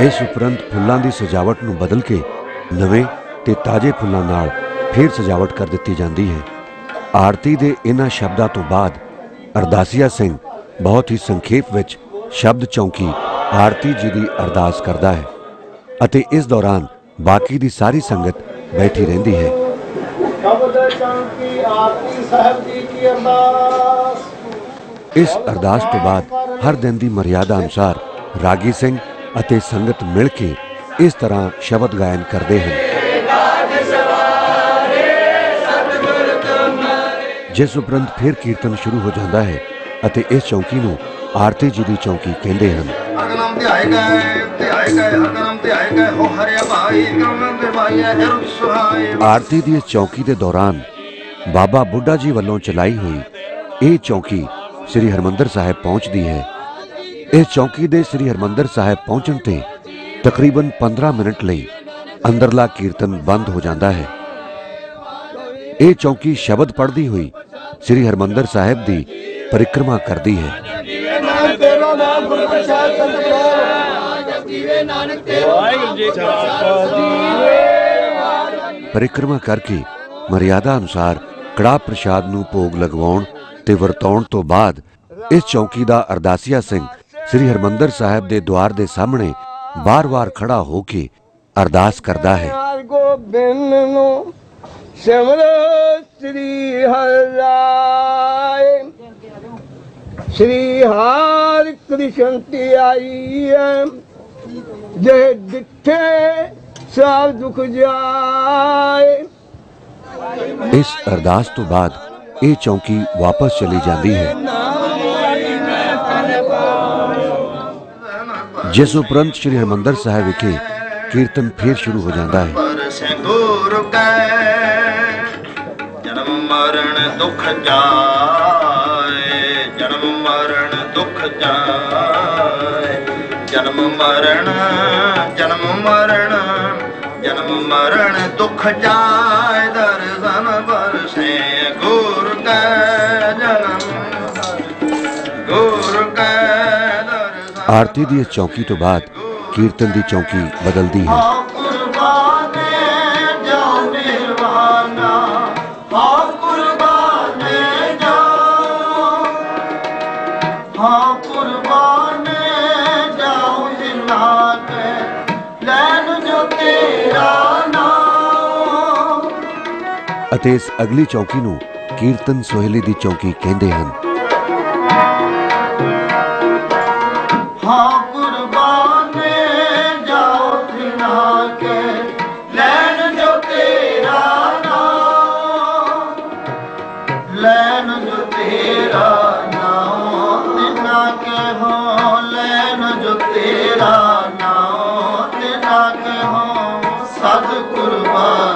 ਇਸ ਉਪਰੰਤ ਫੁੱਲਾਂ ਦੀ ਸਜਾਵਟ ਨੂੰ ਬਦਲ ਕੇ ਨਵੇਂ ਤੇ ਤਾਜ਼ੇ ਫੁੱਲਾਂ ਨਾਲ ਫੇਰ ਸਜਾਵਟ ਕਰ ਦਿੱਤੀ ਜਾਂਦੀ ਹੈ। ਆਰਤੀ ਦੇ ਇਹਨਾਂ ਸ਼ਬਦਾਂ ਤੋਂ ਬਾਅਦ ਅਰਦਾਸੀਆ ਸਿੰਘ ਬਹੁਤ ਹੀ ਸੰਖੇਪ ਵਿੱਚ ਸ਼ਬਦ ਚੌਂਕੀ ਆਰਤੀ ਜੀ ਦੀ ਅਰਦਾਸ ਕਰਦਾ ਹੈ ਅਤੇ ਇਸ ਦੌਰਾਨ ਬਾਕੀ ਦੀ ਸਾਰੀ ਸੰਗਤ ਬੈਠੀ ਰਹਿੰਦੀ ਹੈ। ਸ਼ਬਦ ਚੌਂਕੀ ਆਰਤੀ ਸਾਹਿਬ ਜੀ ਕੀ ਅਰਦਾਸ ਇਸ ਅਰਦਾਸ ਤੋਂ ਬਾਅਦ ਹਰ ਦਿਨ ਦੀ ਮਰਿਆਦਾ ਅਨੁਸਾਰ ਰਾਗੀ ਸਿੰਘ ਅਤੇ ਸੰਗਤ ਮਿਲ ਕੇ ਇਸ ਤਰ੍ਹਾਂ ਸ਼ਬਦ ਗਾਇਨ ਕਰਦੇ ਹਨ। ਜਿਸ ਉਪਰੰਤ ਫਿਰ ਕੀਰਤਨ ਸ਼ੁਰੂ ਹੋ ਜਾਂਦਾ ਹੈ ਅਤੇ ਇਸ ਚੌਂਕੀ ਨੂੰ ਆਰਤੀ ਜੀ ਦੀ ਚੌਂਕੀ ਕਹਿੰਦੇ ਹਨ। ਅਗਨਮ ਧਿਆਏ ਗਏ ਧਿਆਏ ਗਏ ਅਗਨਮ ਧਿਆਏ ਗਏ ਹੋ ਹਰਿਆ ਭਾਈ ਕਮ ਦੇ ਭਾਈ ਅਰੁ ਸੁਹਾਏ। ਆਰਤੀ ਦੀ ਇਸ ਚੌਂਕੀ ਦੇ ਦੌਰਾਨ ਬਾਬਾ ਬੁੱਢਾ ਜੀ ਵੱਲੋਂ ਚਲਾਈ ਹੋਈ ਇਹ ਚੌਂਕੀ ਸ੍ਰੀ ਹਰਮੰਦਰ ਸਾਹਿਬ ਪਹੁੰਚਦੀ ਹੈ ਇਸ ਚੌਂਕੀ ਦੇ ਸ੍ਰੀ ਹਰਮੰਦਰ ਸਾਹਿਬ ਪਹੁੰਚਣ ਤੇ ਤਕਰੀਬਨ 15 ਮਿੰਟ ਲਈ ਅੰਦਰਲਾ ਕੀਰਤਨ ਬੰਦ ਹੋ ਜਾਂਦਾ ਹੈ। ਇਹ ਚੌਂਕੀ ਸ਼ਬਦ ਪੜ੍ਹਦੀ ਹੋਈ ਸ੍ਰੀ ਹਰਮੰਦਰ ਸਾਹਿਬ ਦੀ ਪਰਿਕਰਮਾ ਕਰਦੀ ਹੈ। ਪਰਿਕਰਮਾ ਕਰਕੇ ਮਰਿਆਦਾ ਅਨੁਸਾਰ ਕੜਾ ਪ੍ਰਸ਼ਾਦ ਨੂੰ ਭੋਗ ਲਗਵਾਉਣ ਤੇ ਵਰਤਾਉਣ ਤੋਂ ਬਾਅਦ ਇਸ ਚੌਂਕੀ ਦਾ ਅਰਦਾਸੀਆ ਸਿੰਘ ਸ੍ਰੀ ਹਰਮੰਦਰ ਸਾਹਿਬ ਦੇ ਦੁਆਰ ਦੇ ਸਾਹਮਣੇ ਬਾਰ-ਬਾਰ ਖੜਾ ਹੋ ਕੇ ਅਰਦਾਸ ਕਰਦਾ ਹੈ। ਗੋਬਿੰਦ ਨੂੰ ਸਿਮਰ ਸ੍ਰੀ ਹਰਿ ਸ੍ਰੀ ਹਰਿ ਕ੍ਰਿਸ਼ਨ ਤੇ ਆਈ ਹੈ ਜੇ ਦਿੱਥੇ ਸਭ ਦੁਖ ਜਾਏ। ਇਸ ਅਰਦਾਸ ਤੋਂ ਬਾਅਦ ਇਹ ਚੌਂਕੀ ਵਾਪਸ ਚਲੀ ਜਾਂਦੀ ਹੈ। ਜਿਸ ਉਪਰੰਤ ਸ੍ਰੀ ਹਰਮੰਦਰ ਸਾਹਿਬ ਵਿਖੇ ਕੀਰਤਨ ਫੇਰ ਸ਼ੁਰੂ ਹੋ ਜਾਂਦਾ ਹੈ। ਜਨਮ ਮਰਨ ਦੁੱਖ ਜਾਏ, ਜਨਮ ਮਰਨ ਦੁਖ ਜਾਏ। ਜਨਮ ਮਰਨ ਜਨਮ ਮਰਨ ਜਨਮ ਮਰਨ ਦੁਖ ਜਾਏ ਦਰਸ਼ਨ ਆਰਤੀ ਦੀ ਚੌਕੀ ਤੋਂ ਬਾਅਦ ਕੀਰਤਨ ਦੀ ਚੌਕੀ ਬਦਲਦੀ ਹੈ। ਅਤੇ ਇਸ ਅਗਲੀ ਚੌਕੀ ਨੂੰ ਕੀਰਤਨ ਸੋਹਲੇ ਦੀ ਚੌਕੀ ਕਹਿੰਦੇ ਹਨ। ਸਦ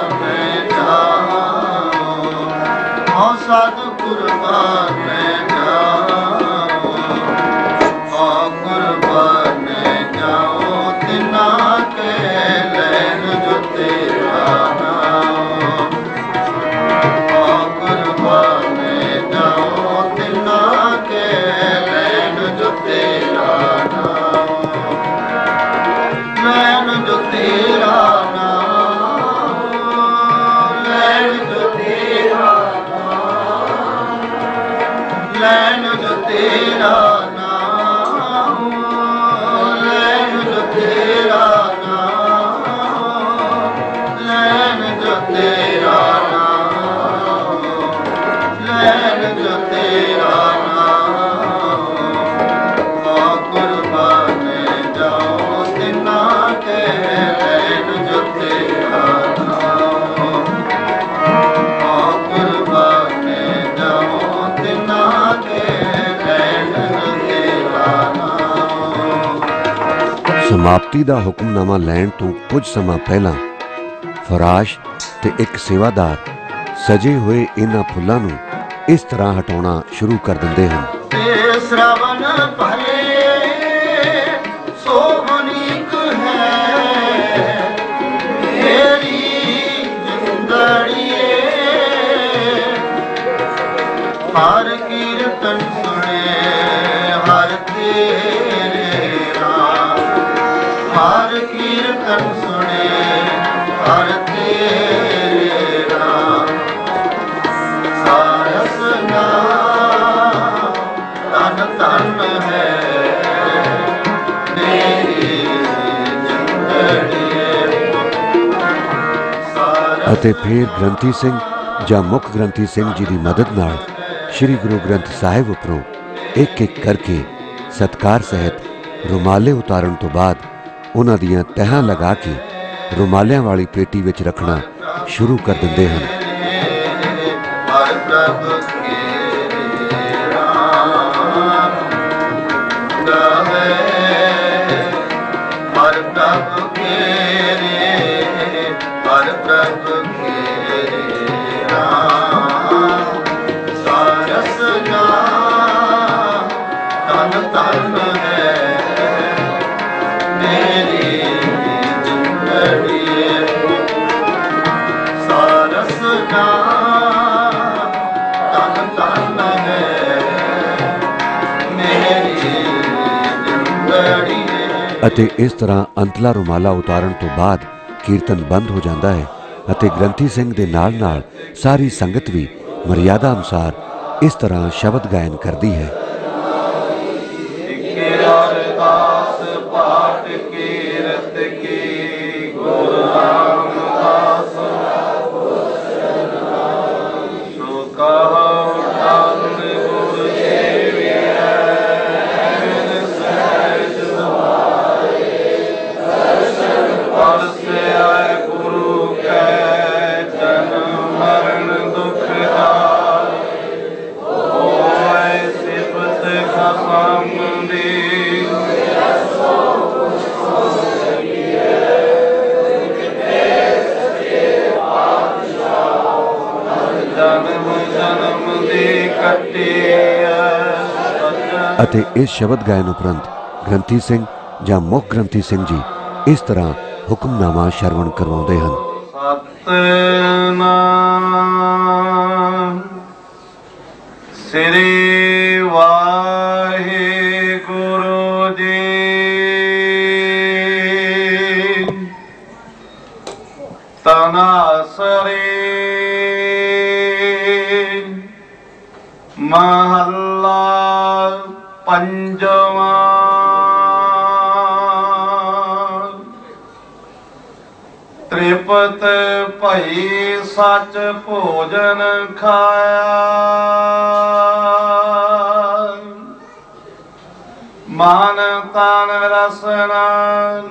ਸਮਾਪਤੀ ਦਾ ਹੁਕਮਨਾਮਾ ਲੈਣ ਤੋਂ ਕੁਝ ਸਮਾਂ ਪਹਿਲਾਂ ਫਰਾਸ਼ ਤੇ ਇੱਕ ਸੇਵਾਦਾਰ ਸਜੇ ਹੋਏ ਇਹਨਾਂ ਫੁੱਲਾਂ ਨੂੰ ਇਸ ਤਰ੍ਹਾਂ ਹਟਾਉਣਾ ਸ਼ੁਰੂ ਕਰ ਦਿੰਦੇ ਹਨ। ਅਤੇ ਫਿਰ ਗ੍ਰੰਥੀ ਸਿੰਘ ਜਾਂ ਮੁੱਖ ਗ੍ਰੰਥੀ ਸਿੰਘ ਜੀ ਦੀ ਮਦਦ ਨਾਲ ਸ੍ਰੀ ਗੁਰੂ ਗ੍ਰੰਥ ਸਾਹਿਬ ਉੱਪਰੋਂ ਇੱਕ ਇੱਕ ਕਰਕੇ ਸਤਕਾਰ ਸਹਿਤ ਰੁਮਾਲੇ ਉਤਾਰਨ ਤੋਂ ਬਾਅਦ ਉਹਨਾਂ ਦੀਆਂ ਤਹਾਂ ਲਗਾ ਕੇ ਰੁਮਾਲਿਆਂ ਵਾਲੀ ਪੇਟੀ ਵਿੱਚ ਰੱਖਣਾ ਸ਼ੁਰੂ ਕਰ ਦਿੰਦੇ ਹਨ। ਅਤੇ ਇਸ ਤਰ੍ਹਾਂ ਅੰਤਲਾ ਰੁਮਾਲਾ ਉਤਾਰਨ ਤੋਂ ਬਾਅਦ ਕੀਰਤਨ ਬੰਦ ਹੋ ਜਾਂਦਾ ਹੈ ਅਤੇ ਗ੍ਰੰਥੀ ਸਿੰਘ ਦੇ ਨਾਲ-ਨਾਲ ਸਾਰੀ ਸੰਗਤ ਵੀ ਮਰਿਆਦਾ ਅਨੁਸਾਰ ਇਸ ਤਰ੍ਹਾਂ ਸ਼ਬਦ ਗਾਇਨ ਕਰਦੀ ਹੈ। ਅਤੇ ਇਸ ਸ਼ਬਦ ਗਾਇਨ ਉਪਰੰਤ ਗ੍ਰੰਥੀ ਸਿੰਘ ਜਾਂ ਮੁੱਖ ਗ੍ਰੰਥੀ ਸਿੰਘ ਜੀ ਇਸ ਤਰ੍ਹਾਂ ਹੁਕਮਨਾਮਾ ਸ਼ਰਵਣ ਕਰਵਾਉਂਦੇ ਹਨ। ਸਤਨਾਮ। ਸ੍ਰੀ ਪੰਜਵਾਂ। ਤ੍ਰਿਪਤ ਭਈ ਸੱਚ ਭੋਜਨ ਖਾਇਆ। ਮਾਨ ਤਾਨ ਰਸਨਾ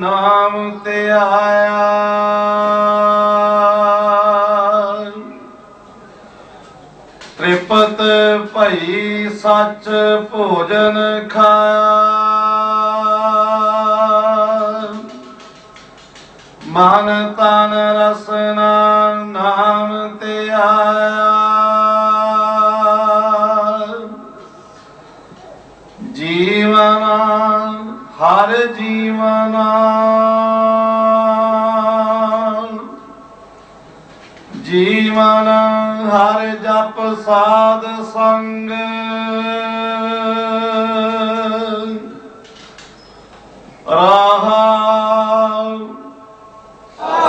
ਨਾਮ ਤੇ ਆਇਆ ਭਈ ਸੱਚ ਭੋਜਨ ਖਾਇਆ। ਮਨ ਤਨ ਰਸਨਾ ਨਾਮ ਤੇ ਆਇਆ। ਜੀਵਨ ਹਰ ਜੀਵਨ ਜੀਵਨ ਹਰ ਜਪ ਸਾਧ ਸੰਗ। ਰਹਾ।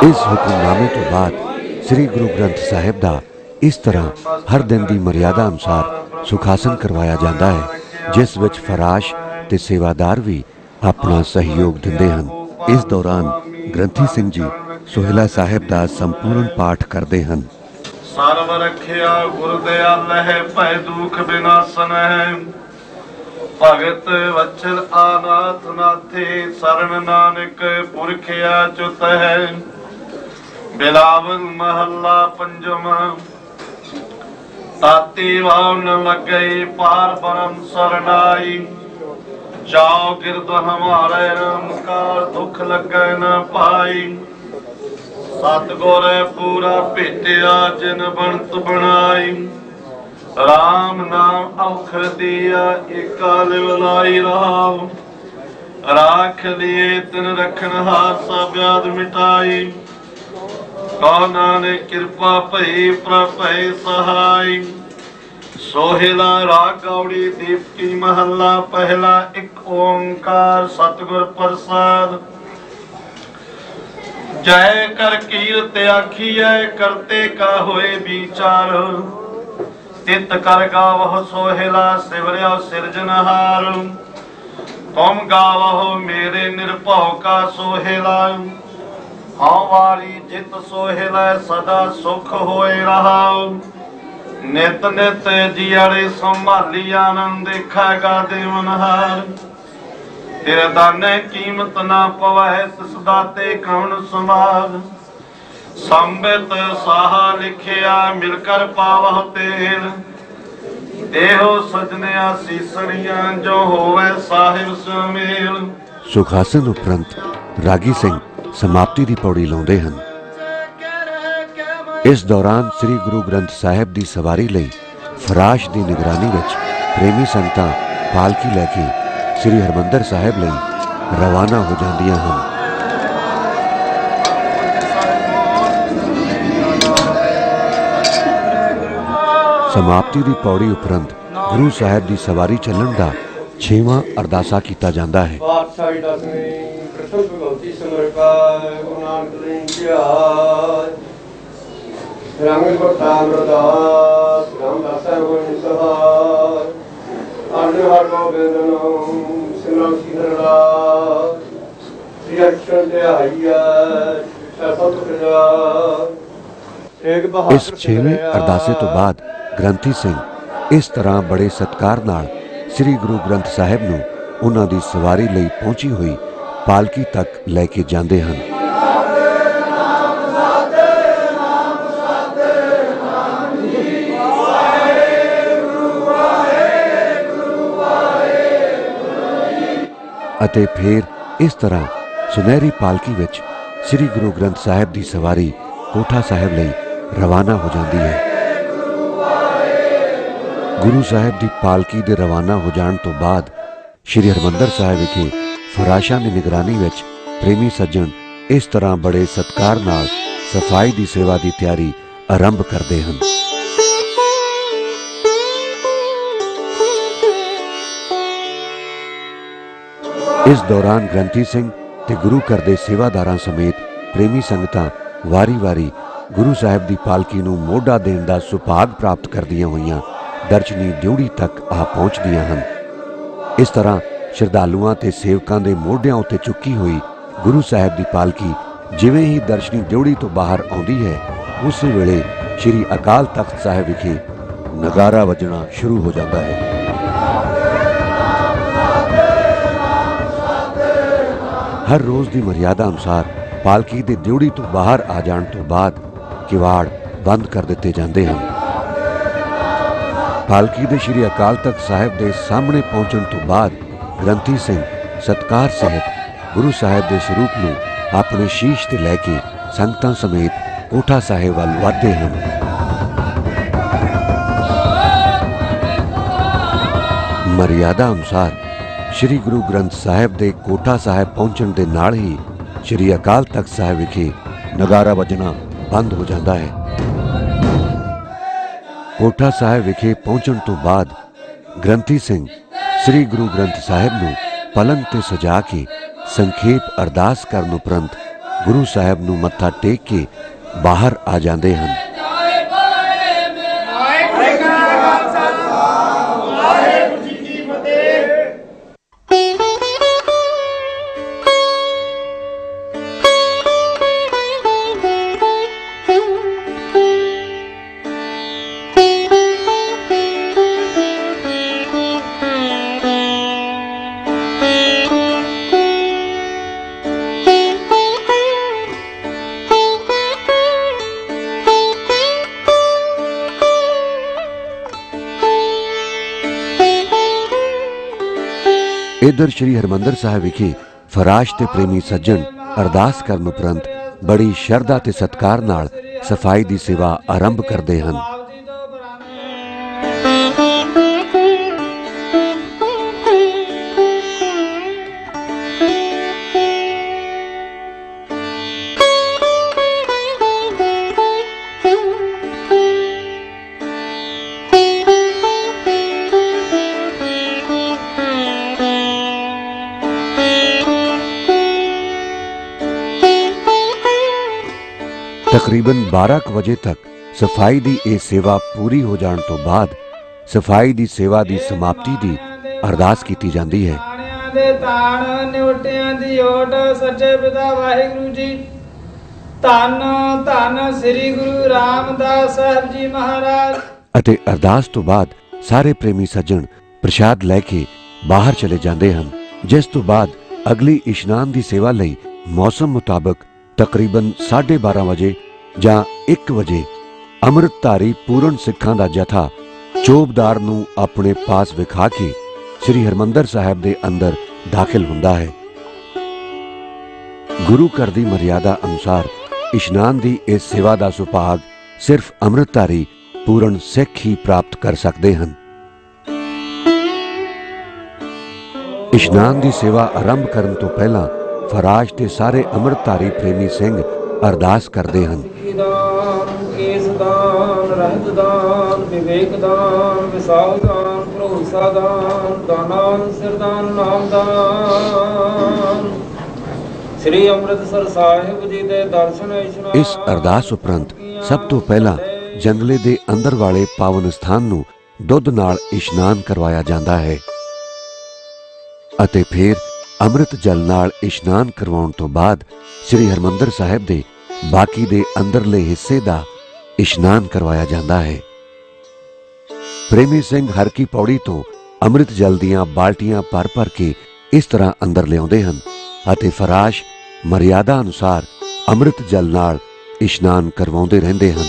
ਇਸ ਹੁਕਮਨਾਮੇ ਤੋਂ ਬਾਅਦ ਸ੍ਰੀ ਗੁਰੂ ਗ੍ਰੰਥ ਸਾਹਿਬ ਦਾ ਇਸ ਤਰ੍ਹਾਂ ਹਰ ਦਿਨ ਦੀ ਮਰਿਆਦਾ ਅਨੁਸਾਰ ਸੁਖਾਸਨ ਕਰਵਾਇਆ ਜਾਂਦਾ ਹੈ, ਜਿਸ ਵਿੱਚ ਫਰਾਸ਼ ਤੇ ਸੇਵਾਦਾਰ ਵੀ ਆਪਣਾ ਸਹਿਯੋਗ ਦਿੰਦੇ ਹਨ। ਇਸ ਦੌਰਾਨ ਗ੍ਰੰਥੀ ਸਿੰਘ ਜੀ ਸੋਹਿਲਾ ਸਾਹਿਬ ਦਾ ਸੰਪੂਰਨ ਪਾਠ ਕਰਦੇ ਹਨ। ਸਰਬ ਰਖਿਆ ਗੁਰ ਦਿਆਲ ਹੈ ਭੈ ਦੁਖ ਬਿਨਾਸਨ ਹੈ। ਭਗਤ ਵਚਨ ਆਨਾਥ ਨਾਥੇ, ਸਰਣ ਨਾਨਕ ਪੁਰਖਿਆ ਚੁਤ ਹੈ। ਬਿਲਾਵਲ ਮਹੱਲਾ ਪੰਜਮ, ਤਾਤੀ ਵਾਉ ਨ ਲੱਗਈ, ਪਾਰ ਬਰਮ ਸਰਨਾਈ ਚਾਉ ਗਿਰਦ ਹਮਾਰੇ ਨਮਕਾਰ ਦੁਖ ਲੱਗੈ ਨ ਪਾਈ। ਸਤਗੁਰ ਪੂਰਾ ਭੇਟਿਆ, ਜਿਨ ਬਣਤ ਬਣਾਈ। RAM ਨਾਮ ਔਖਰ ਦੀਆ, ਏਕਾ ਲਿਵਲਾਈ ਰਾਮ ਰਾਖ ਲਿਏ, ਤਨ ਰਖਣ ਹਾਰ ਸਭ ਯਾਦ ਮਿਟਾਈ। ਕੋ ਨਾਨਕ ਕਿਰਪਾ ਭਈ, ਪ੍ਰਭੈ ਸਹਾਈ। ਸੋਹਿਲਾ ਰਾਗ ਗੌੜੀ ਦੀਪਕੀ ਮਹੱਲਾ, ਪਹਿਲਾ ਇੱਕ ਓੰਕਾਰ ਸਤਿਗੁਰ ਪ੍ਰਸਾਦ। ਜੈ ਕਰ ਕੀਰਤ ਆਖੀਐ, ਕਰਤੇ ਕਾ ਹੋਏ ਵਿਚਾਰ। ਤਿਤ ਕਰ ਗਾਵਹੁ ਸੋਹਿਲਾ ਸਿਵਰਿਆ ਸਿਰਜਨਹਾਰ ਤੁਮ ਗਾਵਹੁ ਮੇਰੇ ਨਿਰਭਉ ਕਾ ਸੋਹਿਲਾ। ਹਉ ਵਾਰੀ ਜਿਤ ਸੋਹਿਲਾ, ਸਦਾ ਸੁਖ ਹੋਏ ਰਹਾਉ। ਨਿਤ ਨਿਤ ਜੀੜੇ ਸੰਭਾਲੀ, ਆਨੰਦ ਦੇਖਾਗਾ ਦੇਵਨਹਾਰ। ਤੇਰੇ ਦਾਨੇ ਕੀਮਤ ਨਾ ਪਵੈ ਤਿਸ ਦਾਤੇ ਕਵਣ ਸਮਾਗ। ਸੰਬਿਤ ਸਾਹਾ ਲਿਖਿਆ, ਮਿਲ ਕਰ ਪਾਵਹ ਤੇਲ ਦੇਹੋ ਸਜਣਿਆ ਸੀਸਣੀਆਂ, ਜੋ ਹੋਵੇ ਸਾਹਿਬ ਸੁਮੇਲ। ਸੁਖਾਸਨ ਉਪਰੰਤ ਰਾਗੀ ਸਿੰਘ ਸਮਾਪਤੀ ਦੀ ਪੌੜੀ ਲਾਉਂਦੇ ਹਨ। ਇਸ ਦੌਰਾਨ ਸ੍ਰੀ ਗੁਰੂ ਗ੍ਰੰਥ ਸਾਹਿਬ ਦੀ ਸਵਾਰੀ ਲਈ ਫਰਾਸ਼ ਦੀ ਨਿਗਰਾਨੀ ਵਿੱਚ ਪ੍ਰੇਮੀ ਸੰਗਤਾਂ ਪਾਲਕੀ ਲੈ ਕੇ ਸ੍ਰੀ ਹਰਮੰਦਰ ਸਾਹਿਬ ਲਈ ਰਵਾਨਾ ਹੋ ਜਾਂਦੀਆਂ ਹਨ ਸਮਾਪਤੀ ਦੀ ਪੌੜੀ ਉਪਰੰਤ ਗੁਰੂ ਸਾਹਿਬ ਦੀ ਸਵਾਰੀ ਚੱਲਣ ਦਾ ਛੇਵਾਂ ਅਰਦਾਸਾ ਕੀਤਾ ਜਾਂਦਾ ਹੈ ਪਾਤਸ਼ਾਹੀ ਦਸਵੀਂ ਪ੍ਰਥਮ ਭਗਵਤੀ ਸਮਰਪਾ ਗੁਰੂ ਨਾਨਕ ਦੇਵ ਜੀ ਆਏ ਰੰਗ ਗੁਰਤਾ ਅਮਰਦਾਸ ਰਾਮਦਾਸਾ ਹੋਇ ਸਹਾਇ ਅਰਜੁਨ ਸਿਧਰੜਾ ਸ੍ਰੀ ਅਕਸ਼ਰ ਸਤਿ ਇਸ ਛੇਵੇਂ ਅਰਦਾਸੇ ਤੋਂ ਬਾਅਦ ਗ੍ਰੰਥੀ ਸਿੰਘ ਇਸ ਤਰ੍ਹਾਂ ਬੜੇ ਸਤਕਾਰ ਨਾਲ ਸ੍ਰੀ ਗੁਰੂ ਗ੍ਰੰਥ ਸਾਹਿਬ ਨੂੰ ਉਹਨਾਂ ਦੀ ਸਵਾਰੀ ਲਈ ਪਹੁੰਚੀ ਹੋਈ ਪਾਲਕੀ ਤੱਕ ਲੈ ਕੇ ਜਾਂਦੇ ਹਨ। ਅਤੇ ਫਿਰ ਇਸ ਤਰ੍ਹਾਂ ਸੁਨਹਿਰੀ ਪਾਲਕੀ ਵਿੱਚ ਸ੍ਰੀ ਗੁਰੂ ਗ੍ਰੰਥ ਸਾਹਿਬ ਦੀ ਸਵਾਰੀ ਕੋਠਾ ਸਾਹਿਬ ਲਈ ਰਵਾਨਾ ਹੋ ਜਾਂਦੀ ਹੈ। ਗੁਰੂ ਸਾਹਿਬ ਦੀ ਪਾਲਕੀ ਦੇ ਰਵਾਨਾ ਹੋ ਜਾਣ ਤੋਂ ਬਾਅਦ ਸ੍ਰੀ ਹਰਮੰਦਰ ਸਾਹਿਬ ਵਿਖੇ ਫਰਾਸ਼ਾਂ ਦੀ ਨਿਗਰਾਨੀ ਵਿੱਚ ਪ੍ਰੇਮੀ ਸੱਜਣ ਇਸ ਤਰ੍ਹਾਂ ਬੜੇ ਸਤਕਾਰ ਨਾਲ ਸਫ਼ਾਈ ਦੀ ਸੇਵਾ ਦੀ ਤਿਆਰੀ ਆਰੰਭ ਕਰਦੇ ਹਨ। ਇਸ ਦੌਰਾਨ ਗ੍ਰੰਥੀ ਸਿੰਘ ਤੇ ਗੁਰੂ ਘਰ ਦੇ ਸੇਵਾਦਾਰਾਂ ਸਮੇਤ ਪ੍ਰੇਮੀ ਸੰਗਤਾਂ ਵਾਰੀ-ਵਾਰੀ ਗੁਰੂ ਸਾਹਿਬ ਦੀ ਪਾਲਕੀ ਨੂੰ ਮੋਢਾ ਦੇਣ ਦਾ ਸੁਭਾਗ ਪ੍ਰਾਪਤ ਕਰਦੀਆਂ ਹੋਈਆਂ ਦਰਸ਼ਨੀ ਦਿਉੜੀ ਤੱਕ ਆ ਪਹੁੰਚਦੀਆਂ ਹਨ। ਇਸ ਤਰ੍ਹਾਂ ਸ਼ਰਧਾਲੂਆਂ ਤੇ ਸੇਵਕਾਂ ਦੇ ਮੋਢਿਆਂ ਉੱਤੇ ਚੁੱਕੀ ਹੋਈ ਗੁਰੂ ਸਾਹਿਬ ਦੀ ਪਾਲਕੀ ਜਿਵੇਂ ਹੀ ਦਰਸ਼ਨੀ ਡਿਉੜੀ ਤੋਂ ਬਾਹਰ ਆਉਂਦੀ ਹੈ, ਉਸੇ ਵੇਲੇ ਸ੍ਰੀ ਅਕਾਲ ਤਖਤ ਸਾਹਿਬ ਵਿਖੇ ਨਗਾਰਾ ਵੱਜਣਾ ਸ਼ੁਰੂ ਹੋ ਜਾਂਦਾ ਹੈ। ਹਰ ਰੋਜ਼ ਦੀ ਮਰਿਆਦਾ ਅਨੁਸਾਰ ਪਾਲਕੀ ਦੇ ਡਿਊੜੀ ਤੋਂ ਬਾਹਰ ਆ ਜਾਣ ਤੋਂ ਬਾਅਦ ਕਿਵਾੜ ਬੰਦ ਕਰ ਦਿੱਤੇ ਜਾਂਦੇ ਹਨ। ਪਾਲਕੀ ਦੇ ਸ੍ਰੀ ਅਕਾਲ ਤਖਤ ਸਾਹਿਬ ਦੇ ਸਾਹਮਣੇ ਪਹੁੰਚਣ ਤੋਂ ਬਾਅਦ ਗ੍ਰੰਥੀ ਸਿੰਘ ਸਤਕਾਰ ਸਹਿਤ ਗੁਰੂ ਸਾਹਿਬ ਦੇ ਸਰੂਪ ਨੂੰ ਆਪਣੇ ਸ਼ੀਸ਼ ਤੇ ਲੈ ਕੇ ਸੰਗਤਾਂ ਸਮੇਤ ਕੋਠਾ ਸਾਹਿਬ ਵੱਲ ਵਧਦੇ ਹਨ। ਮਰਿਆਦਾ ਅਨੁਸਾਰ ਸ੍ਰੀ ਗੁਰੂ ਗ੍ਰੰਥ ਸਾਹਿਬ ਦੇ ਕੋਠਾ ਸਾਹਿਬ ਪਹੁੰਚਣ ਦੇ ਨਾਲ ਹੀ ਸ੍ਰੀ ਅਕਾਲ ਤਖਤ ਸਾਹਿਬ ਵਿਖੇ ਨਗਾਰਾ ਵੱਜਣਾ ਬੰਦ ਹੋ ਜਾਂਦਾ ਹੈ। ਕੋਠਾ ਸਾਹਿਬ ਵਿਖੇ ਪਹੁੰਚਣ ਤੋਂ ਬਾਅਦ ਗ੍ਰੰਥੀ ਸਿੰਘ ਸ੍ਰੀ ਗੁਰੂ ਗ੍ਰੰਥ ਸਾਹਿਬ ਨੂੰ ਪਲੰਗ ਤੇ ਸਜਾ ਕੇ ਸੰਖੇਪ ਅਰਦਾਸ ਕਰਨ ਉਪਰੰਤ ਗੁਰੂ ਸਾਹਿਬ ਨੂੰ ਮੱਥਾ ਟੇਕ ਕੇ ਬਾਹਰ ਆ ਜਾਂਦੇ ਹਨ। ਇਧਰ ਸ੍ਰੀ ਹਰਮੰਦਰ ਸਾਹਿਬ ਵਿਖੇ ਫਰਾਸ਼ ਤੇ ਪ੍ਰੇਮੀ ਸੱਜਣ ਅਰਦਾਸ ਕਰਨ ਉਪਰੰਤ ਬੜੀ ਸ਼ਰਧਾ ਤੇ ਸਤਕਾਰ ਨਾਲ ਸਫ਼ਾਈ ਦੀ ਸੇਵਾ ਆਰੰਭ ਕਰਦੇ ਹਨ। 12 ਕੁ ਵਜੇ ਤੱਕ ਸਫ਼ਾਈ ਦੀ ਇਹ ਸੇਵਾ ਪੂਰੀ ਹੋ ਜਾਣ ਤੋਂ ਬਾਅਦ ਸਫ਼ਾਈ ਦੀ ਸੇਵਾ ਦੀ ਸਮਾਪਤੀ ਦੀ ਅਰਦਾਸ ਕੀਤੀ ਜਾਂਦੀ ਹੈ ਤਾਣਿਆਂ ਦੇ ਤਾਣ ਨਿਵਟਿਆਂ ਦੀ ਓਟ ਸੱਚੇ ਪਿਤਾ ਵਾਹਿਗੁਰੂ ਜੀ। ਧੰਨ ਧੰਨ ਸ੍ਰੀ ਗੁਰੂ ਰਾਮਦਾਸ ਸਾਹਿਬ ਜੀ ਮਹਾਰਾਜ। ਅਤੇ ਅਰਦਾਸ ਤੋਂ ਬਾਅਦ ਸਾਰੇ ਪ੍ਰੇਮੀ ਸੱਜਣ ਪ੍ਰਸ਼ਾਦ ਲੈ ਕੇ ਬਾਹਰ ਚਲੇ ਜਾਂਦੇ ਹਨ ਜਿਸ ਤੋਂ ਬਾਅਦ ਅਗਲੀ ਇਸ਼ਨਾਨ ਦੀ ਸੇਵਾ ਲਈ ਮੌਸਮ ਮੁਤਾਬਕ ਤਕਰੀਬਨ 12:30 ਵਜੇ ਜਾਂ 1 ਵਜੇ ਅੰਮ੍ਰਿਤਧਾਰੀ ਪੂਰਨ ਸਿੱਖਾਂ ਦਾ ਜਥਾ ਚੋਬਦਾਰ ਨੂੰ ਆਪਣੇ ਪਾਸ ਵਿਖਾ ਕੇ ਸ੍ਰੀ ਹਰਮੰਦਰ ਸਾਹਿਬ ਦੇ ਅੰਦਰ ਦਾਖਲ ਹੁੰਦਾ ਹੈ। ਗੁਰੂ ਘਰ ਦੀ ਮਰਿਆਦਾ ਅਨੁਸਾਰ ਇਸ਼ਨਾਨ ਦੀ ਇਸ ਸੇਵਾ ਦਾ ਸੁਭਾਗ ਸਿਰਫ ਅੰਮ੍ਰਿਤਧਾਰੀ ਪੂਰਨ ਸਿੱਖ ਹੀ ਪ੍ਰਾਪਤ ਕਰ ਸਕਦੇ ਹਨ। ਇਸ਼ਨਾਨ ਦੀ ਸੇਵਾ ਆਰੰਭ ਕਰਨ ਤੋਂ ਪਹਿਲਾਂ ਫਰਾਸ਼ ਤੇ ਸਾਰੇ ਅੰਮ੍ਰਿਤਧਾਰੀ ਪ੍ਰੇਮੀ ਸਿੰਘ ਅਰਦਾਸ ਕਰਦੇ ਹਨ। ਦਾਨ ਕੇਸ ਦਾਨ ਰਹਿਤ ਦਾਨ ਵਿਵੇਕ ਦਾਨ ਵਿਸਾਲ ਦਾਨ ਭਰੋਸਾ ਦਾਨ ਦਾਨਾਨ ਸਿਰਦਾਨ ਨਾਮ ਦਾਨ। ਸ੍ਰੀ ਅੰਮ੍ਰਿਤਸਰ ਸਾਹਿਬ ਜੀ ਦੇ ਦਰਸ਼ਨ ਇਸ਼ਨਾਨ ਇਸ ਅਰਦਾਸ ਉਪਰੰਤ ਸਭ ਤੋਂ ਪਹਿਲਾਂ ਜੰਗਲੇ ਦੇ ਅੰਦਰ ਵਾਲੇ ਪਾਵਨ ਸਥਾਨ ਨੂੰ ਦੁੱਧ ਨਾਲ ਇਸ਼ਨਾਨ ਕਰਵਾਇਆ ਜਾਂਦਾ ਹੈ ਅਤੇ ਫਿਰ ਅੰਮ੍ਰਿਤ ਜਲ ਨਾਲ ਇਸ਼ਨਾਨ ਕਰਵਾਉਣ ਤੋਂ ਬਾਅਦ ਸ੍ਰੀ ਹਰਮੰਦਰ ਸਾਹਿਬ ਦੇ ਬਾਕੀ ਦੇ ਅੰਦਰਲੇ ਹਿੱਸੇ ਦਾ ਇਸ਼ਨਾਨ ਕਰਵਾਇਆ ਜਾਂਦਾ ਹੈ। ਪ੍ਰੇਮੀ ਸਿੰਘ ਹਰ ਕੀ ਪੌੜੀ ਤੋਂ ਅੰਮ੍ਰਿਤ ਜਲ ਦੀਆਂ ਬਾਲਟੀਆਂ ਭਰ ਭਰ ਕੇ ਇਸ ਤਰ੍ਹਾਂ ਅੰਦਰ ਲਿਆਉਂਦੇ ਹਨ ਅਤੇ ਫਰਾਸ਼ ਮਰਿਆਦਾ ਅਨੁਸਾਰ ਅੰਮ੍ਰਿਤ ਜਲ ਨਾਲ ਇਸ਼ਨਾਨ ਕਰਵਾਉਂਦੇ ਰਹਿੰਦੇ ਹਨ।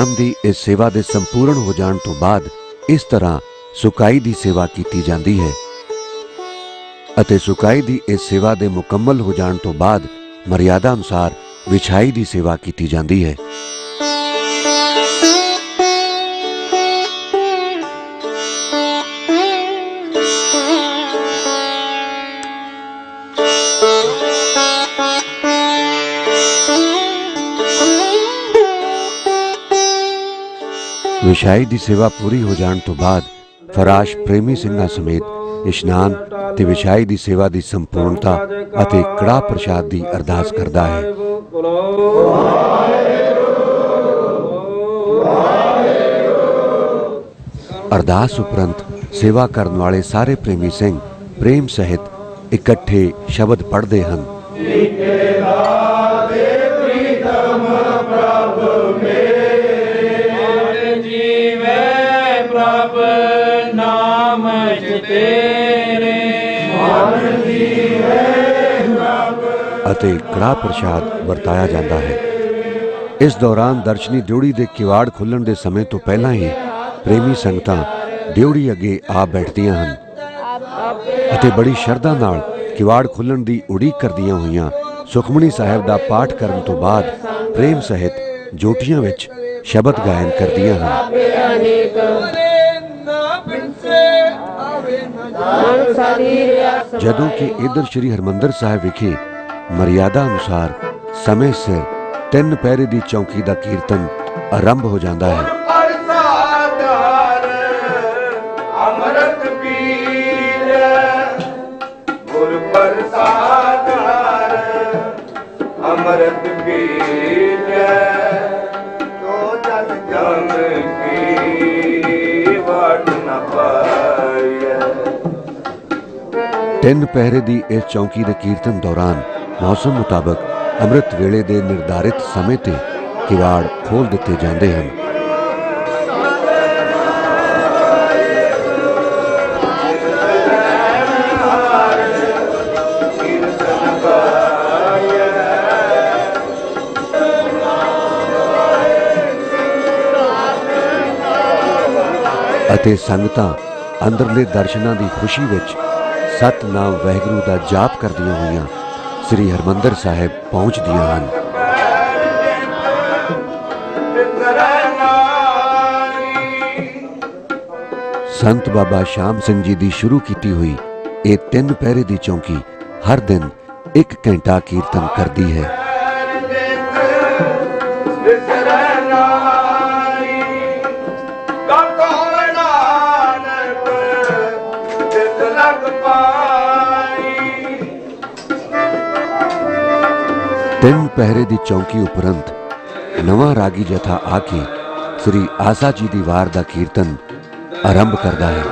ਇਸ਼ਨਾਨ ਦੀ ਇਸ ਸੇਵਾ ਦੇ ਸੰਪੂਰਨ ਹੋ ਜਾਣ ਤੋਂ ਬਾਅਦ ਇਸ ਤਰ੍ਹਾਂ ਸੁਕਾਈ ਦੀ ਸੇਵਾ ਕੀਤੀ ਜਾਂਦੀ ਹੈ ਅਤੇ ਸੁਕਾਈ ਦੀ ਇਸ ਸੇਵਾ ਦੇ ਮੁਕੰਮਲ ਹੋ ਜਾਣ ਤੋਂ ਬਾਅਦ ਮਰਿਆਦਾ ਅਨੁਸਾਰ ਵਿਛਾਈ ਦੀ ਸੇਵਾ ਕੀਤੀ ਜਾਂਦੀ ਹੈ। ਵਿਛਾਈ ਦੀ ਸੇਵਾ ਪੂਰੀ ਹੋ ਜਾਣ ਤੋਂ ਬਾਅਦ ਫਰਾਸ਼ ਪ੍ਰੇਮੀ ਸਿੰਘਾਂ ਸਮੇਤ ਇਸ਼ਨਾਨ ਤੇ ਵਿਛਾਈ ਦੀ ਸੇਵਾ ਦੀ ਸੰਪੂਰਨਤਾ ਅਤੇ ਕੜਾ ਪ੍ਰਸ਼ਾਦ ਦੀ ਅਰਦਾਸ ਕਰਦਾ ਹੈ। ਅਰਦਾਸ ਉਪਰੰਤ ਸੇਵਾ ਕਰਨ ਵਾਲੇ ਸਾਰੇ ਪ੍ਰੇਮੀ ਸਿੰਘ ਪ੍ਰੇਮ ਸਹਿਤ ਇਕੱਠੇ ਸ਼ਬਦ ਪੜ੍ਹਦੇ ਹਨ। ਅਤੇ ਕੜਾ ਪ੍ਰਸ਼ਾਦ ਵਰਤਾਇਆ ਜਾਂਦਾ ਹੈ। ਇਸ ਦੌਰਾਨ ਦਰਸ਼ਨੀ ਡਿਉੜੀ ਦੇ ਕਿਵਾੜ ਖੁੱਲਣ ਦੇ ਸਮੇਂ ਤੋਂ ਪਹਿਲਾਂ ਹੀ ਪ੍ਰੇਮੀ ਸੰਗਤਾਂ ਡਿਉੜੀ ਅੱਗੇ ਆ ਬੈਠਦੀਆਂ ਹਨ ਅਤੇ ਬੜੀ ਸ਼ਰਧਾ ਨਾਲ ਕਿਵਾੜ ਖੁੱਲਣ ਦੀ ਉਡੀਕ ਕਰਦੀਆਂ ਹੋਈਆਂ ਸੁਖਮਣੀ ਸਾਹਿਬ ਦਾ ਪਾਠ ਕਰਨ ਤੋਂ ਬਾਅਦ ਪ੍ਰੇਮ ਸਹਿਤ ਜੋਟੀਆਂ ਵਿੱਚ ਸ਼ਬਦ ਗਾਇਨ ਕਰਦੀਆਂ ਹਨ। ਜਦੋਂ ਕਿ ਇਧਰ ਸ੍ਰੀ ਹਰਮੰਦਰ ਸਾਹਿਬ ਵਿਖੇ ਮਰਿਆਦਾ ਅਨੁਸਾਰ ਸਮੇਂ ਸਿਰ ਤਿੰਨ ਪਹਿਰੇ ਦੀ ਚੌਂਕੀ ਦਾ ਕੀਰਤਨ ਆਰੰਭ ਹੋ ਜਾਂਦਾ ਹੈ। ਪ੍ਰਸਾਦਾਰ ਪੀਲੇ ਤੋ ਜਨ ਜਨ ਕੀ ਵਾਟ ਨ ਪਾਈਐ ਤਿੰਨ ਪਹਿਰੇ ਦੀ ਇਸ ਚੌਂਕੀ ਦੇ ਕੀਰਤਨ ਦੌਰਾਨ ਮੌਸਮ ਮੁਤਾਬਕ ਅੰਮ੍ਰਿਤ ਵੇਲੇ ਦੇ ਨਿਰਧਾਰਿਤ ਸਮੇਂ ਤੇ ਕਿਵਾੜ ਖੋਲ ਦਿੱਤੇ ਜਾਂਦੇ ਹਨ। ਅਤੇ ਸੰਗਤਾਂ ਅੰਦਰਲੇ ਦਰਸ਼ਨਾਂ ਦੀ ਖੁਸ਼ੀ ਵਿੱਚ ਸਤਨਾਮ ਵਾਹਿਗੁਰੂ ਦਾ ਜਾਪ ਕਰਦੀਆਂ ਹੋਈਆਂ ਸ੍ਰੀ ਹਰਮੰਦਰ ਸਾਹਿਬ ਪਹੁੰਚਦੀਆਂ ਹਨ ਸੰਤ ਬਾਬਾ ਸ਼ਾਮ ਸਿੰਘ ਜੀ ਦੀ ਸ਼ੁਰੂ ਕੀਤੀ ਹੋਈ ਇਹ ਤਿੰਨ ਪਹਿਰੇ ਦੀ ਚੌਕੀ ਹਰ ਦਿਨ 1 ਘੰਟਾ ਕੀਰਤਨ ਕਰਦੀ ਹੈ ਪਹਿਰੇ ਦੀ ਚੌਂਕੀ ਉਪਰੰਤ ਨਵਾਂ ਰਾਗੀ ਜਥਾ ਆ ਕੇ ਸ੍ਰੀ ਆਸਾ ਜੀ ਦੀ ਵਾਰ ਦਾ ਕੀਰਤਨ ਆਰੰਭ ਕਰਦਾ ਹੈ।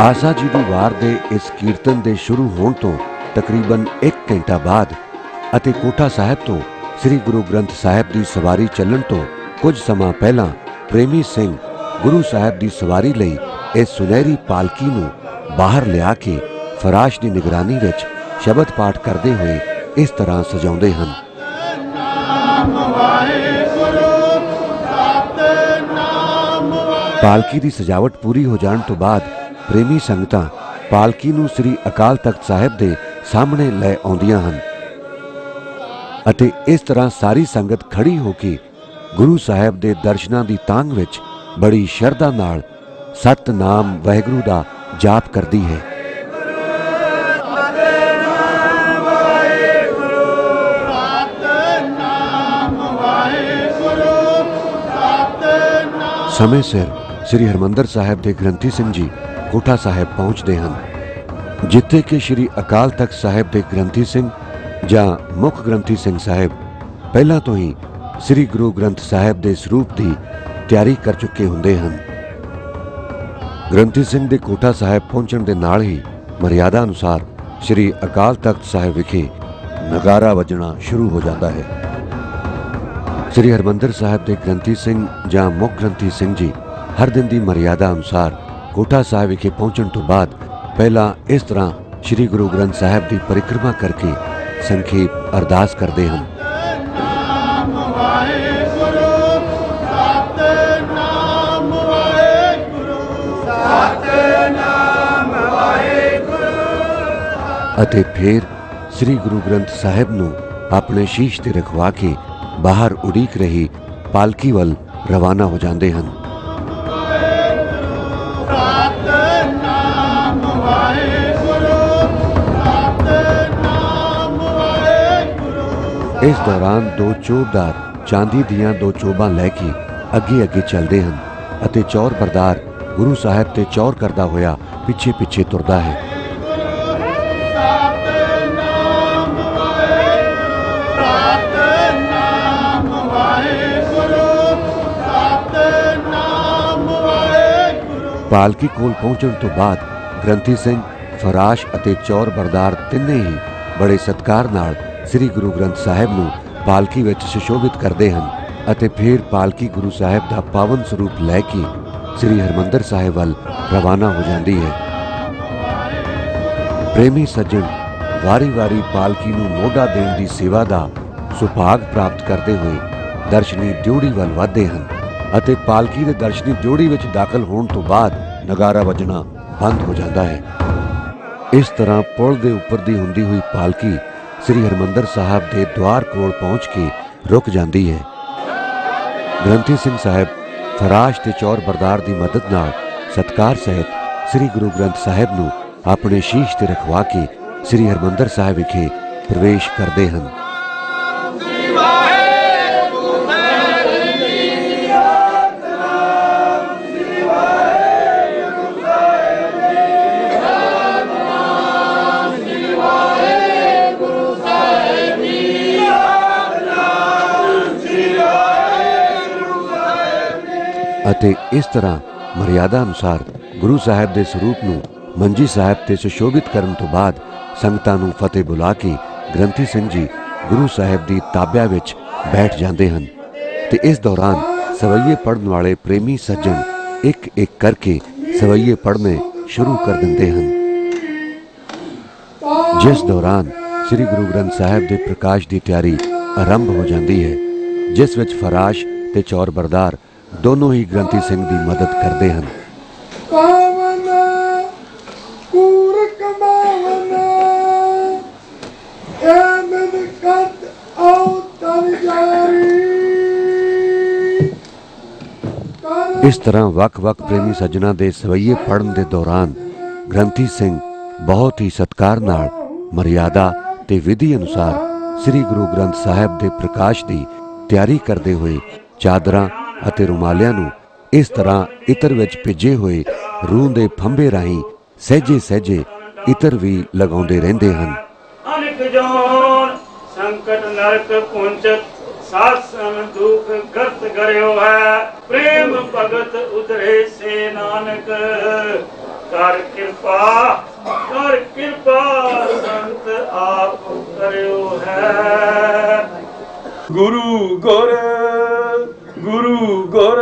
ਆਸਾ ਜੀ ਦੀ ਵਾਰ ਦੇ ਇਸ ਕੀਰਤਨ ਦੇ ਸ਼ੁਰੂ ਹੋਣ ਤੋਂ ਤਕਰੀਬਨ 1 ਘੰਟਾ ਬਾਅਦ ਅਤੇ ਕੋਠਾ ਸਾਹਿਬ ਤੋਂ ਸ੍ਰੀ ਗੁਰੂ ਗ੍ਰੰਥ ਸਾਹਿਬ ਦੀ ਸਵਾਰੀ ਚੱਲਣ ਤੋਂ ਕੁਝ ਸਮਾਂ ਪਹਿਲਾਂ ਪ੍ਰੇਮੀ ਸਿੰਘ ਗੁਰੂ ਸਾਹਿਬ ਦੀ ਸਵਾਰੀ ਲਈ ਇਸ ਸੁਨਹਿਰੀ ਪਾਲਕੀ ਨੂੰ ਬਾਹਰ ਲਿਆ ਕੇ ਫਰਾਸ਼ ਦੀ ਨਿਗਰਾਨੀ ਵਿੱਚ ਸ਼ਬਦ ਪਾਠ ਕਰਦੇ ਹੋਏ ਇਸ ਤਰ੍ਹਾਂ ਸਜਾਉਂਦੇ ਹਨ। ਪਾਲਕੀ ਦੀ ਸਜਾਵਟ ਪੂਰੀ ਹੋ ਜਾਣ ਤੋਂ ਬਾਅਦ ਪ੍ਰੇਮੀ ਸੰਗਤਾਂ ਪਾਲਕੀ ਨੂੰ ਸ੍ਰੀ ਅਕਾਲ ਤਖਤ ਸਾਹਿਬ ਦੇ ਸਾਹਮਣੇ ਲੈ ਆਉਂਦੀਆਂ ਹਨ। ਅਤੇ ਇਸ ਤਰ੍ਹਾਂ ਸਾਰੀ ਸੰਗਤ ਖੜੀ ਹੋ ਕੇ ਗੁਰੂ ਸਾਹਿਬ ਦੇ ਦਰਸ਼ਨਾਂ ਦੀ ਤਾਂਗ ਵਿੱਚ ਬੜੀ ਸ਼ਰਧਾ ਨਾਲ ਸਤਨਾਮ ਵਾਹਿਗੁਰੂ ਦਾ ਜਾਪ ਕਰਦੀ ਹੈ। ਸਮੇਂ ਸਿਰ ਸ੍ਰੀ ਹਰਮੰਦਰ ਸਾਹਿਬ ਦੇ ਗ੍ਰੰਥੀ ਸਿੰਘ ਜੀ ਕੋਠਾ ਸਾਹਿਬ ਪਹੁੰਚਦੇ ਹਨ ਜਿੱਥੇ ਕਿ ਸ੍ਰੀ ਅਕਾਲ ਤਖਤ ਸਾਹਿਬ ਦੇ ਗ੍ਰੰਥੀ ਸਿੰਘ ਜਾਂ ਮੁੱਖ ਗ੍ਰੰਥੀ ਸਿੰਘ ਸਾਹਿਬ ਪਹਿਲਾਂ ਤੋਂ ਹੀ ਸ੍ਰੀ ਗੁਰੂ ਗ੍ਰੰਥ ਸਾਹਿਬ ਦੇ ਸਰੂਪ ਦੀ ਤਿਆਰੀ ਕਰ ਚੁੱਕੇ ਹੁੰਦੇ ਹਨ। ਗ੍ਰੰਥੀ ਸਿੰਘ ਦੇ ਕੋਠਾ ਸਾਹਿਬ ਪਹੁੰਚਣ ਦੇ ਨਾਲ ਹੀ ਮਰਿਆਦਾ ਅਨੁਸਾਰ ਸ੍ਰੀ ਅਕਾਲ ਤਖਤ ਸਾਹਿਬ ਵਿਖੇ ਨਗਾਰਾ ਵੱਜਣਾ ਸ਼ੁਰੂ ਹੋ ਜਾਂਦਾ ਹੈ। ਸ੍ਰੀ ਹਰਮੰਦਰ ਸਾਹਿਬ ਦੇ ਗ੍ਰੰਥੀ ਸਿੰਘ ਜਾਂ ਮੁੱਖ ਗ੍ਰੰਥੀ ਸਿੰਘ ਜੀ ਹਰ ਦਿਨ ਦੀ ਮਰਿਆਦਾ ਅਨੁਸਾਰ ਕੋਠਾ ਸਾਹਿਬ ਵਿਖੇ ਪਹੁੰਚਣ ਤੋਂ ਬਾਅਦ ਪਹਿਲਾਂ ਇਸ ਤਰ੍ਹਾਂ ਸ੍ਰੀ ਗੁਰੂ ਗ੍ਰੰਥ ਸਾਹਿਬ ਦੀ ਪਰਿਕਰਮਾ ਕਰਕੇ ਸੰਖੇਪ ਅਰਦਾਸ ਕਰਦੇ ਹਨ ਅਤੇ ਫਿਰ ਸ੍ਰੀ ਗੁਰੂ ਗ੍ਰੰਥ ਸਾਹਿਬ ਨੂੰ ਆਪਣੇ ਸ਼ੀਸ਼ ਤੇ ਰਖਵਾ ਕੇ ਬਾਹਰ ਉਡੀਕ ਰਹੀ ਪਾਲਕੀ ਵੱਲ ਰਵਾਨਾ ਹੋ ਜਾਂਦੇ ਹਨ। ਇਸ ਦੌਰਾਨ ਦੋ ਚੋਬਦਾਰ ਚਾਂਦੀ ਦੀਆਂ ਦੋ ਚੋਬਾਂ ਲੈ ਕੇ ਅੱਗੇ ਅੱਗੇ ਚੱਲਦੇ ਹਨ ਅਤੇ ਚੌਰ ਬਰਦਾਰ ਗੁਰੂ ਸਾਹਿਬ ਤੇ ਚੌਰ ਕਰਦਾ ਹੋਇਆ ਪਿੱਛੇ ਪਿੱਛੇ ਤੁਰਦਾ ਹੈ। ਪਾਲਕੀ ਕੋਲ ਪਹੁੰਚਣ ਤੋਂ ਬਾਅਦ ਗ੍ਰੰਥੀ ਸਿੰਘ, ਫਰਾਸ਼ ਅਤੇ ਚੌਰ ਬਰਦਾਰ ਤਿੰਨੇ ਹੀ ਬੜੇ ਸਤਕਾਰ ਨਾਲ ਸ੍ਰੀ ਗੁਰੂ ਗ੍ਰੰਥ ਸਾਹਿਬ ਨੂੰ ਪਾਲਕੀ ਵਿੱਚ ਸੁਸ਼ੋਭਿਤ ਕਰਦੇ ਹਨ ਅਤੇ ਫਿਰ ਪਾਲਕੀ ਗੁਰੂ ਸਾਹਿਬ ਦਾ ਪਾਵਨ ਸਰੂਪ ਲੈ ਕੇ ਸ੍ਰੀ ਹਰਮੰਦਰ ਸਾਹਿਬ ਵੱਲ ਰਵਾਨਾ ਹੋ ਜਾਂਦੀ ਹੈ। ਪ੍ਰੇਮੀ ਸੱਜਣ, ਵਾਰੀ-ਵਾਰੀ ਪਾਲਕੀ ਨੂੰ ਮੋਢਾ ਦੇਣ ਦੀ ਸੇਵਾ ਦਾ ਸੁਭਾਗ ਪ੍ਰਾਪਤ ਕਰਦੇ ਹੋਏ ਦਰਸ਼ਨੀ ਡਿਊੜੀ ਵੱਲ ਵਧਦੇ ਹਨ ਅਤੇ ਪਾਲਕੀ ਦੇ ਦਰਸ਼ਨੀ ਡਿਊੜੀ ਵਿੱਚ ਦਾਖਲ ਹੋਣ ਤੋਂ ਬਾਅਦ ਨਗਾਰਾ ਵੱਜਣਾ ਬੰਦ ਹੋ ਜਾਂਦਾ ਹੈ। ਇਸ ਤਰ੍ਹਾਂ ਪੁਲ ਦੇ ਉੱਪਰ ਦੀ ਹੁੰਦੀ ਹੋਈ ਪਾਲਕੀ ਸ੍ਰੀ ਹਰਮੰਦਰ ਸਾਹਿਬ ਦੇ ਦਵਾਰ ਕੋਲ ਪਹੁੰਚ ਕੇ ਰੁਕ ਜਾਂਦੀ ਹੈ। ਗ੍ਰੰਥੀ ਸਿੰਘ ਸਾਹਿਬ ਫਰਾਸ਼ ਤੇ ਚੌਰ ਬਰਦਾਰ ਦੀ ਮਦਦ ਨਾਲ ਸਤਕਾਰ ਸਹਿਤ ਸ੍ਰੀ ਗੁਰੂ ਗ੍ਰੰਥ ਸਾਹਿਬ ਨੂੰ ਆਪਣੇ ਸ਼ੀਸ਼ ਤੇ ਰਖਵਾ ਕੇ ਸ੍ਰੀ ਹਰਮੰਦਰ ਸਾਹਿਬ ਵਿਖੇ ਪ੍ਰਵੇਸ਼ ਕਰਦੇ ਹਨ। ਅਤੇ ਇਸ ਤਰ੍ਹਾਂ ਮਰਿਆਦਾ ਅਨੁਸਾਰ ਗੁਰੂ ਸਾਹਿਬ ਦੇ ਸਰੂਪ ਨੂੰ ਮੰਜੀ ਸਾਹਿਬ ਤੇ ਸੁਸ਼ੋਭਿਤ ਕਰਨ ਤੋਂ ਬਾਅਦ ਸੰਗਤਾਂ ਨੂੰ ਫਤਿਹ ਬੁਲਾ ਕੇ ਗ੍ਰੰਥੀ ਸਿੰਘ ਜੀ ਗੁਰੂ ਸਾਹਿਬ ਦੀ ਤਾਬਿਆ ਵਿੱਚ ਬੈਠ ਜਾਂਦੇ ਹਨ ਤੇ ਇਸ ਦੌਰਾਨ ਸਵਈਏ ਪੜਨ ਵਾਲੇ ਪ੍ਰੇਮੀ ਸੱਜਣ ਇੱਕ ਇੱਕ ਕਰਕੇ ਸਵਈਏ ਪੜਨੇ ਸ਼ੁਰੂ ਕਰ ਦਿੰਦੇ ਹਨ। ਜਿਸ ਦੌਰਾਨ ਸ੍ਰੀ ਗੁਰੂ ਗ੍ਰੰਥ ਸਾਹਿਬ ਦੇ ਪ੍ਰਕਾਸ਼ ਦੀ ਤਿਆਰੀ ਆਰੰਭ ਹੋ ਜਾਂਦੀ ਹੈ, ਜਿਸ ਵਿੱਚ ਫਰਾਸ਼ ਤੇ ਚੌਰ ਬਰਦਾਰ ਦੋਨੋਂ ਹੀ ਗ੍ਰੰਥੀ ਸਿੰਘ ਦੀ ਮਦਦ ਕਰਦੇ ਹਨ। ਕਾਵਨ ਕੂਰ ਕਮਾਵਨ ਐ ਮਨ ਕਤ ਆਉ ਤਨ ਜਾਰੀ। ਇਸ ਤਰ੍ਹਾਂ ਵੱਖ-ਵੱਖ ਪ੍ਰੇਮੀ ਸੱਜਣਾ ਦੇ ਸਵਈਏ ਪੜਨ ਦੇ ਦੌਰਾਨ ਗ੍ਰੰਥੀ ਸਿੰਘ ਬਹੁਤ ਹੀ ਸਤਕਾਰ ਨਾਲ ਮਰਿਆਦਾ ਤੇ ਵਿਧੀ ਅਨੁਸਾਰ ਸ੍ਰੀ ਗੁਰੂ ਗ੍ਰੰਥ ਸਾਹਿਬ ਦੇ ਪ੍ਰਕਾਸ਼ ਦੀ ਤਿਆਰੀ ਕਰਦੇ ਹੋਏ ਚਾਦਰਾਂ ਅਤੇ ਰੁਮਾਲਿਆਂ ਨੂੰ ਇਸ ਤਰ੍ਹਾਂ ਇਤਰ ਵਿੱਚ ਭਿੱਜੇ ਹੋਏ ਰੂਹ ਦੇ ਫੰਬੇ ਰਾਹੀਂ ਸਹਿਜੇ ਸਹਿਜੇ ਇਤਰ ਵੀ ਲਗਾਉਂਦੇ ਰਹਿੰਦੇ ਹਨ। ਅਨਿਕ ਜੋਨ ਸੰਕਟ ਨਰਕ ਪੁੰਚਤ, ਸਾਸਨ ਦੁਖ ਗਰਤ ਕਰਿਓ ਹੈ। ਪ੍ਰੇਮ ਭਗਤ ਉਧਰੇ ਸੇ ਨਾਨਕ। ਕਰ ਕਿਰਪਾ ਕਰ ਕਿਰਪਾ ਸੰਤ ਆਪ ਕਰਿਓ ਹੈ। ਗੁਰੂ ਗੁਰ ਗੁਰੂ ਗੁਰ,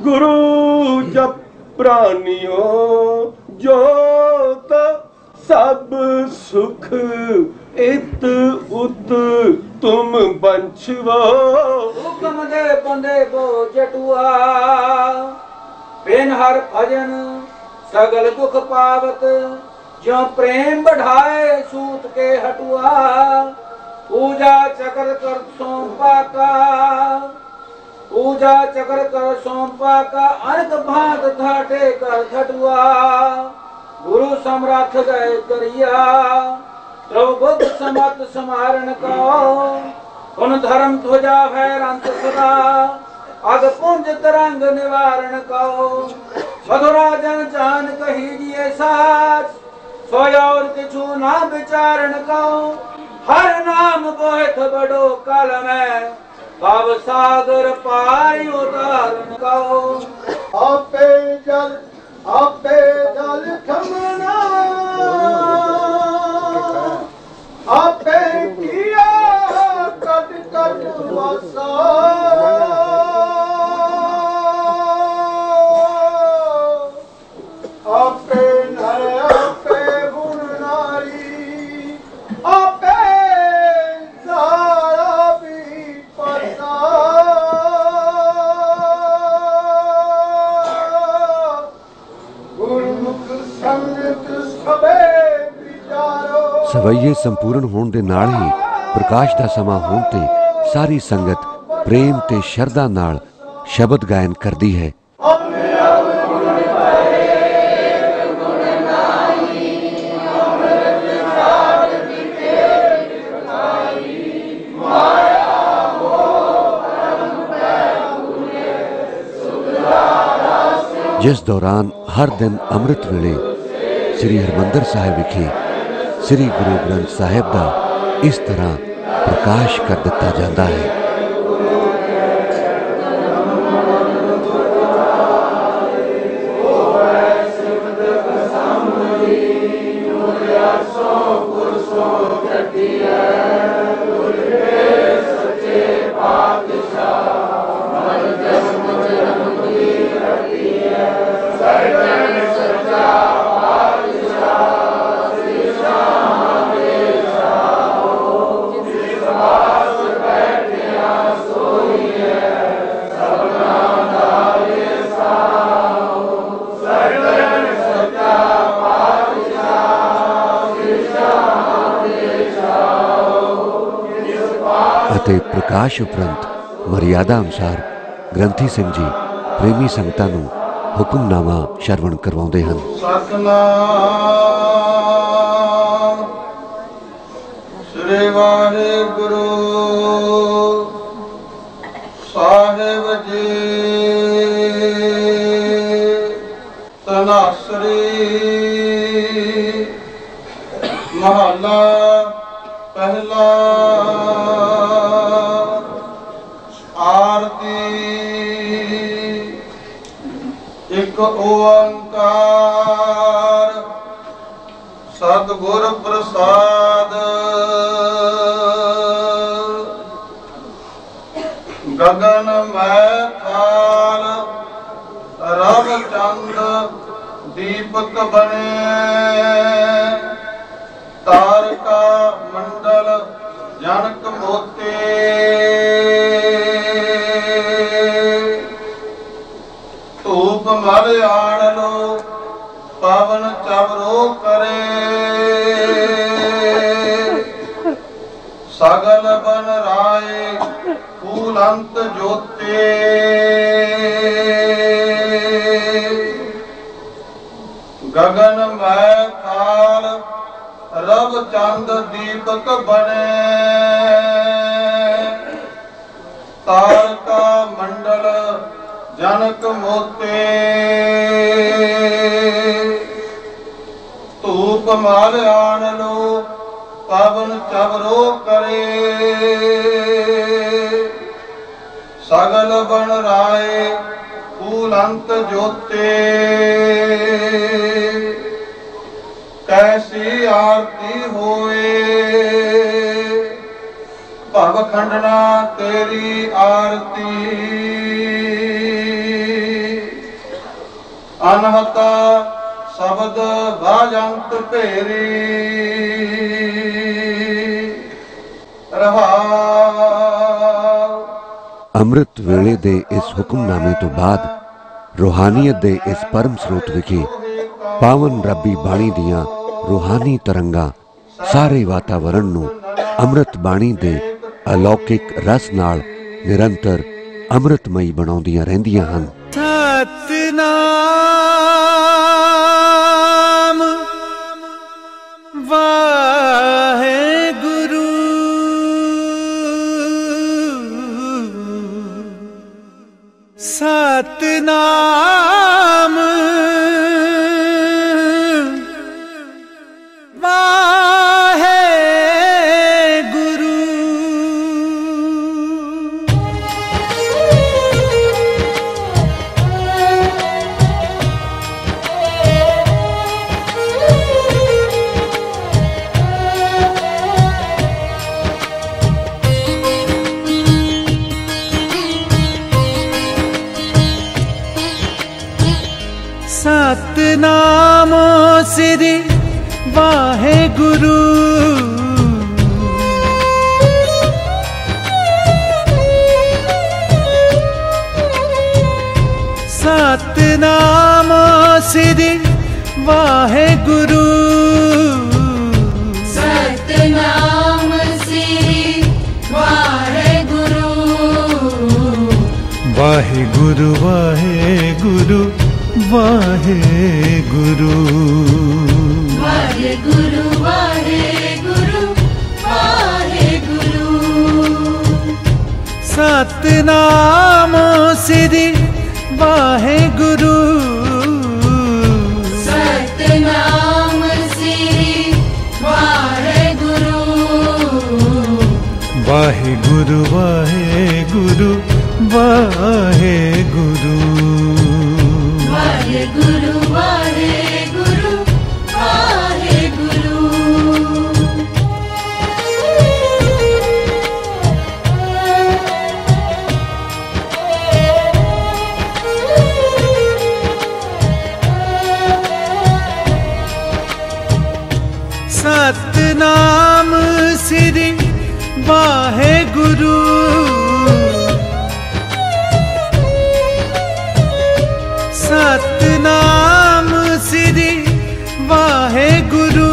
ਗੁਰੂ ਜਪ ਪ੍ਰਾਨਿਓ, ਜੋਤ ਸਭ ਸੁਖ, ਇਤ ਉਤ ਤੁਮ ਬੰਛਵੋ ਹੁਕਮ ਦੇ ਬੰਦੇ ਕੋ ਜਟੁਆ, ਬਿਨ ਹਰ ਭਜਨ ਸਗਲ ਦੁਖ ਪਾਵਤ ਜੋ ਪ੍ਰੇਮ ਬਢਾਏ ਸੂਤ ਕੇ ਹਟੂਆ। ਪੂਜਾ ਚਕਰ ਕਰ ਸੋਂਪਾ ਕਾ। ਪੂਜਾ ਚਕਰ ਕਰ ਸੋਂਪਾ ਕਾ ਅਨਕ ਭਾਂਤ ਧਾਟੇ ਕਰ ਖਟੁਆ ਗੁਰੂ ਸਮਰੱਥ ਗਏ ਕਰਿਆ। ਪ੍ਰਭੂ ਸਮਤ ਸਮਾਰਨ ਕੋ ਹੁਣ ਧਰਮ ਧੁਜਾ ਹੈ ਰੰਤ ਸਦਾ। ਅਗ ਪੁੰਜ ਤਰੰਗ ਨਿਵਾਰਨ ਕਉ ਮਧੁਰਾ ਜਨ ਚਾਨ ਕਹੀ ਜੀਏ ਸਾਚ। ਸੋਇ ਔਰ ਕਿਛੂ ਨਾ ਵਿਚਾਰਣ ਕਉ ਹਰ ਨਾਮ ਬੋਹਿਤ ਬੜੋ ਕਲ ਮੈਂ ਭਵ ਸਾਗਰ ਪਾਰ ਉਤਾਰਨ ਕਉ ਆਪੇ ਜਲ ਆਪੇ ਜਲ ਥਮਨਾ ਆਪੇ ਕੀਆ ਕਟ ਕਟ ਵਸਾ। ਸਵਈਏ ਸੰਪੂਰਨ ਹੋਣ ਦੇ ਨਾਲ ਹੀ ਪ੍ਰਕਾਸ਼ ਦਾ ਸਮਾਂ ਹੋਣ ਤੇ ਸਾਰੀ ਸੰਗਤ ਪ੍ਰੇਮ ਤੇ ਸ਼ਰਧਾ ਨਾਲ ਸ਼ਬਦ ਗਾਇਨ ਕਰਦੀ ਹੈ। ਜਿਸ ਦੌਰਾਨ ਹਰ ਦਿਨ ਅੰਮ੍ਰਿਤ ਵੇਲੇ ਸ੍ਰੀ ਹਰਮੰਦਰ ਸਾਹਿਬ ਵਿਖੇ ਸ੍ਰੀ ਗੁਰੂ ਗ੍ਰੰਥ ਸਾਹਿਬ ਦਾ ਇਸ ਤਰ੍ਹਾਂ ਪ੍ਰਕਾਸ਼ ਕਰ ਦਿੱਤਾ ਜਾਂਦਾ ਹੈ। ਪ੍ਰਕਾਸ਼ ਉਪਰੰਤ ਮਰਿਆਦਾ ਅਨੁਸਾਰ ਗ੍ਰੰਥੀ ਸਿੰਘ ਜੀ ਪ੍ਰੇਮੀ ਸੰਗਤਾਂ ਨੂੰ ਹੁਕਮਨਾਮਾ ਸ਼ਰਵਣ ਕਰਵਾਉਂਦੇ ਹਨ। ਸਤਨਾਮ। ਸ੍ਰੀ ਵਾਹਿਗੁਰੂ ਸਾਹਿਬ ਜੀ। ਤਨਾਸਰੀ ਮਹੱਲਾ ਓੰਕਾਰ। ਸਤਿਗੁਰ ਪ੍ਰਸਾਦ। ਗਗਨ ਮੈਂ ਥਾਲ ਰਵ ਚੰਦ ਦੀਪਕ ਬਣੇ। ਤਾਰਕਾ ਮੰਡਲ ਜਨ ਮਲ ਆਣ ਲੋ ਪਵਨ ਚਵਰੋ ਕਰੇ। ਸਗਲ ਬਨ ਰਾਏ ਫੂਲ ਅੰਤ ਜੋਤੇ। ਗਗਨ ਮੈਂ ਕਾਲ ਰਬ ਚੰਦ ਦੀਪਕ ਬਣੇ। ਤਾਰਕਾ ਜਨਕ ਮੋਤੇ ਧੂਪ ਮਾਲ ਆਣ ਲੋ, ਪਵਨ ਚਵਰੋ ਕਰੇ। ਸਗਲ ਬਣ ਰਾਏ, ਫੂਲ ਅੰਤ ਜੋਤੇ। ਕੈਸੀ ਆਰਤੀ ਹੋਏ, ਭਵ ਖੰਡਨਾ ਤੇਰੀ ਆਰਤੀ। ਅਨਹਤਾ ਸ਼ਬਦ ਬਾਜੰਤ ਭੇਰੀ। ਰਹਾਉ ਅੰਮ੍ਰਿਤ ਵੇਲੇ ਦੇ ਇਸ ਹੁਕਮਨਾਮੇ ਤੋਂ ਬਾਅਦ ਰੋਹਾਨੀਅਤ ਦੇ ਇਸ ਪਰਮ ਸਰੋਤ ਵਿਖੇ ਪਾਵਨ ਰੱਬੀ ਬਾਣੀ ਦੀਆਂ ਰੂਹਾਨੀ ਤਰੰਗਾਂ ਸਾਰੇ ਵਾਤਾਵਰਣ ਨੂੰ ਅੰਮ੍ਰਿਤ ਬਾਣੀ ਦੇ ਅਲੌਕਿਕ ਰਸ ਨਾਲ ਨਿਰੰਤਰ ਅੰਮ੍ਰਿਤਮਈ ਬਣਾਉਂਦੀਆਂ ਰਹਿੰਦੀਆਂ ਹਨ। ਨਾਮ। ਵਾਹਿਗੁਰੂ। ਸਤਨਾਮ। ਵਾਹਿਗੁਰੂ। ਸਤਨਾਮ ਸ੍ਰੀ ਵਾਹਿਗੁਰੂ। ਵਾਹਿਗੁਰੂ ਵਾਹਿਗੁਰੂ ਵਾਹਿਗੁਰੂ। ਵਾਹਿਗੁਰੂ ਵਾਹਿਗੁਰੂ ਵਾਹਿਗੁਰੂ। ਸਤਨਾਮ ਸ੍ਰੀ ਵਾਹਿਗੁਰੂ। ਵਾਹਿਗੁਰੂ ਵਾਹਿਗੁਰੂ ਵਾਹਿਗੁਰੂ ਵਾਹਿਗੁਰੂ ਵਾਹਿਗੁਰੂ ਵਾਹਿਗੁਰੂ। ਸਤਨਾਮ ਸ੍ਰੀ ਵਾਹਿਗੁਰੂ।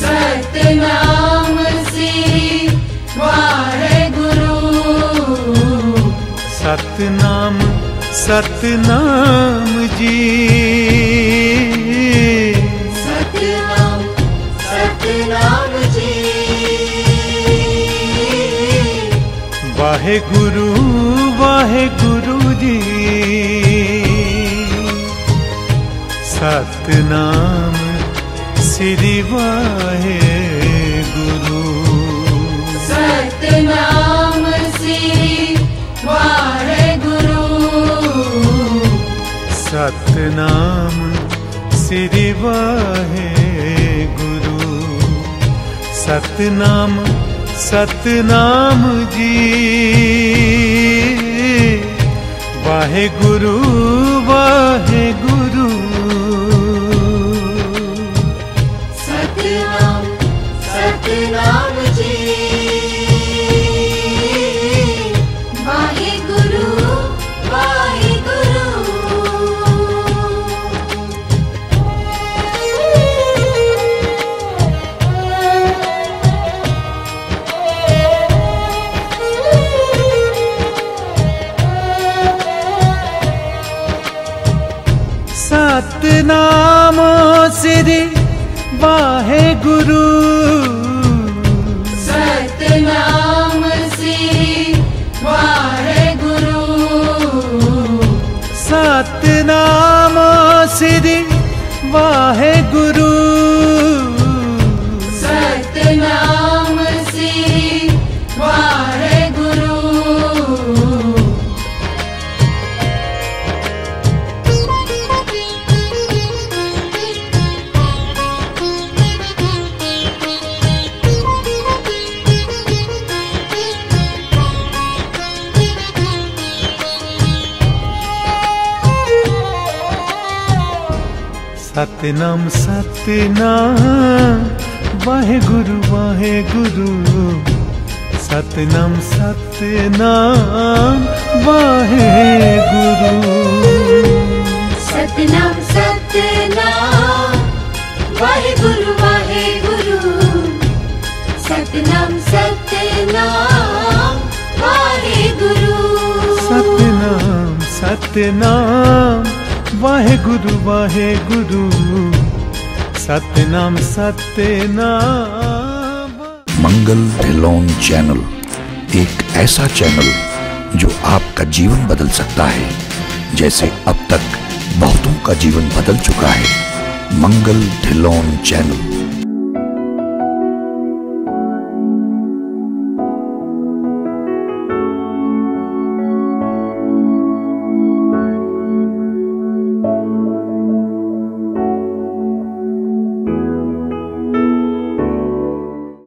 ਸਤਨਾਮ ਸ੍ਰੀ ਵਾਹਿਗੁਰੂ। ਸਤਨਾਮ ਸਤਨਾਮ ਜੀ। ਵਾਹਿਗੁਰੂ ਵਾਹਿਗੁਰੂ ਜੀ। ਸਤਨਾਮ ਸ੍ਰੀ ਵਾਹਿਗੁਰੂ। ਸਤਨਾਮ ਸ੍ਰੀ ਵਾਹਿਗੁਰੂ। ਸਤਨਾਮ ਸ੍ਰੀ ਵਾਹਿਗੁਰੂ। ਸਤਨਾਮ ਸਤਨਾਮ ਜੀ। ਵਾਹਿਗੁਰੂ ਵਾਹਿਗੁਰੂ। ਸਤਨਾਮ ਸਤਨਾਮ। ਵਾਹਿਗੁਰੂ ਵਾਹਿਗੁਰੂ। ਸਤਨਾਮ ਸਤਨਾਮ। ਵਾਹਿਗੁਰੂ। ਸਤਨਾਮ ਸਤਨਾਮ। ਵਾਹਿਗੁਰੂ ਵਾਹਿਗੁਰੂ। ਸਤਨਾਮ ਸਤਨਾਮ। ਵਾਹਿਗੁਰੂ। ਸਤਨਾਮ ਸਤਨਾਮ। वाहे गुरु वाहे गुरु। सतनाम नाम मंगल ढिलोन चैनल, एक ऐसा चैनल जो आपका जीवन बदल सकता है, जैसे अब तक बहुतों का जीवन बदल चुका है। मंगल ढिलोन चैनल।